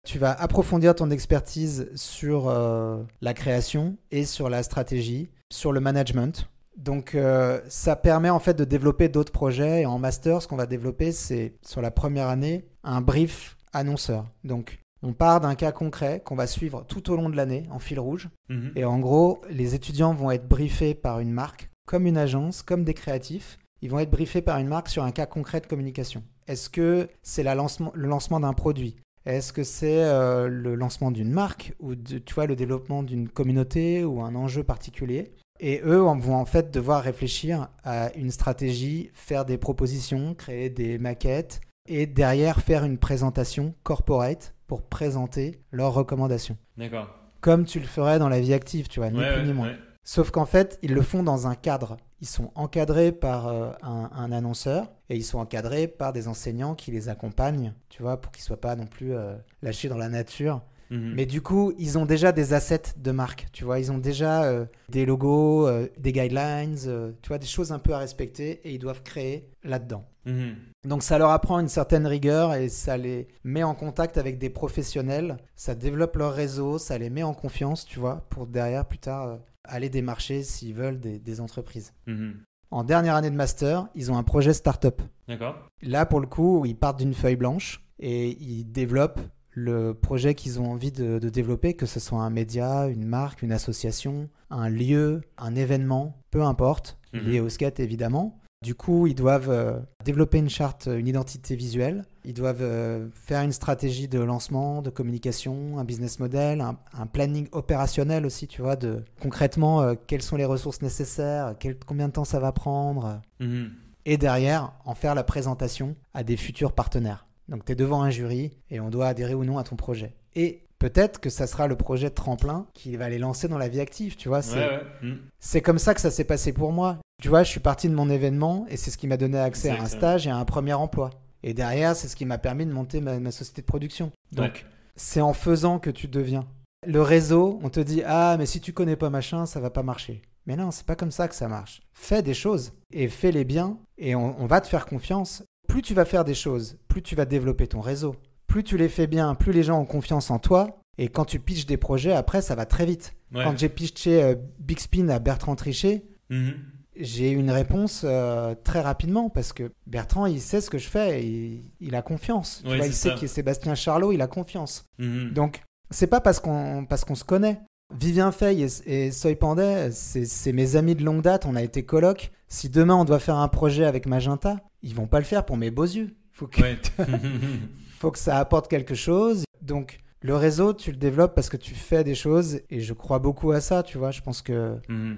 Tu vas approfondir ton expertise sur euh, la création et sur la stratégie, sur le management. Donc euh, ça permet en fait de développer d'autres projets. Et en master, ce qu'on va développer, c'est sur la première année un brief annonceur. Donc on part d'un cas concret qu'on va suivre tout au long de l'année en fil rouge. Mhm. Et en gros, les étudiants vont être briefés par une marque, comme une agence, comme des créatifs. Ils vont être briefés par une marque sur un cas concret de communication. Est-ce que c'est la lancement- le lancement d'un produit? Est-ce que c'est euh, le lancement d'une marque ou de- tu vois, le développement d'une communauté ou un enjeu particulier? Et eux vont en fait devoir réfléchir à une stratégie, faire des propositions, créer des maquettes et derrière faire une présentation corporate pour présenter leurs recommandations D'accord. comme tu le ferais dans la vie active, tu vois, ni Ouais, plus ouais, ni moins. ouais. Sauf qu'en fait, ils le font dans un cadre. Ils sont encadrés par euh, un, un annonceur et ils sont encadrés par des enseignants qui les accompagnent, tu vois, pour qu'ils soient pas non plus euh, lâchés dans la nature. Mhm. Mais du coup, ils ont déjà des assets de marque, tu vois, ils ont déjà euh, des logos, euh, des guidelines, euh, tu vois, des choses un peu à respecter et ils doivent créer là-dedans. Mhm. Donc ça leur apprend une certaine rigueur et ça les met en contact avec des professionnels, ça développe leur réseau, ça les met en confiance, tu vois, pour derrière plus tard euh, aller démarcher s'ils veulent des, des entreprises. Mhm. En dernière année de master, ils ont un projet startup. D'accord. Là, pour le coup, ils partent d'une feuille blanche et ils développent le projet qu'ils ont envie de, de développer, que ce soit un média, une marque, une association, un lieu, un événement, peu importe, Mhm. lié au skate évidemment. Du coup, ils doivent euh, développer une charte, une identité visuelle. Ils doivent euh, faire une stratégie de lancement, de communication, un business model, un, un planning opérationnel aussi, tu vois, de concrètement euh, quelles sont les ressources nécessaires, quel- combien de temps ça va prendre, Mhm. et derrière en faire la présentation à des futurs partenaires. Donc tu es devant un jury et on doit adhérer ou non à ton projet. Et peut-être que ça sera le projet de tremplin qui va les lancer dans la vie active, tu vois. C'est Ouais, ouais. Mhm. c'est comme ça que ça s'est passé pour moi. Tu vois, je suis parti de mon événement et c'est ce qui m'a donné accès à un stage et à un premier emploi. Et derrière, c'est ce qui m'a permis de monter ma, ma société de production. Donc Ouais. c'est en faisant que tu deviens. Le réseau, on te dit ah mais si tu connais pas machin, ça va pas marcher. Mais non, c'est pas comme ça que ça marche. Fais des choses et fais-les bien et on, on va te faire confiance. Plus tu vas faire des choses, plus tu vas développer ton réseau. Plus tu les fais bien, plus les gens ont confiance en toi. Et quand tu pitches des projets, après, ça va très vite. Ouais. Quand j'ai pitché euh, Big Spin à Bertrand Trichet, Mhm. j'ai eu une réponse euh, très rapidement parce que Bertrand, il sait ce que je fais et il, il a confiance. Tu Ouais, vois, il sait ça. qu'il est Sébastien Charlot, il a confiance. Mhm. Donc, c'est pas parce qu'on se connaît. Vivien Fay et, et Soy Panday, c'est c'est mes amis de longue date, on a été coloc. Si demain on doit faire un projet avec Magenta, ils vont pas le faire pour mes beaux yeux. Faut que, Ouais. faut que ça apporte quelque chose. Donc, le réseau, tu le développes parce que tu fais des choses et je crois beaucoup à ça, tu vois. Je pense que Mhm.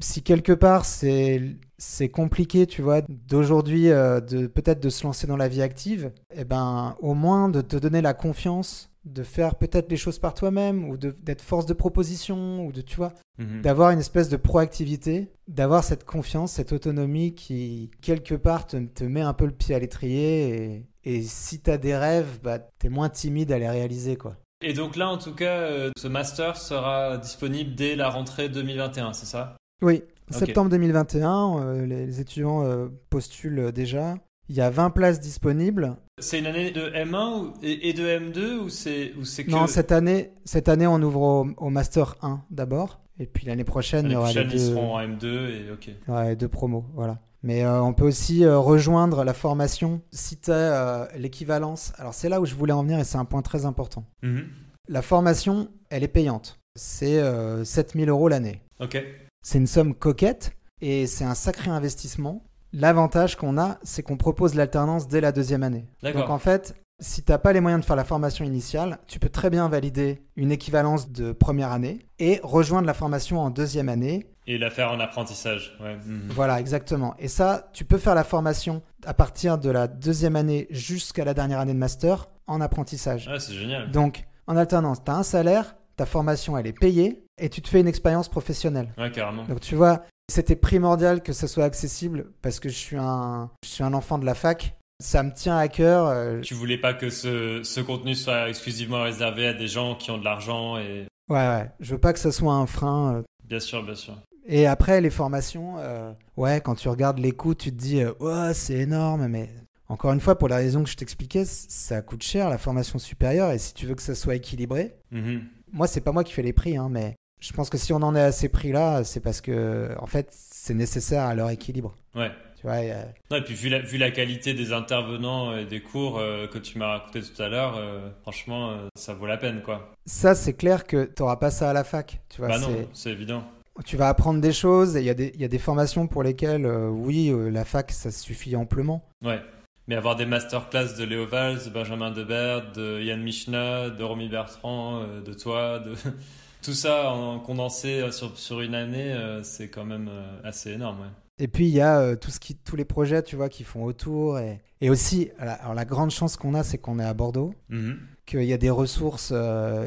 si quelque part c'est c'est compliqué, tu vois, d'aujourd'hui euh, de peut-être de se lancer dans la vie active, eh ben au moins de te donner la confiance de faire peut-être les choses par toi-même ou d'être force de proposition ou de tu vois Mhm. d'avoir une espèce de proactivité, d'avoir cette confiance, cette autonomie qui quelque part te, te met un peu le pied à l'étrier et, et si tu as des rêves, bah t'es moins timide à les réaliser quoi. Et donc là, en tout cas, euh, ce master sera disponible dès la rentrée 2021, c'est ça? Oui, septembre 2021, euh, les, étudiants euh, postulent déjà. Il y a 20 places disponibles. C'est une année de M1 ou- et de M2 ou c'est que Non, cette année, cette année, on ouvre au, au Master 1 d'abord. Et puis l'année prochaine, il y aura les ils deux, seront en M2 et ok. les deux promos. Voilà. Mais euh, on peut aussi euh, rejoindre la formation si tu as l'équivalence. Alors c'est là où je voulais en venir et c'est un point très important. Mhm. La formation, elle est payante. C'est euh, 7000 euros l'année. Ok. C'est une somme coquette et c'est un sacré investissement. L'avantage qu'on a, c'est qu'on propose l'alternance dès la deuxième année. Donc en fait, si tu n'as pas les moyens de faire la formation initiale, tu peux très bien valider une équivalence de première année et rejoindre la formation en deuxième année. Et la faire en apprentissage. Ouais. Mhm. Voilà, exactement. Et ça, tu peux faire la formation à partir de la deuxième année jusqu'à la dernière année de master en apprentissage. Ah, c'est génial. Donc en alternance, tu as un salaire, ta formation, elle est payée et tu te fais une expérience professionnelle. Ouais, carrément. Donc tu vois, c'était primordial que ça soit accessible parce que je suis un, je suis un enfant de la fac. Ça me tient à cœur. euh, Tu voulais pas que ce, ce contenu soit exclusivement réservé à des gens qui ont de l'argent et Ouais, ouais. Je veux pas que ça soit un frein. euh. bien sûr, bien sûr. Et après, les formations, euh, ouais, quand tu regardes les coûts, tu te dis, euh, ouais, c'est énorme, mais encore une fois, pour la raison que je t'expliquais, ça coûte cher la formation supérieure. Et si tu veux que ça soit équilibré, Mhm. moi, c'est pas moi qui fais les prix, hein, mais je pense que si on en est à ces prix-là, c'est parce que, en fait, c'est nécessaire à leur équilibre. Ouais. Tu vois, et, euh, Non, et puis vu la, vu la qualité des intervenants et des cours euh, que tu m'as raconté tout à l'heure, euh, franchement, euh, ça vaut la peine, quoi. ça, c'est clair que tu n'auras pas ça à la fac. Tu vois, bah non, c'est évident. Tu vas apprendre des choses il y, a des- il y a des formations pour lesquelles, euh, oui, euh, la fac, ça suffit amplement. Ouais. Mais avoir des masterclass de Léo Valls, de Benjamin Debert, de Yann Michna, de Romy Bertrand, euh, de toi, de tout ça en condensé sur, sur une année, c'est quand même assez énorme. Ouais. Et puis, il y a tout ce qui, tous les projets, tu vois, qui font autour. Et, et aussi, alors la grande chance qu'on a, c'est qu'on est à Bordeaux, Mhm. qu'il y a des ressources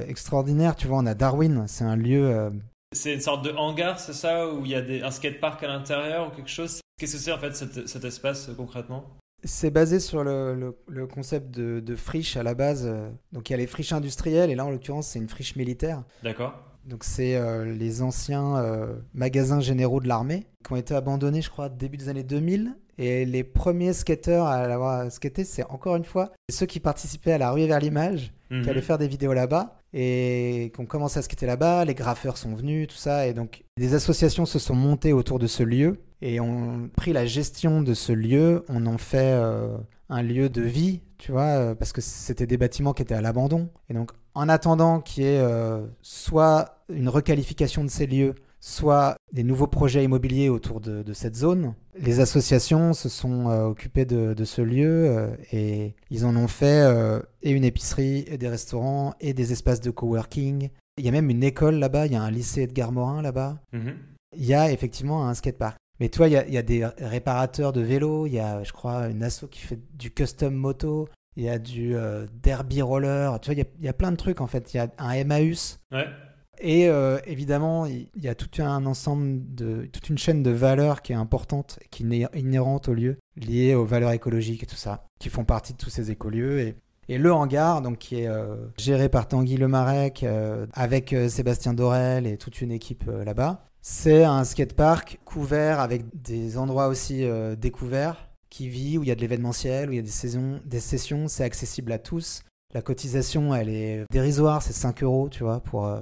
extraordinaires. Tu vois, on a Darwin, c'est un lieu... C'est une sorte de hangar, c'est ça, où il y a des, un skatepark à l'intérieur ou quelque chose? Qu'est-ce que c'est en fait cet, cet espace euh, concrètement? C'est basé sur le, le- le concept de, de friche à la base. euh. Donc il y a les friches industrielles et là en l'occurrence c'est une friche militaire. D'accord Donc c'est euh, les anciens euh, magasins généraux de l'armée qui ont été abandonnés je crois début des années 2000. Et les premiers skateurs à l'avoir skaté c'est encore une fois ceux qui participaient à la ruée vers l'image, qui Mhm. allaient faire des vidéos là-bas et qui ont commencé à skater là-bas. Les graffeurs sont venus, tout ça. Et donc des associations se sont montées autour de ce lieu et ont pris la gestion de ce lieu. On en fait euh, un lieu de vie, tu vois, euh, parce que c'était des bâtiments qui étaient à l'abandon. Et donc en attendant qu'il y ait euh, soit une requalification de ces lieux, soit des nouveaux projets immobiliers autour de, de cette zone. Les associations se sont euh, occupées de, de ce lieu euh, et ils en ont fait euh, et une épicerie, et des restaurants, et des espaces de coworking. Il y a même une école là-bas, il y a un lycée Edgar Morin là-bas. Mhm. Il y a effectivement un skatepark. Mais toi, il y a, il y a des réparateurs de vélos, il y a, je crois, une asso qui fait du custom moto, il y a du derby roller, tu vois, il y, a, il y a plein de trucs en fait. Il y a un Emmaüs, Ouais. Et euh, évidemment, il y a tout un ensemble de toute une chaîne de valeurs qui est importante, qui est inhérente au lieu, liée aux valeurs écologiques et tout ça, qui font partie de tous ces écolieux. Et le hangar, donc qui est euh, géré par Tanguy Lemarec, euh, avec Sébastien Dorel et toute une équipe là-bas, c'est un skatepark couvert avec des endroits aussi découverts, qui vit, où il y a de l'événementiel, où il y a des, sessions, c'est accessible à tous. La cotisation, elle est dérisoire, c'est 5 euros, tu vois, pour... Ah.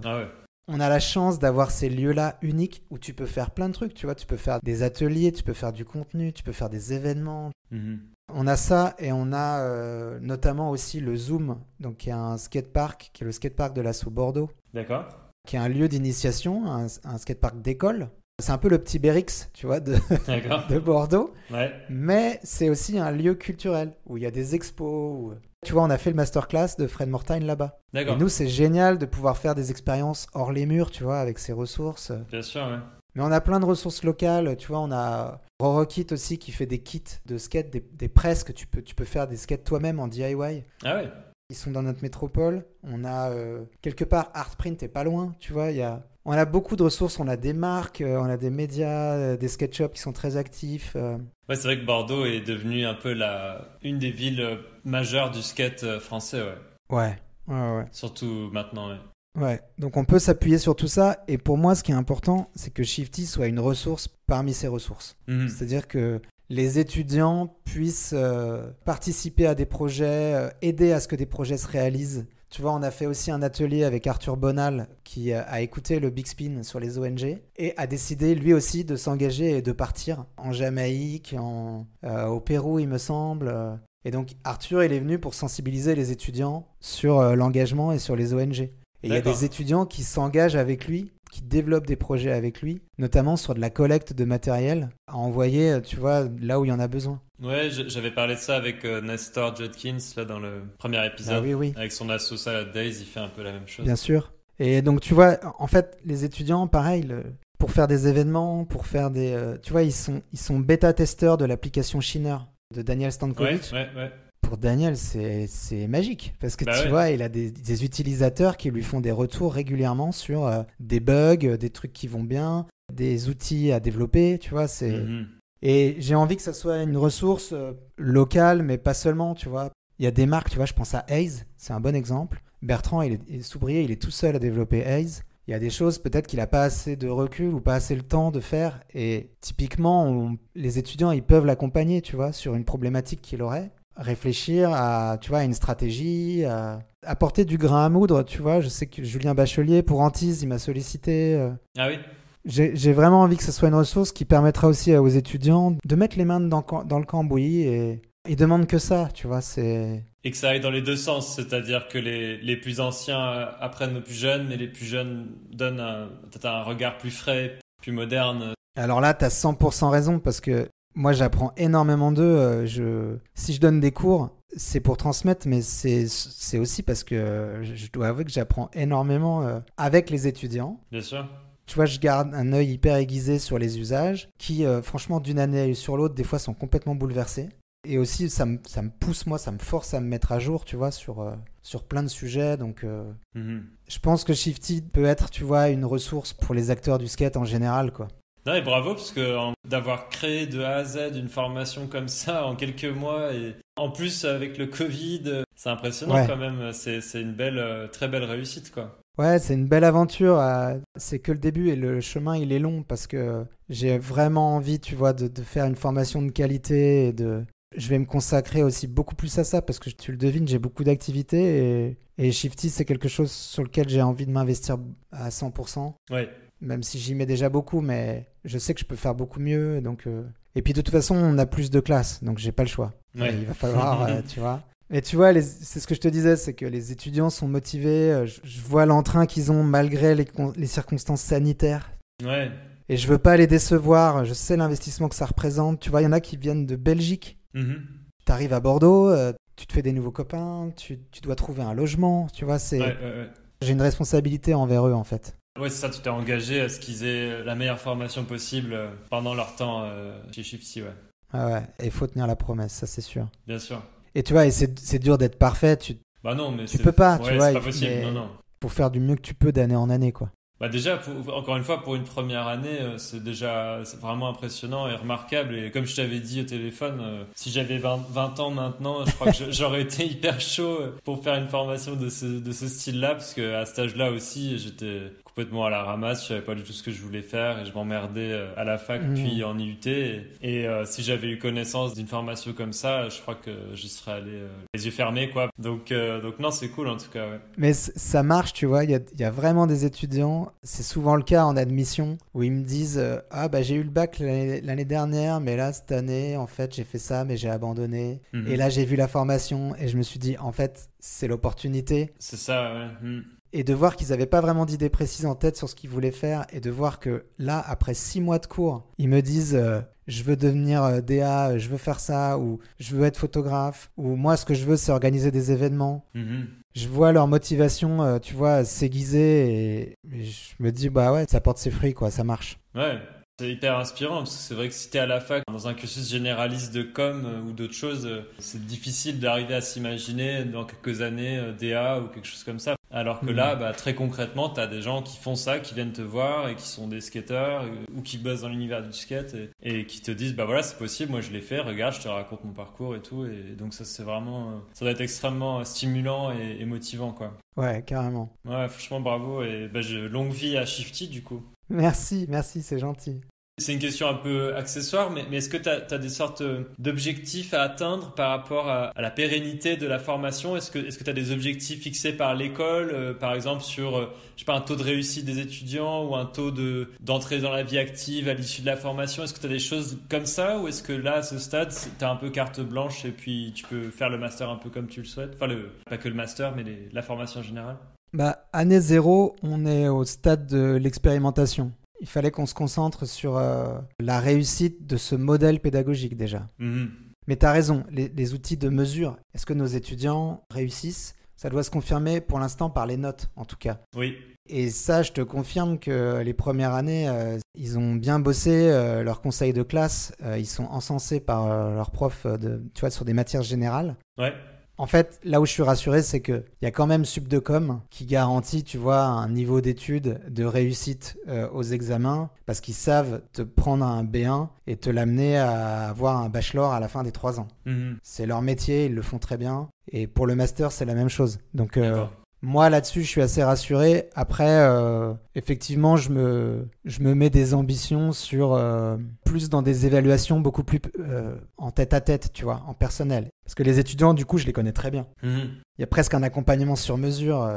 On a la chance d'avoir ces lieux-là uniques où tu peux faire plein de trucs, tu vois, tu peux faire des ateliers, tu peux faire du contenu, tu peux faire des événements, Mhm. on a ça et on a euh, notamment aussi le Zoom, donc qui est un skatepark, qui est le skatepark de l'assaut Bordeaux, D'accord. qui est un lieu d'initiation, un, un skatepark d'école. C'est un peu le petit Bérix, tu vois, de, Bordeaux, Ouais. mais c'est aussi un lieu culturel où il y a des expos. où- Tu vois, on a fait le masterclass de Fred Mortagne là-bas. Et D'accord. nous, c'est génial de pouvoir faire des expériences hors les murs, tu vois, avec ces ressources. Bien sûr, ouais. Mais on a plein de ressources locales, tu vois, on a Rorokit aussi qui fait des kits de skate, des, des presses que tu peux, tu peux faire des skates toi-même en DIY. Ah ouais. Ils sont dans notre métropole. On a euh, quelque part Artprint est pas loin, tu vois, il y a on a beaucoup de ressources, on a des marques, euh, on a des médias, euh, des skate shops qui sont très actifs. euh. Ouais, c'est vrai que Bordeaux est devenu un peu la une des villes majeures du skate français, ouais. Ouais. Ouais, ouais. Surtout maintenant, ouais. Ouais, donc on peut s'appuyer sur tout ça. Et pour moi, ce qui est important, c'est que Shifty soit une ressource parmi ces ressources. Mhm. C'est-à-dire que les étudiants puissent euh, participer à des projets, euh, aider à ce que des projets se réalisent. Tu vois, on a fait aussi un atelier avec Arthur Bonal qui euh, a écouté le Big Spin sur les ONG et a décidé lui aussi de s'engager et de partir en Jamaïque, en, euh, au Pérou, il me semble. Et donc Arthur, il est venu pour sensibiliser les étudiants sur euh, l'engagement et sur les ONG. Et il y a des étudiants qui s'engagent avec lui, qui développent des projets avec lui, notamment sur de la collecte de matériel à envoyer, tu vois, là où il y en a besoin. Ouais, j'avais parlé de ça avec euh, Nestor Judkins là dans le premier épisode. Ah oui, oui, Avec son asso Salad Days, il fait un peu la même chose. bien sûr. Et donc, tu vois, en fait, les étudiants, pareil, le- pour faire des événements, pour faire des... euh, tu vois, ils sont, ils sont bêta-testeurs de l'application Shiner de Daniel Stankovic. ouais, ouais. Pour Daniel, c'est c'est magique. Parce que Bah tu vois, il a des, des utilisateurs qui lui font des retours régulièrement sur euh, des bugs, des trucs qui vont bien, des outils à développer, tu vois, c'est... Mhm. Et j'ai envie que ça soit une ressource euh, locale, mais pas seulement, tu vois. Il y a des marques, tu vois, je pense à Haze, c'est un bon exemple. Bertrand, il est, il est Soubrier, il est tout seul à développer Haze. Il y a des choses, peut-être qu'il n'a pas assez de recul ou pas assez le temps de faire. Et typiquement, les étudiants, ils peuvent l'accompagner, tu vois, sur une problématique qu'il aurait. Réfléchir à, tu vois, à une stratégie, à apporter du grain à moudre, tu vois. Je sais que Julien Bachelier, pour Antise, il m'a sollicité. euh, Ah oui? J'ai vraiment envie que ce soit une ressource qui permettra aussi aux étudiants de mettre les mains dans, dans le cambouis et ils demandent que ça, tu vois, c'est... Et que ça aille dans les deux sens, c'est-à-dire que les, les plus anciens apprennent aux plus jeunes, mais les plus jeunes donnent peut-être un regard plus frais, plus moderne. Alors là, tu as 100% raison parce que moi, j'apprends énormément d'eux. euh, Je... Si je donne des cours, c'est pour transmettre, mais c'est aussi parce que je je dois avouer que j'apprends énormément euh, avec les étudiants. Bien sûr. Tu vois, je garde un œil hyper aiguisé sur les usages qui, euh, franchement, d'une année sur l'autre, des fois sont complètement bouleversés. Et aussi, ça me, ça me pousse, moi, ça me force à me mettre à jour, tu vois, sur, euh, sur plein de sujets. Donc, euh, Mhm. je pense que Shifty peut être, tu vois, une ressource pour les acteurs du skate en général, quoi. Non, et bravo, parce que d'avoir créé de A à Z une formation comme ça en quelques mois, et en plus avec le Covid, c'est impressionnant Ouais. quand même. C'est une belle, très belle réussite, quoi. Ouais, c'est une belle aventure. euh, C'est que le début et le chemin, il est long parce que j'ai vraiment envie, tu vois, de, de faire une formation de qualité et de. Je vais me consacrer aussi beaucoup plus à ça parce que tu le devines, j'ai beaucoup d'activités et, et Shifty, c'est quelque chose sur lequel j'ai envie de m'investir à 100%, Ouais. même si j'y mets déjà beaucoup, mais je sais que je peux faire beaucoup mieux. Donc, euh, Et puis de toute façon, on a plus de classes, donc j'ai pas le choix. Ouais. Il va falloir, euh, tu vois. Et tu vois, c'est ce que je te disais, c'est que les étudiants sont motivés. euh, Je, je vois l'entrain qu'ils ont malgré les, con- les circonstances sanitaires. Ouais. Et je veux pas les décevoir. Je sais l'investissement que ça représente. Tu vois, il y en a qui viennent de Belgique. Mhm. Tu arrives à Bordeaux, euh, tu te fais des nouveaux copains, tu, tu dois trouver un logement. Tu vois, c'est Ouais, ouais, ouais. j'ai une responsabilité envers eux en fait. Ouais, c'est ça, tu t'es engagé à ce qu'ils aient la meilleure formation possible euh, pendant leur temps euh, chez Shifty, ouais. Ah ouais, et il faut tenir la promesse, ça c'est sûr. Bien sûr. Et tu vois, et c'est dur d'être parfait. Tu Bah non, mais Tu peux pas, tu ouais, vois, c'est pas possible, mais- non, non. faut faire du mieux que tu peux d'année en année, quoi. bah déjà, encore une fois, pour une première année, euh, c'est déjà vraiment impressionnant et remarquable. Et comme je t'avais dit au téléphone, euh, si j'avais 20, 20, ans maintenant, je crois que j'aurais été hyper chaud pour faire une formation de ce, de ce style-là, parce qu'à cet âge-là aussi, j'étais complètement à la ramasse, je savais pas du tout ce que je voulais faire et je m'emmerdais euh, à la fac mmh. puis en IUT. Et, et si j'avais eu connaissance d'une formation comme ça, je crois que j'y serais allé les yeux fermés, quoi. Donc, donc non, c'est cool en tout cas. Ouais. Mais ça marche, tu vois, il y a, y a vraiment des étudiants c'est souvent le cas en admission où ils me disent euh, Ah, bah j'ai eu le bac l'année dernière, mais là, cette année, en fait, j'ai fait ça, mais j'ai abandonné. Mhm. Et là, j'ai vu la formation et je me suis dit En fait, c'est l'opportunité. C'est ça, ouais. Mhm. Et de voir qu'ils n'avaient pas vraiment d'idée précise en tête sur ce qu'ils voulaient faire et de voir que là, après six mois de cours, ils me disent euh, je veux devenir euh, DA, je veux faire ça, ou je veux être photographe, ou moi ce que je veux c'est organiser des événements. Mhm je vois leur motivation, euh, tu vois, s'aiguiser et, je me dis, bah ouais, ça porte ses fruits, quoi, ça marche. Ouais, c'est hyper inspirant parce que c'est vrai que si t'es à la fac dans un cursus généraliste de com euh, ou d'autres choses, euh, c'est difficile d'arriver à s'imaginer dans quelques années DA ou quelque chose comme ça. Alors que là, mhm. bah, très concrètement, tu as des gens qui font ça, qui viennent te voir et qui sont des skateurs euh, ou qui bossent dans l'univers du skate et, qui te disent bah voilà, c'est possible, moi je l'ai fait, regarde, je te raconte mon parcours et tout. Et donc ça, c'est vraiment, euh, ça doit être extrêmement stimulant et, motivant quoi. Ouais, carrément. Ouais, franchement, bravo et bah, longue vie à Shifty du coup. Merci, merci, c'est gentil. C'est une question un peu accessoire, mais, est-ce que tu as, des sortes d'objectifs à atteindre par rapport à, la pérennité de la formation? Est-ce que tu as des objectifs fixés par l'école, euh, par exemple sur euh, je sais pas, un taux de réussite des étudiants ou un taux d'entrée dans la vie active à l'issue de la formation? Est-ce que tu as des choses comme ça ou est-ce que là, à ce stade, tu as un peu carte blanche et puis tu peux faire le master un peu comme tu le souhaites? Enfin, pas que le master, mais la formation en général? Bah, année zéro, on est au stade de l'expérimentation il fallait qu'on se concentre sur euh, la réussite de ce modèle pédagogique déjà. Mhm. Mais tu as raison, les, outils de mesure, est-ce que nos étudiants réussissent? Ça doit se confirmer pour l'instant par les notes, en tout cas. Oui. Et ça, je te confirme que les premières années, euh, ils ont bien bossé euh, leur conseil de classe. ils sont encensés par leurs profs de, tu vois, sur des matières générales. Ouais. En fait, là où je suis rassuré, c'est qu'il y a quand même Subdecom qui garantit, tu vois, un niveau d'études de réussite euh, aux examens parce qu'ils savent te prendre un B1 et te l'amener à avoir un bachelor à la fin des trois ans. Mhm. C'est leur métier, ils le font très bien. Et pour le master, c'est la même chose. Donc, euh, moi, là-dessus, je suis assez rassuré. Après, euh, effectivement, je me, je me mets des ambitions sur euh, plus dans des évaluations beaucoup plus euh, en tête à tête, tu vois, en personnel. Parce que les étudiants, du coup, je les connais très bien. Mhm. Il y a presque un accompagnement sur mesure.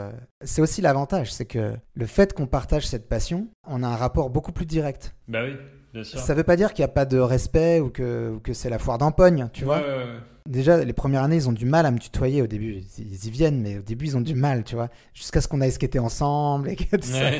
C'est aussi l'avantage, c'est que le fait qu'on partage cette passion, on a un rapport beaucoup plus direct. Bah oui, bien sûr. Ça veut pas dire qu'il n'y a pas de respect ou que, ou que c'est la foire d'empogne, tu vois. Déjà, les premières années, ils ont du mal à me tutoyer au début. Ils y viennent, mais au début, ils ont du mal, tu vois. Jusqu'à ce qu'on aille skater ensemble et tout ça.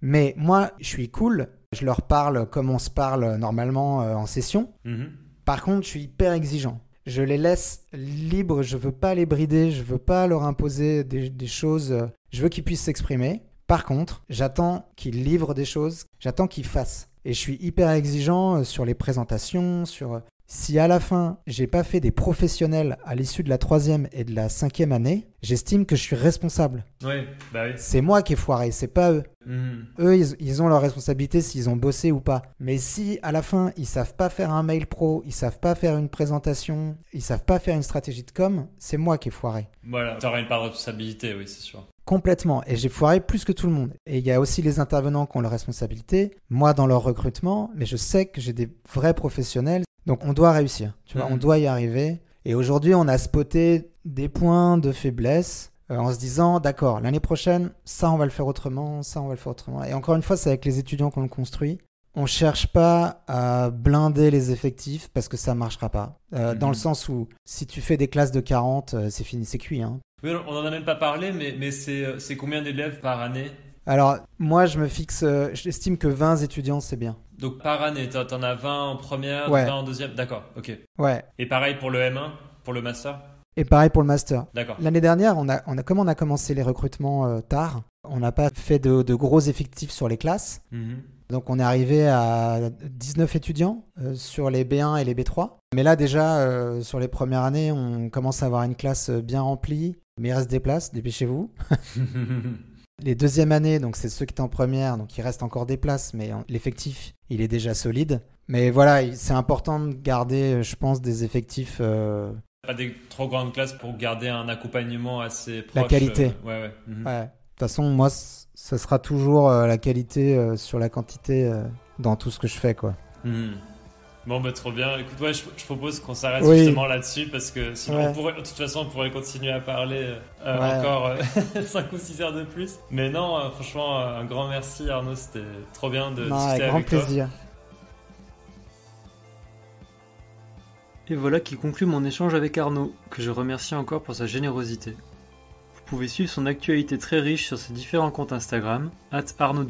Mais moi, je suis cool. Je leur parle comme on se parle normalement euh, en session. Mhm. Par contre, je suis hyper exigeant. Je les laisse libres. Je veux pas les brider. Je veux pas leur imposer des, des choses. Je veux qu'ils puissent s'exprimer. Par contre, j'attends qu'ils livrent des choses. J'attends qu'ils fassent. Et je suis hyper exigeant euh, sur les présentations, sur si à la fin, j'ai pas fait des professionnels à l'issue de la troisième et de la cinquième année, j'estime que je suis responsable. Oui, bah oui. C'est moi qui ai foiré, c'est pas eux. Mhm. Eux, ils, ont leur responsabilité s'ils ont bossé ou pas. Mais si à la fin, ils savent pas faire un mail pro, ils savent pas faire une présentation, ils savent pas faire une stratégie de com, c'est moi qui ai foiré. Voilà, t'auras une part de responsabilité, oui, c'est sûr. Complètement. Et j'ai foiré plus que tout le monde. Et il y a aussi les intervenants qui ont leur responsabilité, moi dans leur recrutement, mais je sais que j'ai des vrais professionnels. Donc on doit réussir, tu vois, on mhm. doit y arriver. Et aujourd'hui, on a spoté des points de faiblesse euh, en se disant, d'accord, l'année prochaine, ça on va le faire autrement, ça on va le faire autrement. Et encore une fois, c'est avec les étudiants qu'on le construit. On cherche pas à blinder les effectifs parce que ça marchera pas. Euh, dans le sens où si tu fais des classes de 40, euh, c'est fini, c'est cuit. Hein. Oui, on en a même pas parlé, mais, mais c'est combien d'élèves par année? Alors, moi, je me fixe, j'estime que 20 étudiants, c'est bien. Donc par année, t'en as 20 en première, 20 en deuxième, d'accord, ok. Ouais. Et pareil pour le M1, pour le master? Et pareil pour le master. D'accord. L'année dernière, on a, on a, comme on a commencé les recrutements euh, tard, on n'a pas fait de, gros effectifs sur les classes. Mhm. Donc on est arrivé à 19 étudiants euh, sur les B1 et les B3. Mais là déjà, euh, sur les premières années, on commence à avoir une classe bien remplie. Mais il reste des places, dépêchez-vous. Les deuxièmes années, donc c'est ceux qui étaient en première, donc il reste encore des places, mais l'effectif, il est déjà solide. Mais voilà, c'est important de garder, je pense, des effectifs. Euh... Pas des trop grandes classes pour garder un accompagnement assez proche. La qualité. Euh, ouais, ouais. Mhm. ouais. De toute façon, moi, ça sera toujours euh, la qualité euh, sur la quantité dans tout ce que je fais, quoi. Mhm. Bon, bah, trop bien. Écoute, ouais, je, propose qu'on s'arrête justement là-dessus parce que sinon, pourrait, de toute façon, on pourrait continuer à parler encore 5 ou 6 heures de plus. Mais non, franchement, un grand merci Arnaud, c'était trop bien de discuter avec, grand plaisir. Et voilà qui conclut mon échange avec Arnaud, que je remercie encore pour sa générosité. Vous pouvez suivre son actualité très riche sur ses différents comptes Instagram, at Arnaud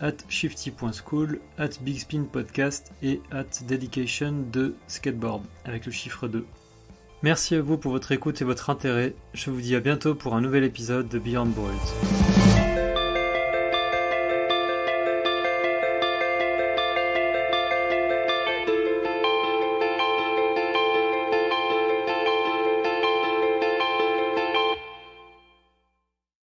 at shifty.school, at bigspinpodcast et at dedication de skateboard, avec le chiffre 2. Merci à vous pour votre écoute et votre intérêt. Je vous dis à bientôt pour un nouvel épisode de Beyond Boards.